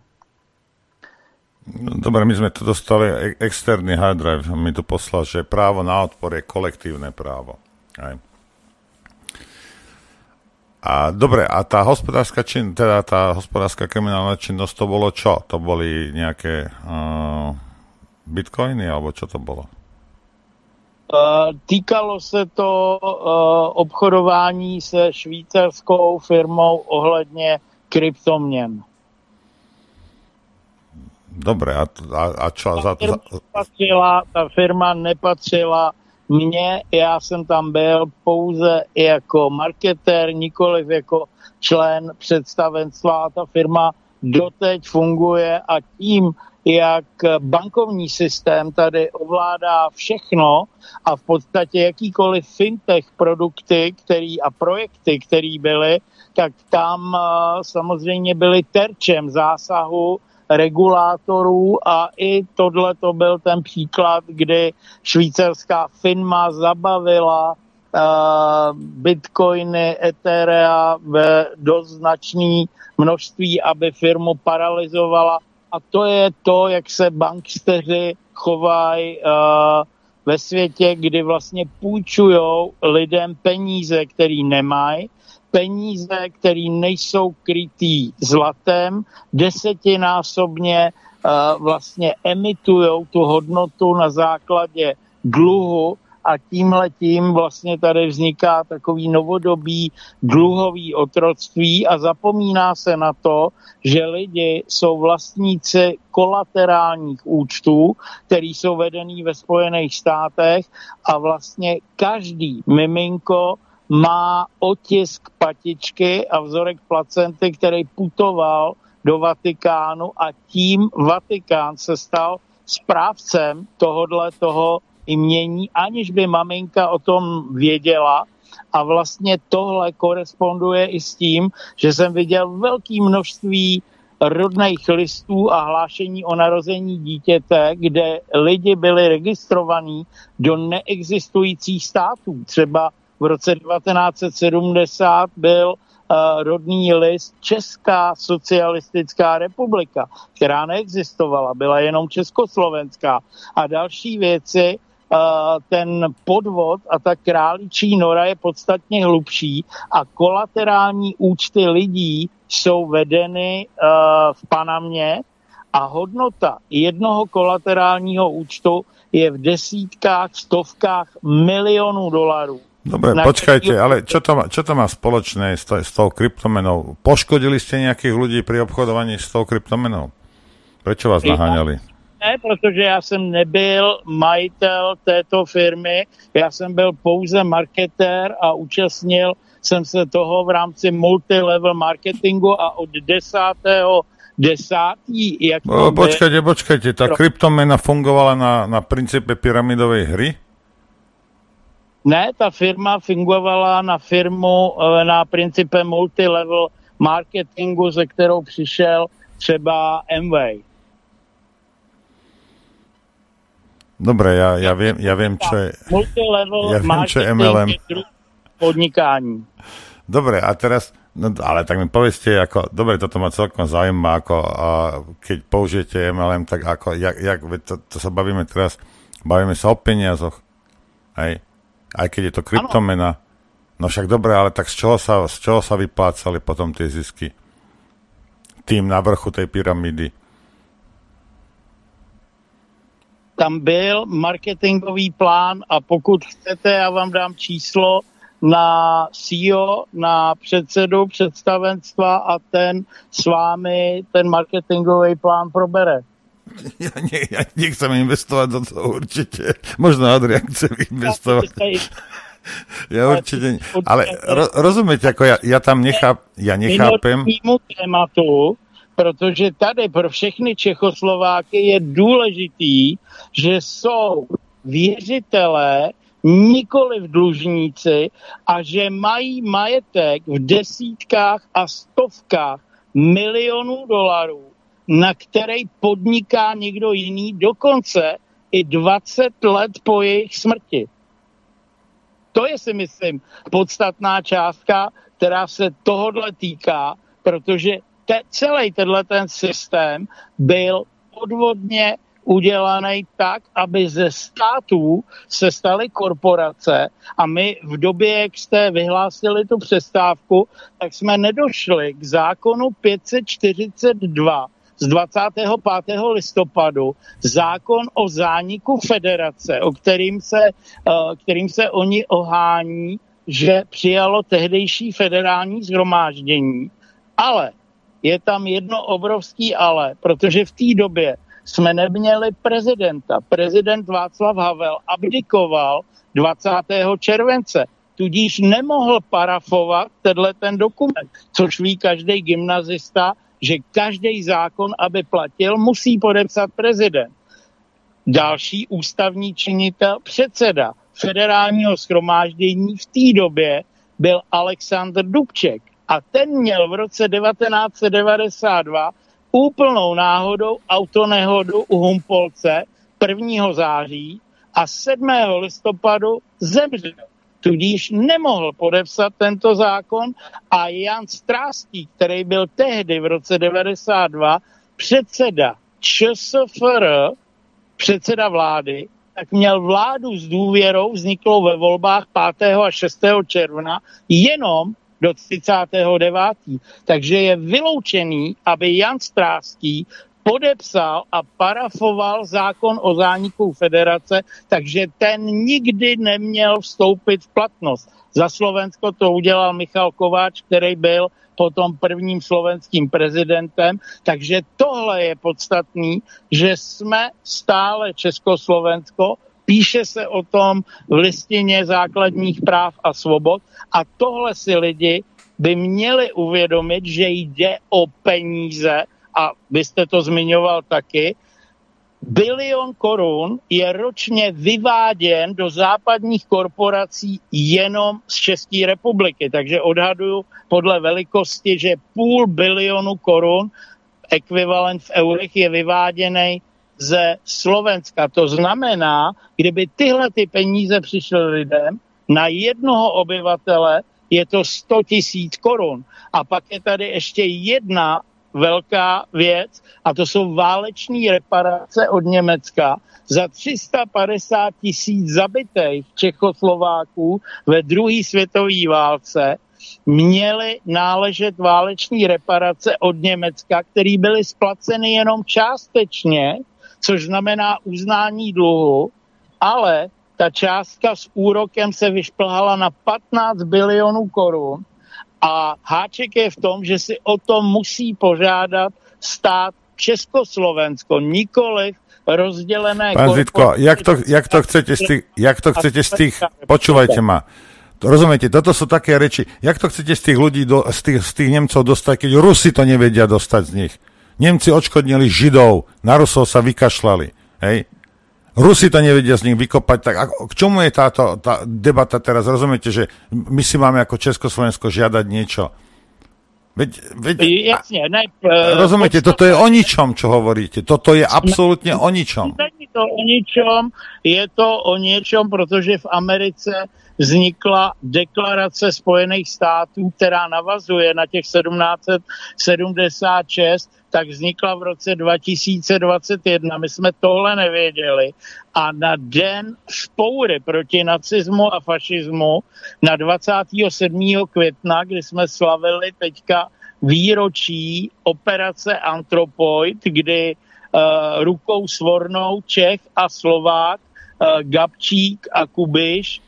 Dobre, my sme tu dostali externý hard drive, mi tu poslal, že právo na odpor je kolektívne právo. Aj. A dobre, a tá hospodárska čin, teda tá hospodárska kriminálna činnosť, to bolo čo? To boli nejaké uh, bitcoiny, alebo čo to bolo? Týkalo se to uh, obchodování se švýcarskou firmou ohledně kryptoměn. Dobre, a, a, a čo? Za, za... nepatřila, ta firma nepatřila mně, já jsem tam byl pouze jako marketér, nikoliv jako člen představenstva. Ta firma doteď funguje a tím, jak bankovní systém tady ovládá všechno a v podstatě jakýkoliv fintech produkty který, a projekty, které byly, tak tam samozřejmě byly terčem zásahu regulátorů a i tohle to byl ten příklad, kdy švýcarská firma zabavila uh, bitcoiny, etherea ve dost značný množství, aby firmu paralizovala. A to je to, jak se banksteři chovají uh, ve světě, kdy vlastně půjčují lidem peníze, který nemají, peníze, které nejsou krytý zlatem, desetinásobně uh, vlastně emitují tu hodnotu na základě dluhu a tímhle tím vlastně tady vzniká takový novodobý dluhový otroctví a zapomíná se na to, že lidi jsou vlastníci kolaterálních účtů, který jsou vedený ve Spojených státech a vlastně každý miminko má otisk patičky a vzorek placenty, který putoval do Vatikánu a tím Vatikán se stal správcem tohodle toho imění, aniž by maminka o tom věděla. A vlastně tohle koresponduje i s tím, že jsem viděl velké množství rodných listů a hlášení o narození dítěte, kde lidi byli registrovaní do neexistujících států. Třeba v roce 1970 byl uh, rodný list Česká socialistická republika, která neexistovala, byla jenom Československá. A další věci, ten podvod a ta králičí nora je podstatně hlubší a kolaterální účty lidí jsou vedeny uh, v Panamě a hodnota jednoho kolaterálního účtu je v desítkách, stovkách milionů dolarů. Dobre, Na- počkajte, ale čo to, má, čo to má spoločné s, to, s tou kryptomenou? Poškodili ste nejakých ľudí pri obchodovaní s tou kryptomenou? Prečo vás naháňali? Ne, protože já jsem nebyl majitel této firmy, já jsem byl pouze marketér a účastnil jsem se toho v rámci multilevel marketingu a od 10. desátý, jak O, počkajte, počkajte, tá kryptomena fungovala na, na princípe pyramidovej hry? Ne, ta firma fungovala na firmu eh, na principe multilevel marketingu, ze kterou přišel třeba Amway. Dobre, ja, ja, viem, ja viem, čo je... Ja viem, čo je MLM. podnikání. Dobre, a teraz, no, ale tak mi povedzte, ako, dobre, toto ma celkom zaujíma, ako, a, keď použijete MLM, tak ako, jak, jak to, to sa bavíme teraz, bavíme sa o peniazoch, hej, aj keď je to kryptomena, no však dobre, ale tak z čoho sa, z čoho sa vyplácali potom tie zisky? Tým na vrchu tej pyramídy. Tam byl marketingový plán a pokud chcete, já vám dám číslo na CEO, na předsedu představenstva a ten s vámi ten marketingový plán probere. Ja, nie, ja nechcem investovať do toho určite. Možno Adrian chce investovať. (laughs) Ja určite... Ale ro, rozumiete, ako ja, ja tam necháp, ja nechápem... Tématu, protože tady pro všechny Čechoslováky je důležitý, že jsou věřitelé, nikoli v dlužníci a že mají majetek v desítkách a stovkách milionů dolarů, na který podniká někdo jiný dokonce i 20 let po jejich smrti. To je si myslím podstatná částka, která se tohodle týká, protože te, celý tenhle ten systém byl podvodně udělaný tak, aby ze států se staly korporace a my v době, jak jste vyhlásili tu přestávku, tak jsme nedošli k zákonu 542 z 25. listopadu zákon o zániku federace, o kterým se, eh, kterým se oni ohání, že přijalo tehdejší federální zhromáždění. Ale je tam jedno obrovský ale, protože v té době jsme neměli prezidenta. Prezident Václav Havel abdikoval 20. července, tudíž nemohl parafovat tenhle ten dokument, což ví každý gymnazista, že každý zákon, aby platil, musí podepsat prezident. Další ústavní činitel, předseda federálního schromáždění v té době byl Aleksandr Dubček. A ten měl v roce 1992 úplnou náhodou autonehodu u Humpolce 1. září a 7. listopadu zemřel. Tudíž nemohl podepsat tento zákon a Jan Stráský, který byl tehdy v roce 92 předseda ČSFR, předseda vlády, tak měl vládu s důvěrou vzniklou ve volbách 5. a 6. června jenom do 39. Takže je vyloučený, aby Jan Stráský podepsal a parafoval zákon o zániku federace, takže ten nikdy neměl vstoupit v platnost. Za Slovensko to udělal Michal Kováč, který byl potom prvním slovenským prezidentem. Takže tohle je podstatný, že jsme stále Československo, píše se o tom v listině základních práv a svobod a tohle si lidi by měli uvědomit, že jde o peníze a vy jste to zmiňoval taky, bilion korun je ročně vyváděn do západních korporací jenom z České republiky. Takže odhaduju podle velikosti, že půl bilionu korun, ekvivalent v eurech, je vyváděný ze Slovenska. To znamená, kdyby tyhle ty peníze přišly lidem, na jednoho obyvatele je to 100 tisíc korun. A pak je tady ještě jedna velká věc a to jsou váleční reparace od Německa za 350 tisíc zabitých Čechoslováků ve druhé světové válce měly náležet váleční reparace od Německa, které byly splaceny jenom částečně, což znamená uznání dluhu, ale ta částka s úrokem se vyšplhala na 15 bilionů korun a háček je v tom, že si o to musí požádat stát Československo, nikoliv rozdělené... Pán Zitko, jak to, jak to chcete z tých, jak to chcete z tých, počúvajte ma, rozumiete, toto sú také reči, jak to chcete z tých ľudí, do, z, tých, z tých Nemcov dostať, keď Rusi to nevedia dostať z nich. Nemci odškodnili Židov, na Rusov sa vykašľali, hej. Rusi to nevedia z nich vykopať, tak ako, k čomu je táto tá debata teraz? Rozumiete, že my si máme ako Československo žiadať niečo? Veď, veď, Jasne, ne, rozumiete, toto je o ničom, čo hovoríte. Toto je absolútne o ničom. Není to o ničom, je to o niečom, protože v Americe vznikla deklarace Spojených států, která navazuje na těch 1776, tak vznikla v roce 2021. My jsme tohle nevěděli. A na den spoury proti nacismu a fašismu na 27. května, kdy jsme slavili teďka výročí operace Antropoid, kdy uh, rukou svornou Čech a Slovák, uh, Gabčík a Kubiš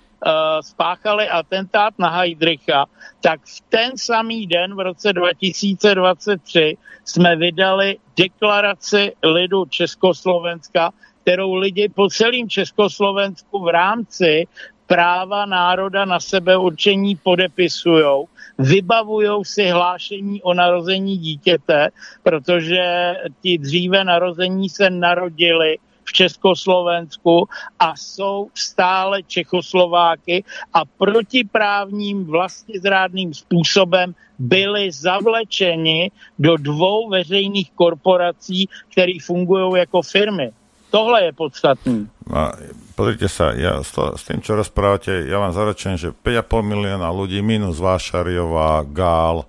spáchali atentát na Heidricha, tak v ten samý den v roce 2023 jsme vydali deklaraci lidu Československa, kterou lidi po celém Československu v rámci práva národa na sebeurčení podepisují, vybavují si hlášení o narození dítěte, protože ti dříve narození se narodili v Československu a jsou stále Čechoslováky a protiprávním vlastizrádným způsobem byli zavlečeni do dvou veřejných korporací, které fungují jako firmy. Tohle je podstatný. A, pozrite sa, ja s, to, s tým, čo rozprávate, ja vám zaručujem, že 5,5 milióna ľudí minus Vášariová, Gál,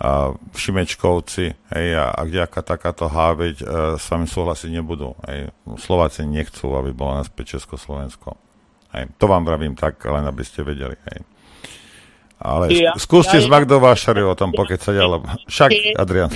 a Šimečkovci, hej, a, a kdejaká takáto háveť e, s vami súhlasiť nebudú. Hej. Slováci nechcú, aby bolo naspäť Československo. Hej. To vám vravím tak, len aby ste vedeli. Hej. Ale ja, skúste ja, s Magdou Vášariovou o tom pokecať, ale však, Adrian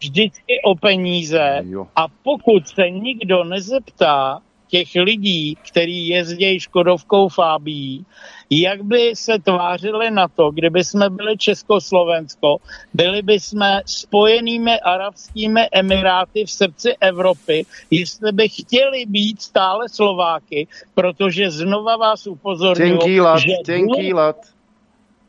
vždycky o peníze a pokud se nikdo nezeptá těch lidí, kteří jezdí Škodovkou Fábí, jak by se tvářili na to, kdyby jsme byli Československo, byli by jsme spojenými arabskými emiráty v srdci Evropy, jestli by chtěli být stále Slováky, protože znova vás upozorňuji, že tenký lat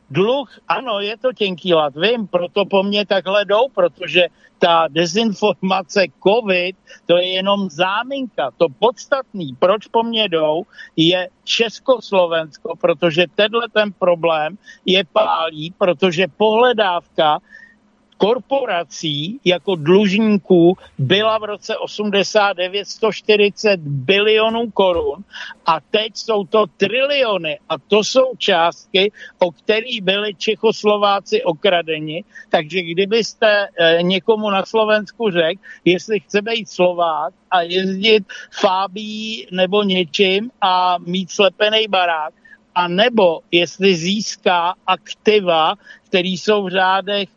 Dluh, ano, je to tenký lat, vím, proto po mně takhle jdou, protože ta dezinformace COVID, to je jenom záminka. To podstatný, proč po mně jdou, je Československo, protože tenhle ten problém je pálí, protože pohledávka korporací jako dlužníků byla v roce 89 140 bilionů korun a teď jsou to triliony a to jsou částky, o kterých byli Čechoslováci okradeni. Takže kdybyste eh, někomu na Slovensku řekl, jestli chce být Slovák a jezdit Fábí nebo něčím a mít slepený barák, a nebo jestli získá aktiva, které jsou v řádech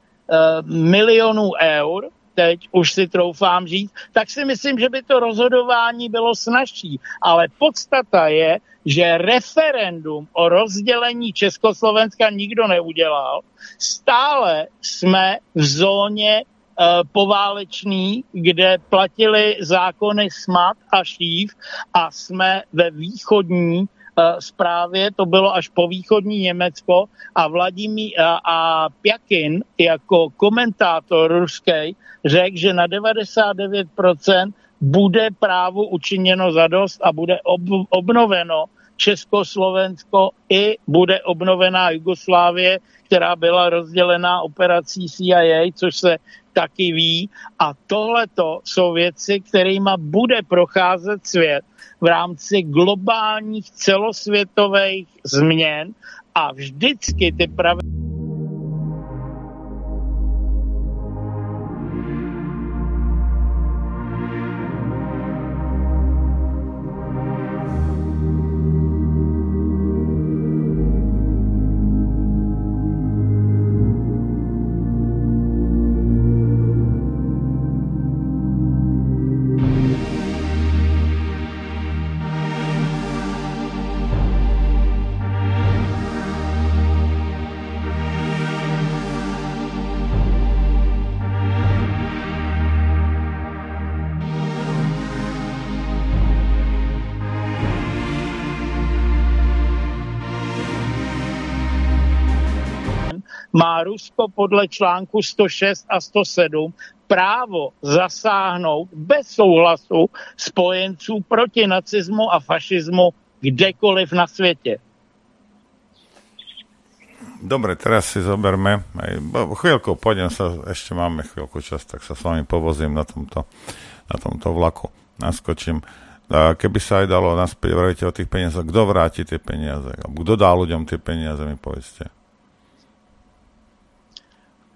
milionů eur, teď už si troufám říct, tak si myslím, že by to rozhodování bylo snažší. Ale podstata je, že referendum o rozdělení Československa nikdo neudělal. Stále jsme v zóně uh, poválečný, kde platili zákony SMAT a ŠÍV a jsme ve východní zprávě, to bylo až po východní Německo a Vladimír a, a Pjakin jako komentátor ruský řekl, že na 99% bude právu učiněno zadost a bude ob, obnoveno Československo i bude obnovená Jugoslávie, která byla rozdělená operací CIA, což se taky ví. A tohleto jsou věci, kterými bude procházet svět v rámci globálních celosvětových změn a vždycky ty pravidla Rusko podle článku 106 a 107 právo zasáhnout bez souhlasu spojenců proti nacismu a fašismu kdekoliv na světě. Dobre, teraz si zoberme, aj, chvíľku, pôjdem sa, ešte máme chvíľku čas, tak sa s vami povozím na tomto, na tomto vlaku. Naskočím. A keby sa aj dalo naspäť, vravíte o tých peniazoch, kto vráti tie peniaze? Kto dá ľuďom tie peniaze, mi povedzte.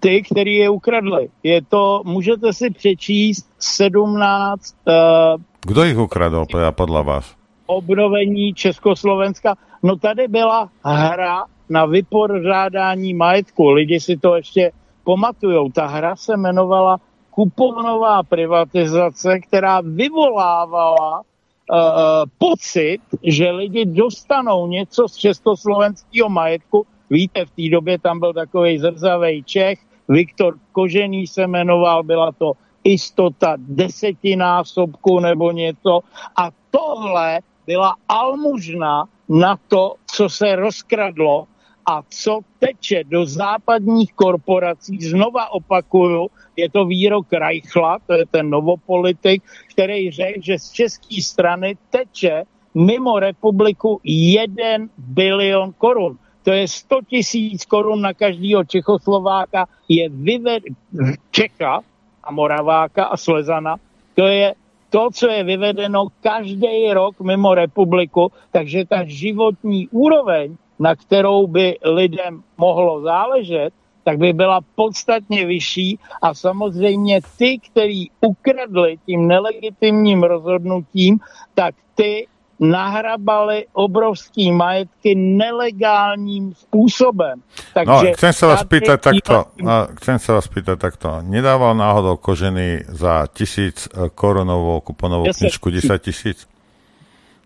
Ty, který je ukradli. Je to, můžete si přečíst 17... Uh, Kdo ich ukradol podľa vás? Obnovení Československa. No tady byla hra na vypořádání majetku. Lidi si to ještě pamatujou. Ta hra se jmenovala kuponová privatizace, která vyvolávala uh, pocit, že lidi dostanou něco z československého majetku. Víte, v té době tam byl takový zrzavý Čech, Viktor Kožený se jmenoval, byla to istota desetinásobku nebo něco. A tohle byla almužna na to, co se rozkradlo a co teče do západních korporací, znova opakuju, je to výrok Reichla, to je ten novopolitik, který řekl, že z české strany teče mimo republiku 1 bilion korun. To je 100 tisíc korun na každého Čechoslováka, je vyved... Čecha a Moraváka a Slezana. To je to, co je vyvedeno každý rok mimo republiku, takže ta životní úroveň na kterou by lidem mohlo záležet, tak by byla podstatně vyšší a samozřejmě ty, kteří ukradli tím nelegitimním rozhodnutím, tak ty nahrabali obrovský majetky nelegálním spôsobom. Takže no, chcem sa vás pýtať takto, no, chcem sa vás pýtať takto. Nedával náhodou kožený za tisíc e, korunovú kuponovú knižku 10 tisíc?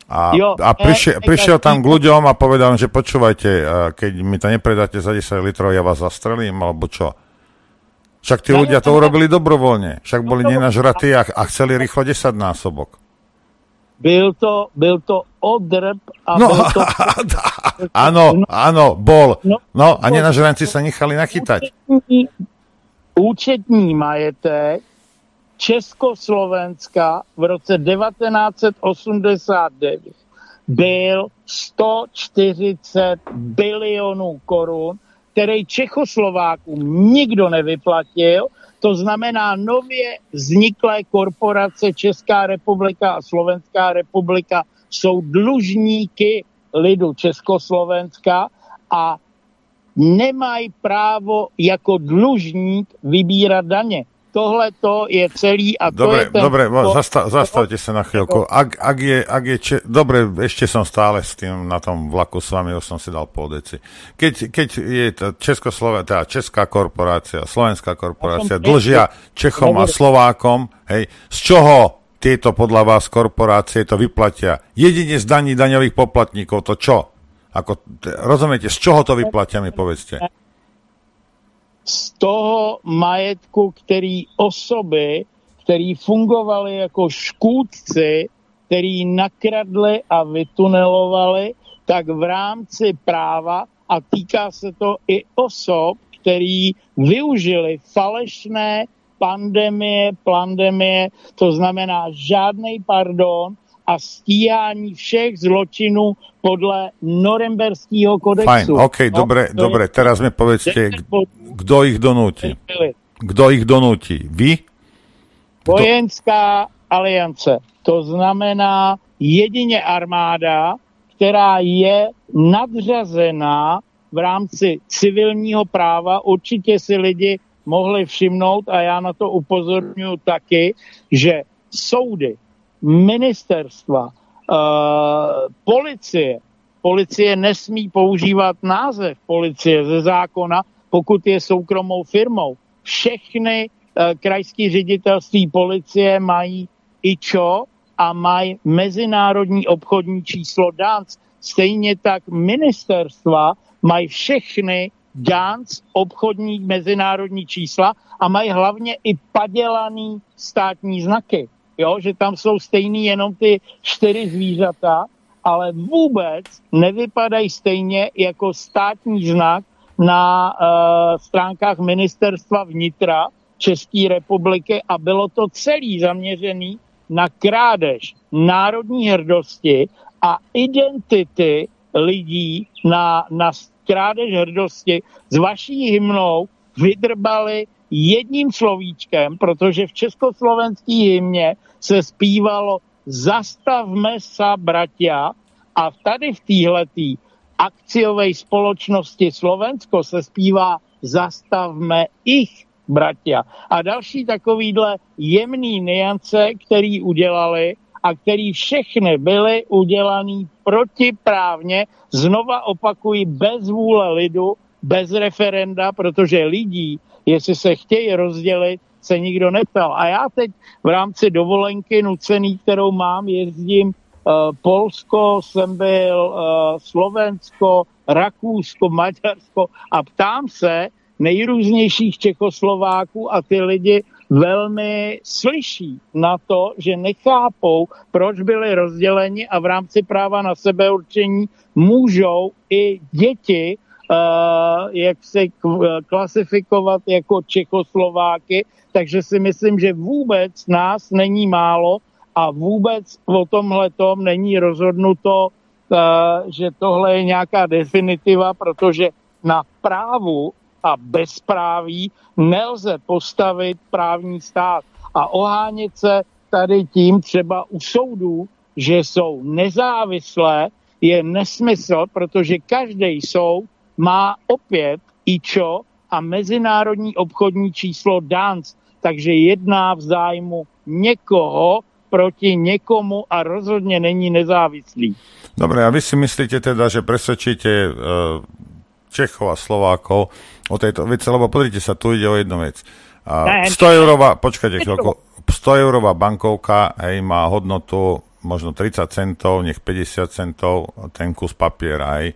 A, jo, a prišiel, prišiel tam k ľuďom a povedal, že počúvajte, keď mi to nepredáte za 10 litrov, ja vás zastrelím, alebo čo? Však tí ľudia to urobili dobrovoľne. Však boli nenažratí a, a chceli rýchlo 10 násobok. Byl to, byl to odrb a no, byl to... (laughs) áno, áno, bol. No, no a nenažranci sa nechali nachytať. Účetní, účetní majetek Československa v roce 1989 byl 140 bilionů korun, který Čechoslovákům nikdo nevyplatil. To znamená nově vzniklé korporace Česká republika a Slovenská republika jsou dlužníky lidu Československa a nemají právo jako dlužník vybírat daně tohle to je celý a to dobre, je ten... Dobre, to, zastav, zastavte sa na chvíľku. Ak, ak je, ak je če... Dobre, ešte som stále s tým na tom vlaku s vami, už som si dal pol deci. Keď, keď je Českosloven, teda Česká korporácia, Slovenská korporácia dlžia Čechom a Slovákom, hej, z čoho tieto podľa vás korporácie to vyplatia? Jedine z daní daňových poplatníkov, to čo? Ako, rozumiete, z čoho to vyplatia, mi povedzte? Z toho majetku, který osoby, který fungovali jako škůdci, který nakradli a vytunelovali, tak v rámci práva, a týká se to i osob, který využili falešné pandemie, plandemie, to znamená žádný pardon a stíhání všech zločinů podle Noremberského kodexu. Fajn, OK, no, dobre, dobre, teraz mi povedzte, kto ich donúti? Kto ich donúti? Vy? Kdo? Vojenská aliance. To znamená jedině armáda, která je nadřazená v rámci civilního práva. Určitě si lidi mohli všimnout, a já na to upozorňuji taky, že soudy, ministerstva, uh, policie, policie nesmí používat název policie ze zákona, pokud je soukromou firmou. Všechny uh, krajské ředitelství policie mají IČO a mají mezinárodní obchodní číslo DANC. Stejně tak ministerstva mají všechny DANC obchodní mezinárodní čísla a mají hlavně i padělaný státní znaky. Jo, že tam jsou stejný jenom ty čtyři zvířata, ale vůbec nevypadají stejně jako státní znak na uh, stránkách ministerstva vnitra České republiky a bylo to celý zaměřený na krádež národní hrdosti a identity lidí na, na krádež hrdosti. S vaší hymnou vydrbali jedním slovíčkem, protože v československý hymně se zpívalo Zastavme sa, bratia, a tady v téhletý akciové společnosti Slovensko se zpívá Zastavme ich, bratia. A další takovýhle jemný niance, který udělali a který všechny byly udělaný protiprávně, znova opakují bez vůle lidu, bez referenda, protože lidí, jestli se chtějí rozdělit, se nikdo neptal. A já teď v rámci dovolenky nucený, kterou mám, jezdím uh, Polsko, jsem byl uh, Slovensko, Rakousko, Maďarsko a ptám se nejrůznějších Čechoslováků a ty lidi velmi slyší na to, že nechápou, proč byli rozděleni a v rámci práva na sebeurčení můžou i děti jak se klasifikovat jako Čechoslováky, takže si myslím, že vůbec nás není málo a vůbec o tomhle tom není rozhodnuto, že tohle je nějaká definitiva, protože na právu a bezpráví nelze postavit právní stát a ohánět se tady tím třeba u soudů, že jsou nezávislé, je nesmysl, protože každý soud má opět IČO a mezinárodní obchodní číslo DANS, takže jedná v zájmu někoho proti někomu a rozhodně není nezávislý. Dobre, a vy si myslíte teda, že presvedčíte uh, Čechov a Slovákov o tejto veci, lebo pozrite sa, tu ide o jednu vec. Uh, 100 eurová, počkajte chvíľku, 100 eurová bankovka hej, má hodnotu možno 30 centov, nech 50 centov, ten kus papiera, hej.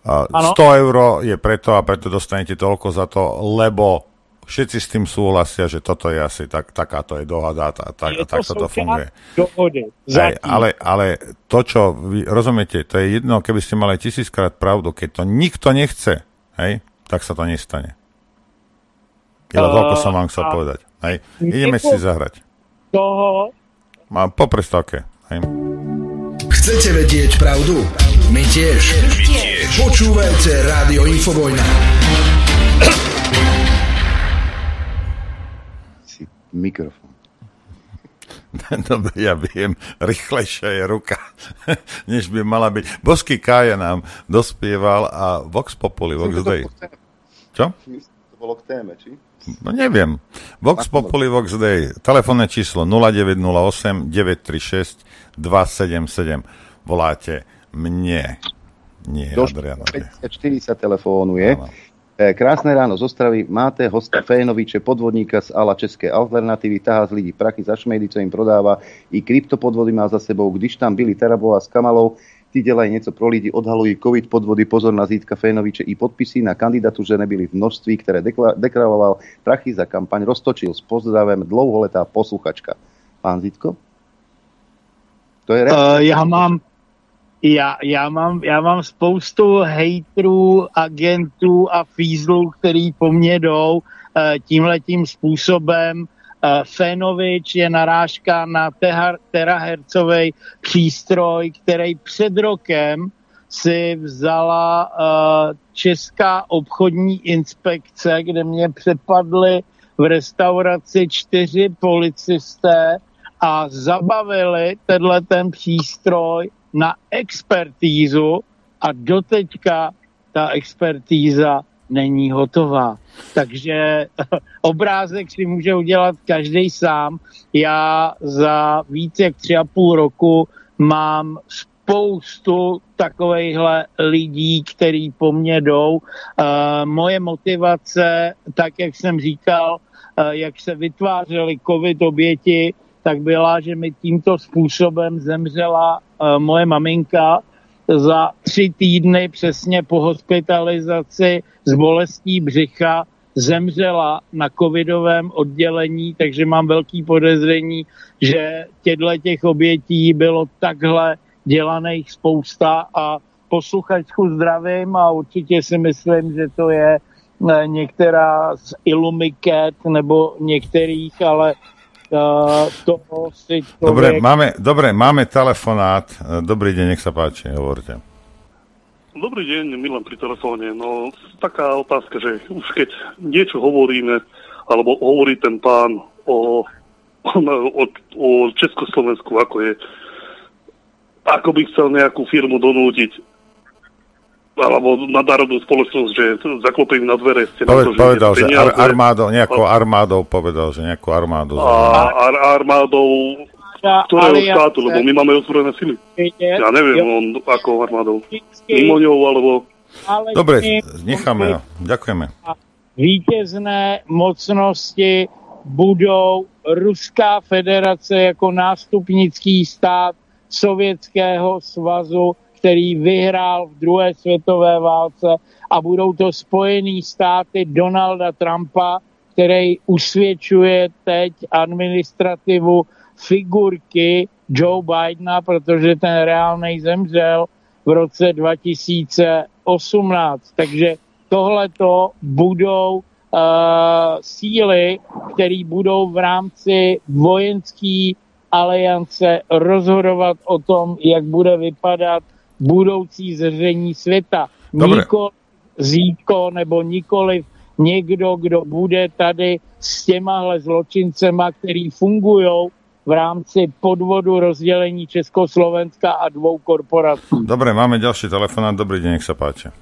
Uh, 100 eur je preto a preto dostanete toľko za to, lebo všetci s tým súhlasia, že toto je asi tak, takáto je dohada a tak, je tak to, to funguje. Dohody, Hej, ale, ale to, čo vy rozumiete, to je jedno, keby ste mali tisíckrát pravdu, keď to nikto nechce, hej, tak sa to nestane. Iba uh, toľko som vám chcel uh, povedať. Hej. Ideme si zahrať. Toho... Mám po prestávke. Hej. Chcete vedieť pravdu? My tiež. My tiež. Počúvajte Rádio Infovojna. Si mikrofón. (laughs) Dobre, ja viem, rýchlejšia je ruka, (laughs) než by mala byť. Bosky Kája nám dospieval a Vox Populi, Vox Dei. Čo? To bolo k téme, či? No neviem. Vox Populi, Vox Dei. Telefónne číslo 0908 936 277. Voláte mne. Nie, Do 54 sa telefónuje. Áno. E, krásne ráno z Ostravy. Máte hosta Fénoviče, podvodníka z ala České alternatívy, tahá z lidí prachy za šmejdy, co im prodáva. I kryptopodvody má za sebou. Když tam byli Terabova s Kamalou, ty delaj niečo pro lidi, odhalujú COVID podvody, pozor na Zítka Fénoviče i podpisy na kandidatu, že nebyli v množství, ktoré deklaroval prachy za kampaň, roztočil s pozdravem dlouholetá posluchačka. Pán Zítko? To je uh, já mám já, já, mám, já mám spoustu hejtrů, agentů a fízlů, který po mně jdou uh, tímhletím způsobem. Uh, Fenovič je narážka na terahercový přístroj, který před rokem si vzala uh, Česká obchodní inspekce, kde mě přepadly v restauraci čtyři policisté a zabavili tenhle ten přístroj na expertízu a doteďka ta expertíza není hotová. Takže (laughs) obrázek si může udělat každý sám. Já za více jak tři a půl roku mám spoustu takovejhle lidí, který po mně jdou. Uh, moje motivace, tak jak jsem říkal, uh, jak se vytvářely covid oběti, tak byla, že mi tímto způsobem zemřela moje maminka za tři týdny přesně po hospitalizaci z bolestí břicha zemřela na covidovém oddělení, takže mám velký podezření, že těchto těch obětí bylo takhle dělaných spousta a posluchačku zdravím a určitě si myslím, že to je eh, některá z Illumicat nebo některých, ale to si člověk... Dobre, máme, dobre, máme telefonát. Dobrý deň, nech sa páči, hovorte. Dobrý deň, Milan pri telefóne. No, taká otázka, že už keď niečo hovoríme, alebo hovorí ten pán o, o, o Československu, ako je, ako by chcel nejakú firmu donútiť, alebo nadnárodnú spoločnosť, že zaklopím na dvere. Ste Poved, na to, povedal, že ar, armádou, nejakou armádou povedal, že nejakú armádu. a ar, armádou ktorého aliance. štátu, lebo my máme ozbrojené sily. Ja neviem, on ako armádou. Mimo ňou, alebo... Ale Dobre, necháme ho. Ďakujeme. vítězné mocnosti budou Ruská federace jako nástupnický stát Sovětského svazu, který vyhrál v druhé světové válce a budou to spojený státy Donalda Trumpa, který usvědčuje teď administrativu figurky Joe Bidena, protože ten reálnej zemřel v roce 2018. Takže tohleto budou uh, síly, které budou v rámci vojenské aliance rozhodovat o tom, jak bude vypadat budoucí zření světa. Dobre. Nikoli zítko nebo nikoli někdo, kdo bude tady s těmahle zločincema, který fungují v rámci podvodu rozdělení Československa a dvou korporací. Dobre, máme ďalší telefonát. Dobrý deň, nech sa páči.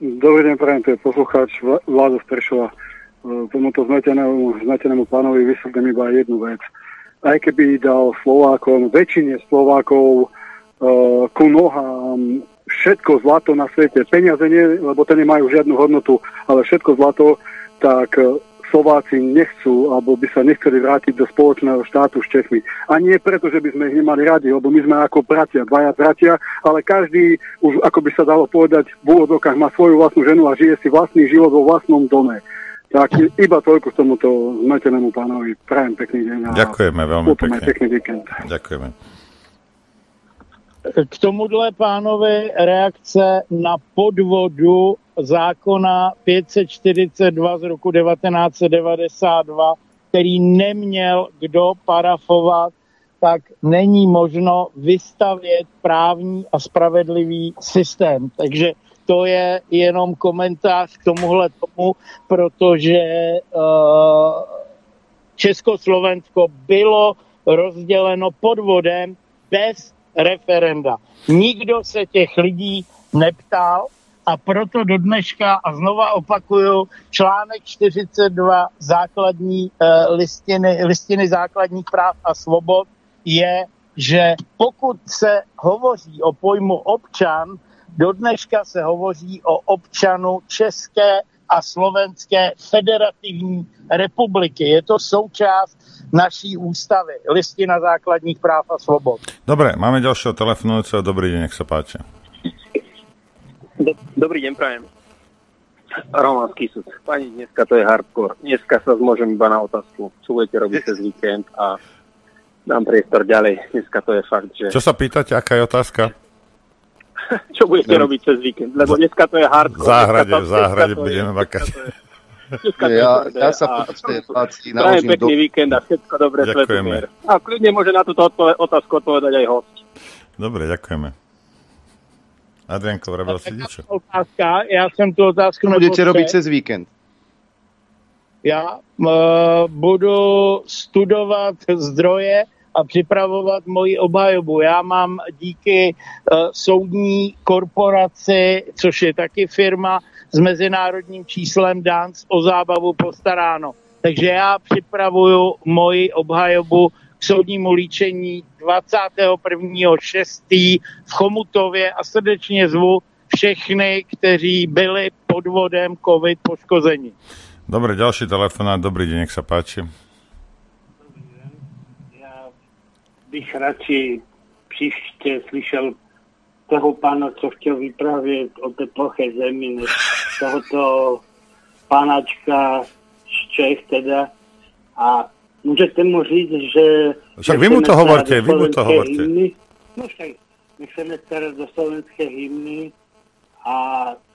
Dobrý deň, prajem, to je poslucháč Vládo z Prešova. E, Tomuto znatenému, znatenému pánovi vysvetlím iba jednu vec. Aj keby dal Slovákom, väčšine Slovákov uh, ku nohám všetko zlato na svete, peniaze nie, lebo to nemajú žiadnu hodnotu, ale všetko zlato, tak e, Slováci nechcú, alebo by sa nechceli vrátiť do spoločného štátu s Čechmi. A nie preto, že by sme ich nemali radi, lebo my sme ako bratia, dvaja bratia, ale každý už, ako by sa dalo povedať, v úvodokách má svoju vlastnú ženu a žije si vlastný život vo vlastnom dome. Tak iba toľko k tomuto zmetenému pánovi. Prajem pekný deň a Ďakujeme veľmi pekne. pekný víkend. Ďakujeme. K tomuhle pánovi reakce na podvodu zákona 542 z roku 1992, který neměl kdo parafovat, tak není možno vystavět právní a spravedlivý systém. Takže to je jenom komentář k tomuhle tomu, protože uh, Československo bylo rozděleno podvodem bez referenda. Nikdo se těch lidí neptal a proto do dneška, a znova opakuju, článek 42 základní eh, listiny, listiny základních práv a svobod je, že pokud se hovoří o pojmu občan, do dneška se hovoří o občanu České a Slovenské federativní republiky. Je to součást naší ústavy, listina základních práv a svobod. Dobre, máme ďalšieho telefonujúceho. Dobrý deň, nech sa páči. Do- Dobrý deň, prajem. Roman Kisúc. Pani, dneska to je hardcore. Dneska sa zmôžem iba na otázku. Čo budete robiť cez víkend a dám priestor ďalej. Dneska to je fakt, že... Čo sa pýtate, aká je otázka? (laughs) Čo budete robiť cez víkend? Lebo dneska to je V hardcore. záhrade, v záhrade to je- budeme makať. Ja, ja sa po tej relácii naložím do... pekný víkend a všetko dobré Ďakujeme. Svetomír. A kľudne môže na túto odpove- otázku odpovedať aj host. Dobre, ďakujeme. Adrianko, vravel si niečo? Otázka, já jsem tu otázku Budete nepočul. robiť cez víkend. Já uh, budu studovat zdroje a připravovat moji obhajobu. Já mám díky uh, soudní korporaci, což je taky firma s mezinárodním číslem DANS o zábavu postaráno. Takže já připravuju moji obhajobu k soudnímu líčení 21.6. v Chomutově a srdečně zvu všechny, kteří byli podvodem COVID poškozeni. Dobre, ďalší telefonát. Dobrý deň, nech sa páči. bych radši příště slyšel toho pána, co chtěl vyprávět o té ploché zemi, než tohoto pánačka z Čech teda. A můžete mu říct, že... Však vy mu to nechceme hovorte, vy mu to hovorte. hymny. No však my chceme starať do slovenské hymny a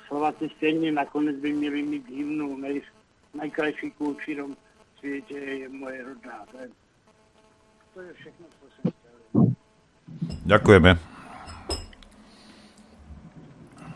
Slováci stejne nakonec by měli mít hymnu, než najkrajší v svete je moje rodná zem. To je všechno, co jsem chtěl. Ďakujeme.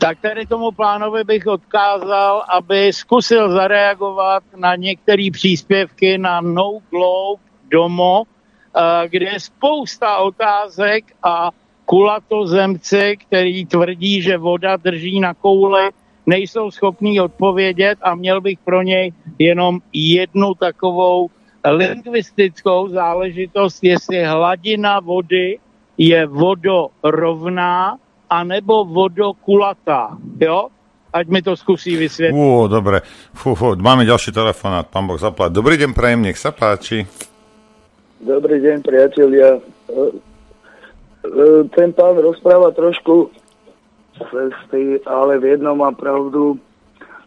Tak tady tomu plánovi bych odkázal, aby zkusil zareagovat na některé příspěvky na No Globe Domo, eh, kde je spousta otázek a kulatozemci, který tvrdí, že voda drží na kouli, nejsou schopní odpovědět a měl bych pro něj jenom jednu takovou lingvistickou záležitost, jestli hladina vody je vodorovná anebo vodokulatá. Jo? Ať mi to skúsi vysvetliť. Ú, dobre. Fú, fú, máme ďalší telefonát, pán Boh zaplať. Dobrý deň, prajem, nech sa páči. Dobrý deň, priatelia. E, e, Ten pán rozpráva trošku cesty, ale v jednom má pravdu.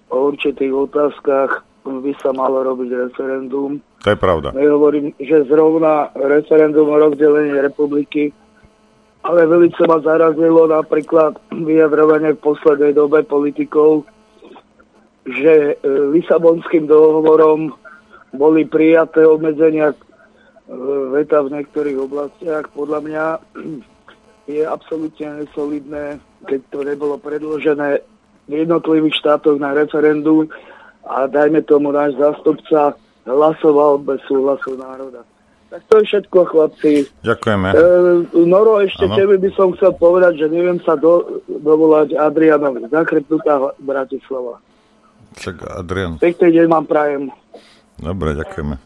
O určitých otázkach by sa malo robiť referendum. To je pravda. Nehovorím, že zrovna referendum o rozdelení republiky, ale velice ma zarazilo napríklad vyjadrovanie v poslednej dobe politikov, že e, Lisabonským dohovorom boli prijaté obmedzenia e, veta v niektorých oblastiach. Podľa mňa je absolútne nesolidné, keď to nebolo predložené v jednotlivých štátoch na referendum a dajme tomu náš zástupca hlasoval bez súhlasu národa. Tak to je všetko, chlapci. Ďakujeme. E, Noro, ešte Áno. tebe by som chcel povedať, že neviem sa do, dovolať Adrianovi. Zakrypnutá Bratislava. Čak, Adrian. Pekný deň vám prajem. Dobre, ďakujeme.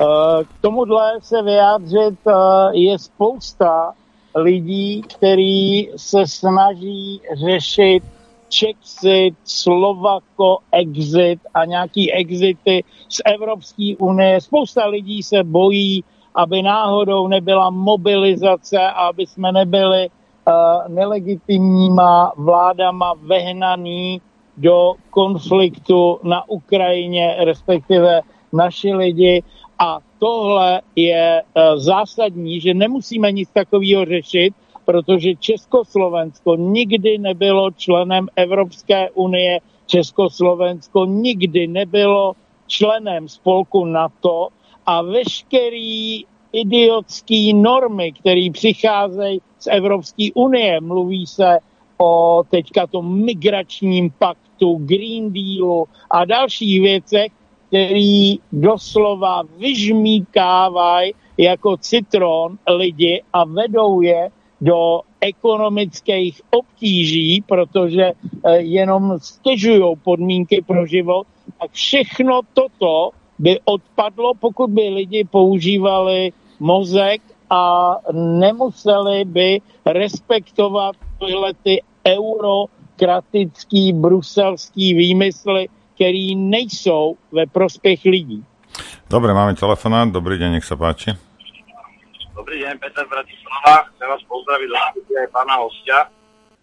Eh, K tomuhle se vyjádřit eh, je spousta lidí, kteří se snaží řešit Czexit, Slovako, Exit a nějaký exity z Evropské unie. Spousta lidí se bojí, aby náhodou nebyla mobilizace a aby jsme nebyli uh, nelegitimníma vládama vehnaný do konfliktu na Ukrajině, respektive naši lidi. A tohle je uh, zásadní, že nemusíme nic takového řešit, protože Československo nikdy nebylo členem Evropské unie, Československo nikdy nebylo členem spolku NATO a veškerý idiotský normy, které přicházejí z Evropské unie, mluví se o teďka tom migračním paktu, Green Dealu a dalších věcech, který doslova vyžmíkávají jako citron lidi a vedou je do ekonomických obtíží, protože eh, jenom stěžují podmínky pro život, tak všechno toto by odpadlo, pokud by lidi používali mozek a nemuseli by respektovat tyhle ty eurokratický, bruselský výmysly, který nejsou ve prospěch lidí. Dobre, máme telefonát. Dobrý deň, nech sa páči. Dobrý deň, Peter Bratislava. Chcem vás pozdraviť do aj pána hostia.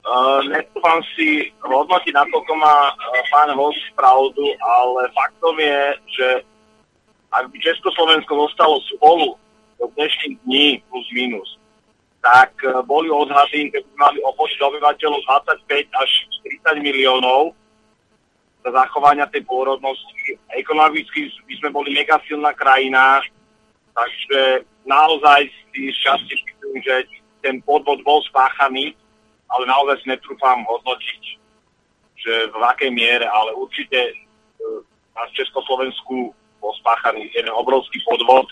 Uh, Nechcem si hodnotiť, nakoľko má uh, pán host pravdu, ale faktom je, že ak by Československo zostalo spolu do dnešných dní plus minus, tak uh, boli odhady, keby mali o obyvateľov 25 až 30 miliónov za zachovania tej pôrodnosti. Ekonomicky by sme boli mega silná krajina, takže naozaj si šťastie myslím, že ten podvod bol spáchaný, ale naozaj si netrúfam hodnotiť, že v akej miere, ale určite e, na Československu bol spáchaný jeden obrovský podvod,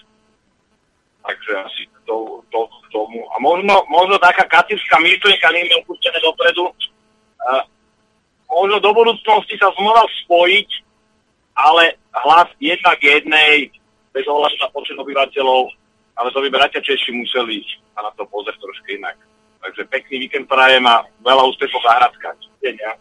takže asi to, to, tomu. A možno, možno taká katická myšlienka, nie je opustené dopredu, uh, možno do budúcnosti sa znova spojiť, ale hlas jednak jednej, bez ohľadu na počet obyvateľov, ale to by bratia Češi museli sa na to pozrieť trošku inak. Takže pekný víkend prajem a veľa úspechov v ja.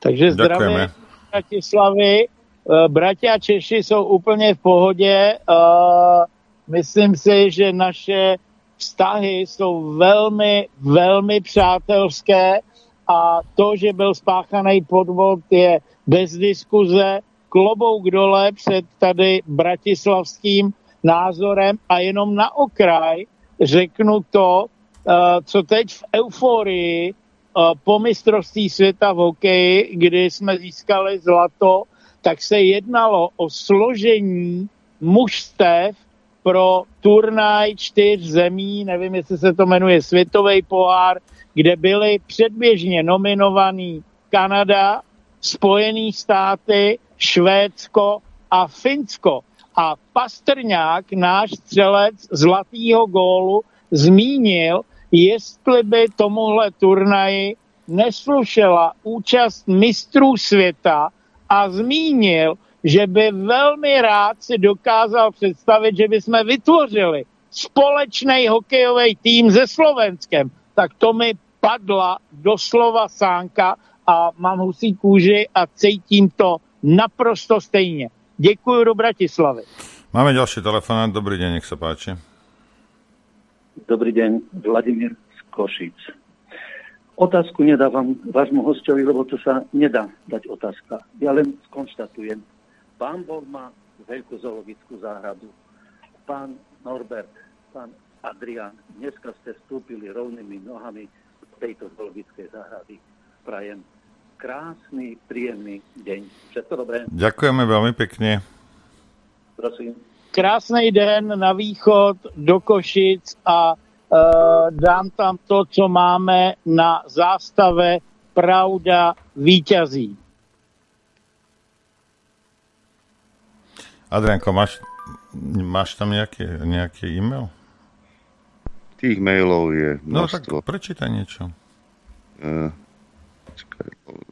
Takže Ďakujeme. zdravím Bratislavy. Eh, Bratia Češi jsou úplně v pohodě. Eh, Myslím si, že naše vztahy jsou velmi, velmi přátelské a to, že byl spáchaný podvod, je bez diskuze. Klobouk dole před tady bratislavským názorem a jenom na okraj řeknu to, eh, co teď v euforii eh, po mistrovství světa v hokeji, kdy jsme získali zlato, tak se jednalo o složení mužstev pro turnaj čtyř zemí, nevím, jestli se to jmenuje Světový pohár, kde byly předběžně nominovaný Kanada, Spojené státy, Švédsko a Finsko. A Pastrňák, náš střelec zlatýho gólu, zmínil, jestli by tomuhle turnaji neslušela účast mistrů světa a zmínil, že by velmi rád si dokázal představit, že bychom vytvořili společný hokejový tým se Slovenskem. Tak to mi padla doslova sánka a mám husí kůži a cítím to naprosto stejně. Děkuji do Bratislavy. Máme ďalší telefonát. Dobrý deň, nech sa páči. Dobrý deň, Vladimír z Košic. Otázku nedávam vášmu hostovi, lebo to sa nedá dať otázka. Ja len skonštatujem. Pán Boh má veľkú zoologickú záhradu. Pán Norbert, pán Adrian, dneska ste vstúpili rovnými nohami tejto zoologickej záhrady. Prajem krásny, príjemný deň. Všetko dobré. Ďakujeme veľmi pekne. Prosím. Krásný den na východ do Košic a e, dám tam to, co máme na zástave Pravda víťazí. Adrianko, máš, máš tam nejaký, nejaký e-mail? Tých mailov je No tak množstvo. prečítaj niečo. Eh, počkaj, s-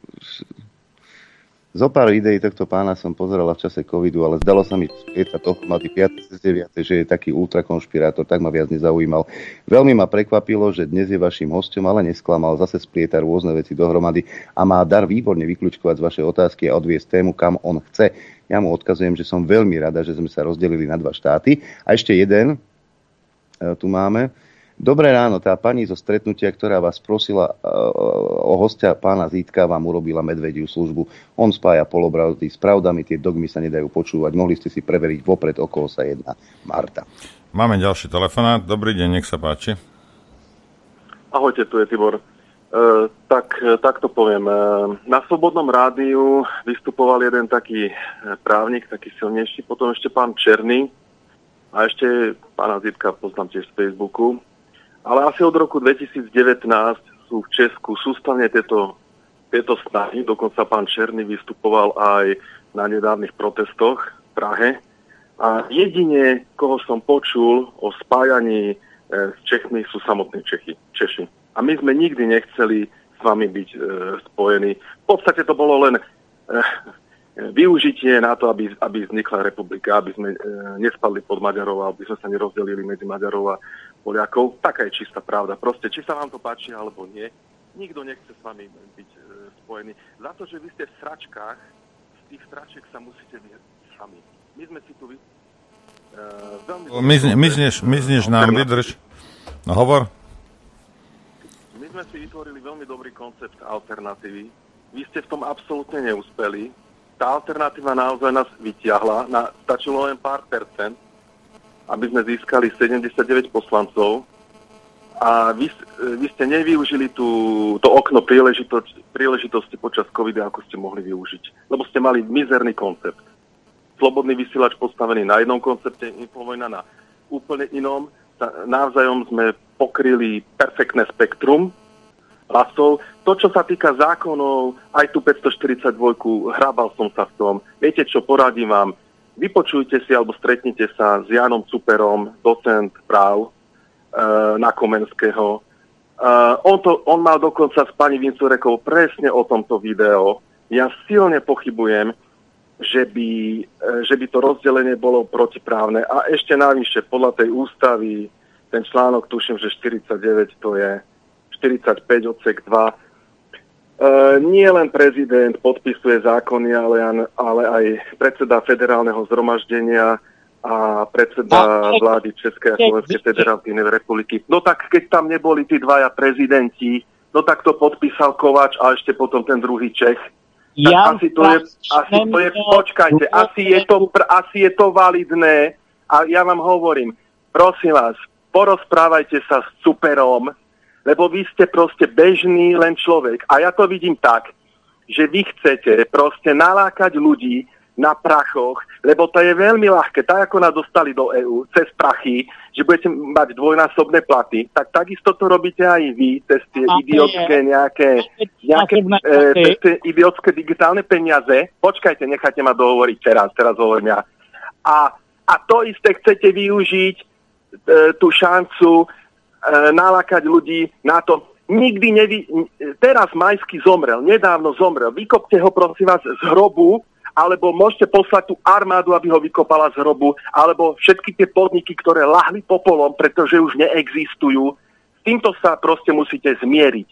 Zo pár videí tohto pána som pozerala v čase covidu, ale zdalo sa mi, keď sa to má 5. cez 9, že je taký ultrakonšpirátor, tak ma viac nezaujímal. Veľmi ma prekvapilo, že dnes je vašim hostom, ale nesklamal, zase splieta rôzne veci dohromady a má dar výborne vyklúčkovať z vaše otázky a odviesť tému, kam on chce. Ja mu odkazujem, že som veľmi rada, že sme sa rozdelili na dva štáty. A ešte jeden, e, tu máme. Dobré ráno, tá pani zo stretnutia, ktorá vás prosila e, o hostia pána Zítka, vám urobila medvediu službu. On spája polobravdy s pravdami, tie dogmy sa nedajú počúvať. Mohli ste si preveriť vopred, o koho sa jedná. Marta. Máme ďalší telefonát. Dobrý deň, nech sa páči. Ahojte, tu je Tibor. E, tak, e, tak to poviem. E, na Slobodnom rádiu vystupoval jeden taký e, právnik, taký silnejší, potom ešte pán Černý a ešte pána Zitka poznám tiež z Facebooku. Ale asi od roku 2019 sú v Česku sústavne tieto, tieto snahy, dokonca pán Černý vystupoval aj na nedávnych protestoch v Prahe. A jedine, koho som počul o spájaní e, s Čechmi, sú samotní Čechy, Češi. A my sme nikdy nechceli s vami byť e, spojení. V podstate to bolo len e, využitie na to, aby, aby vznikla republika, aby sme e, nespadli pod Maďarov, aby sme sa nerozdelili medzi Maďarov a Poliakov. Taká je čistá pravda. Proste, či sa vám to páči alebo nie, nikto nechce s vami byť e, spojený. Za to, že vy ste v sračkách, z tých sračiek sa musíte vy sami. My sme si tu vy... E, veľmi... Mizne, mizneš, mizneš nám, vydrž. No hovor. My sme si vytvorili veľmi dobrý koncept alternatívy. Vy ste v tom absolútne neúspeli. Tá alternatíva naozaj nás vyťahla. Na, stačilo len pár percent, aby sme získali 79 poslancov. A vy, vy ste nevyužili tú, to okno príležitosti, príležitosti počas covidu, ako ste mohli využiť. Lebo ste mali mizerný koncept. Slobodný vysielač postavený na jednom koncepte, Infovojna na úplne inom. Navzájom sme pokryli perfektné spektrum hlasov. To, čo sa týka zákonov, aj tu 542, hrábal som sa v tom. Viete čo, poradím vám, vypočujte si alebo stretnite sa s Janom Cuperom, docent práv e, na Komenského. E, on, to, on mal dokonca s pani Vincurekou presne o tomto video. Ja silne pochybujem, že by, e, že by to rozdelenie bolo protiprávne. A ešte navyše, podľa tej ústavy, ten článok, tuším, že 49 to je 45 odsek 2. E, nie len prezident podpisuje zákony, ale, ale aj predseda federálneho zhromaždenia a predseda vlády Českej a Slovenskej federatívnej republiky. No tak keď tam neboli tí dvaja prezidenti, no tak to podpísal Kovač a ešte potom ten druhý Čech. Tak Jan asi to je, asi to je, počkajte, asi je to, asi je to validné a ja vám hovorím, prosím vás, porozprávajte sa s superom, lebo vy ste proste bežný len človek. A ja to vidím tak, že vy chcete proste nalákať ľudí na prachoch, lebo to je veľmi ľahké, tak ako nás dostali do EÚ, cez prachy, že budete mať dvojnásobné platy, tak takisto to robíte aj vy, cez tie idiotské nejaké, nejaké e, tie idiotské digitálne peniaze. Počkajte, nechajte ma dohovoriť teraz, teraz hovorím ja. A, a to isté chcete využiť, e, tú šancu nalákať ľudí na to. Nikdy nevy... Teraz Majský zomrel, nedávno zomrel. Vykopte ho prosím vás z hrobu, alebo môžete poslať tú armádu, aby ho vykopala z hrobu, alebo všetky tie podniky, ktoré lahli popolom, pretože už neexistujú. S týmto sa proste musíte zmieriť.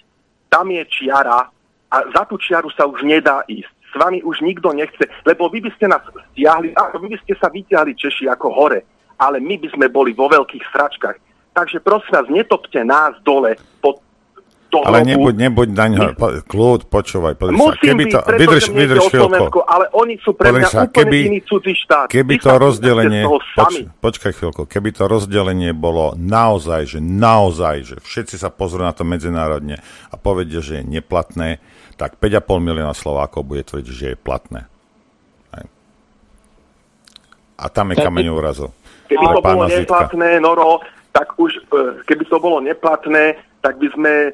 Tam je čiara a za tú čiaru sa už nedá ísť. S vami už nikto nechce, lebo vy by ste nás stiahli, a vy by ste sa vyťahli Češi ako hore, ale my by sme boli vo veľkých sračkách. Takže prosím vás, netopte nás dole pod do Ale nebuď, nebuď na ňo, po, kľud, počúvaj, pozri sa. Musím Keby byť, to, vydrž, vydrž chvíľku. Slovensko, ale oni sú pre mňa sa, úplne keby- iný cudzí štát. Keby Vy to rozdelenie, poč, sami. počkaj chvíľku, keby to rozdelenie bolo naozaj, že naozaj, že všetci sa pozrú na to medzinárodne a povedia, že je neplatné, tak 5,5 milióna Slovákov bude tvrdiť, že je platné. Aj. A tam je kameň úrazu. Keby to bolo neplatné, Noro, tak už, e, keby to bolo neplatné, tak by sme e,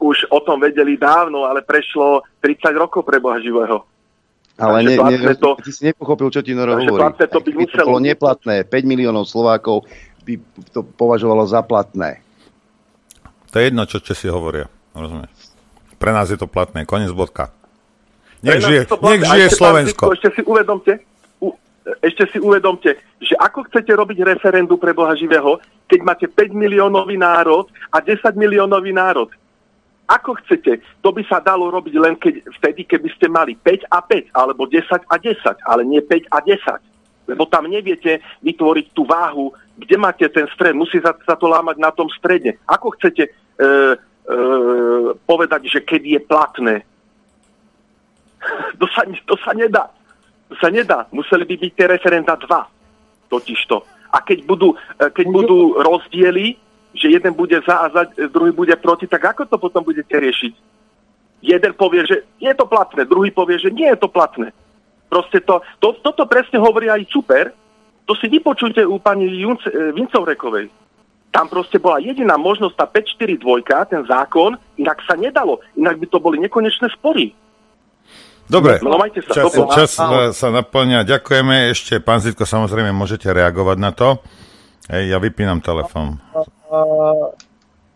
už o tom vedeli dávno, ale prešlo 30 rokov pre Boha živého. Ale ne, ne, to- ty si nepochopil, čo ti Noro hovorí. platné to by to muselo bolo byť. neplatné, 5 miliónov Slovákov by to považovalo za platné. To je jedno, čo Česi hovoria. Rozumieš? Pre nás je to platné. Konec bodka. Nech žije, to nech žije Slovensko. Ešte si uvedomte, ešte si uvedomte, že ako chcete robiť referendum pre Boha živého, keď máte 5 miliónový národ a 10 miliónový národ. Ako chcete? To by sa dalo robiť len keď, vtedy, keby ste mali 5 a 5, alebo 10 a 10, ale nie 5 a 10. Lebo tam neviete vytvoriť tú váhu, kde máte ten stred. Musí sa, sa to lámať na tom strede. Ako chcete e, e, povedať, že kedy je platné? (laughs) To sa, to sa nedá. Sa nedá. Museli by byť tie referenda dva. Totižto. A keď budú, e, keď budú rozdiely, že jeden bude za a za, druhý bude proti, tak ako to potom budete riešiť? Jeden povie, že je to platné, druhý povie, že nie je to platné. Proste to, to, toto presne hovorí aj super. To si vypočujte u pani Junce, Vincovrekovej. Tam proste bola jediná možnosť, tá 542, ten zákon, inak sa nedalo. Inak by to boli nekonečné spory. Dobre, No, majte sa, čas, dobre. čas Ahoj. e, sa naplňa. Ďakujeme ešte. Pán Zitko, samozrejme, môžete reagovať na to. Hej, ja vypínam telefon.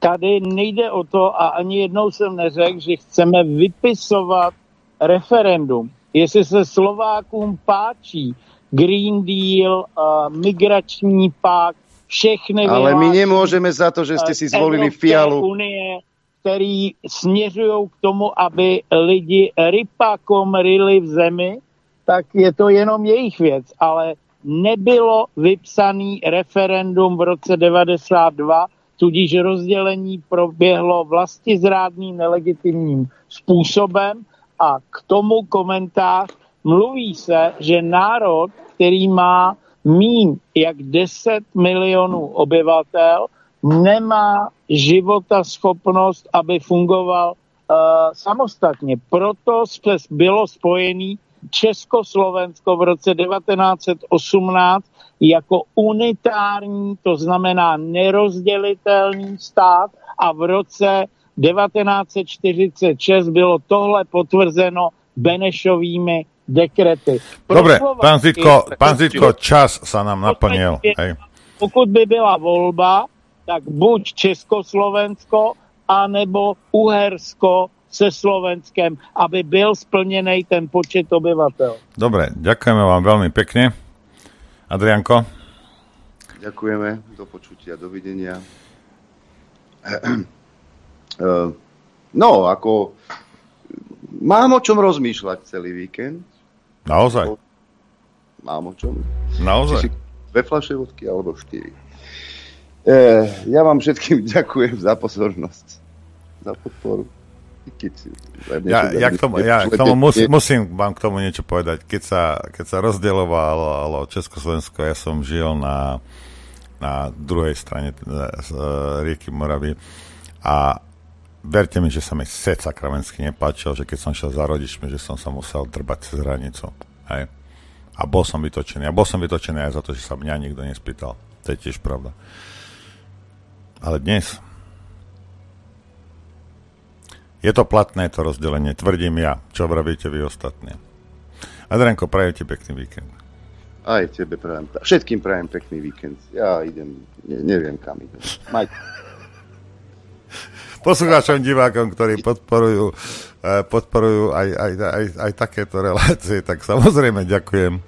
Tady nejde o to, a ani jednou jsem neřekl, že chceme vypisovat referendum. Jestli se Slovákům páčí Green Deal, migrační pakt, všechny Ale my nemôžeme za to, že ste si zvolili Fialu. unie, který směřují k tomu, aby lidi rypakom ryli v zemi, tak je to jenom jejich věc. Ale nebylo vypsaný referendum v roce 92, tudíž rozdělení proběhlo vlastizrádným nelegitimním způsobem a k tomu komentář mluví se, že národ, který má míň jak 10 milionů obyvatel, nemá života schopnost, aby fungoval uh, samostatně. Proto bylo spojený Československo v roce 1918 jako unitární, to znamená nerozdělitelný stát a v roce 1946 bylo tohle potvrzeno Benešovými dekrety. Pro Dobre, Slováky- pán Zitko, pán Zitko, čas sa nám naplnil. Hej. pokud by byla volba, tak buď Československo, anebo Uhersko se Slovenskem, aby byl splněný ten počet obyvatel. Dobre, ďakujeme vám veľmi pekne. Adrianko? Ďakujeme, do počutia, dovidenia. (clears throat) No, ako mám o čom rozmýšľať celý víkend. Naozaj? Mám o čom. Naozaj? Či si dve fľaše vodky alebo štyri. E, ja vám všetkým (laughs) ďakujem za pozornosť, za podporu. Keď, Ja, ja, k tomu, ja k tomu mus, musím vám k tomu niečo povedať. Keď sa, keď sa rozdielovalo Československo, ja som žil na, na druhej strane z rieky Moravy a verte mi, že sa mi set sakramensky nepáčil, že keď som šiel za rodičmi, že som sa musel drbať cez hranicu. Hej. A bol som vytočený. A bol som vytočený aj za to, že sa mňa nikto nespýtal. To je tiež pravda. Ale dnes je to platné, to rozdelenie. Tvrdím ja. Čo vravíte vy ostatní? Adrenko, prajem ti pekný víkend. Aj tebe prajem. Všetkým prajem pekný víkend. Ja idem, ne, neviem kam idem. Majte. (laughs) Poslucháčom, divákom, ktorí podporujú, eh, podporujú aj, aj, aj, aj takéto relácie, tak samozrejme ďakujem.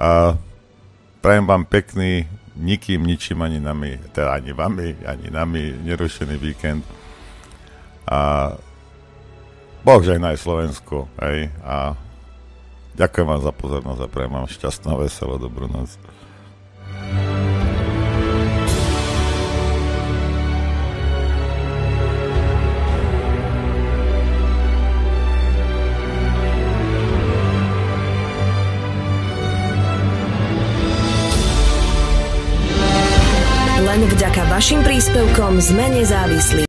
A prajem vám pekný, nikým, ničím, ani nami, teda ani vami, ani nami, nerušený víkend. A Boh žehnaj Slovensku, hej, a ďakujem vám za pozornosť a prajem vám šťastnú, veselú, dobrú noc. Vašim príspevkom sme nezávislí.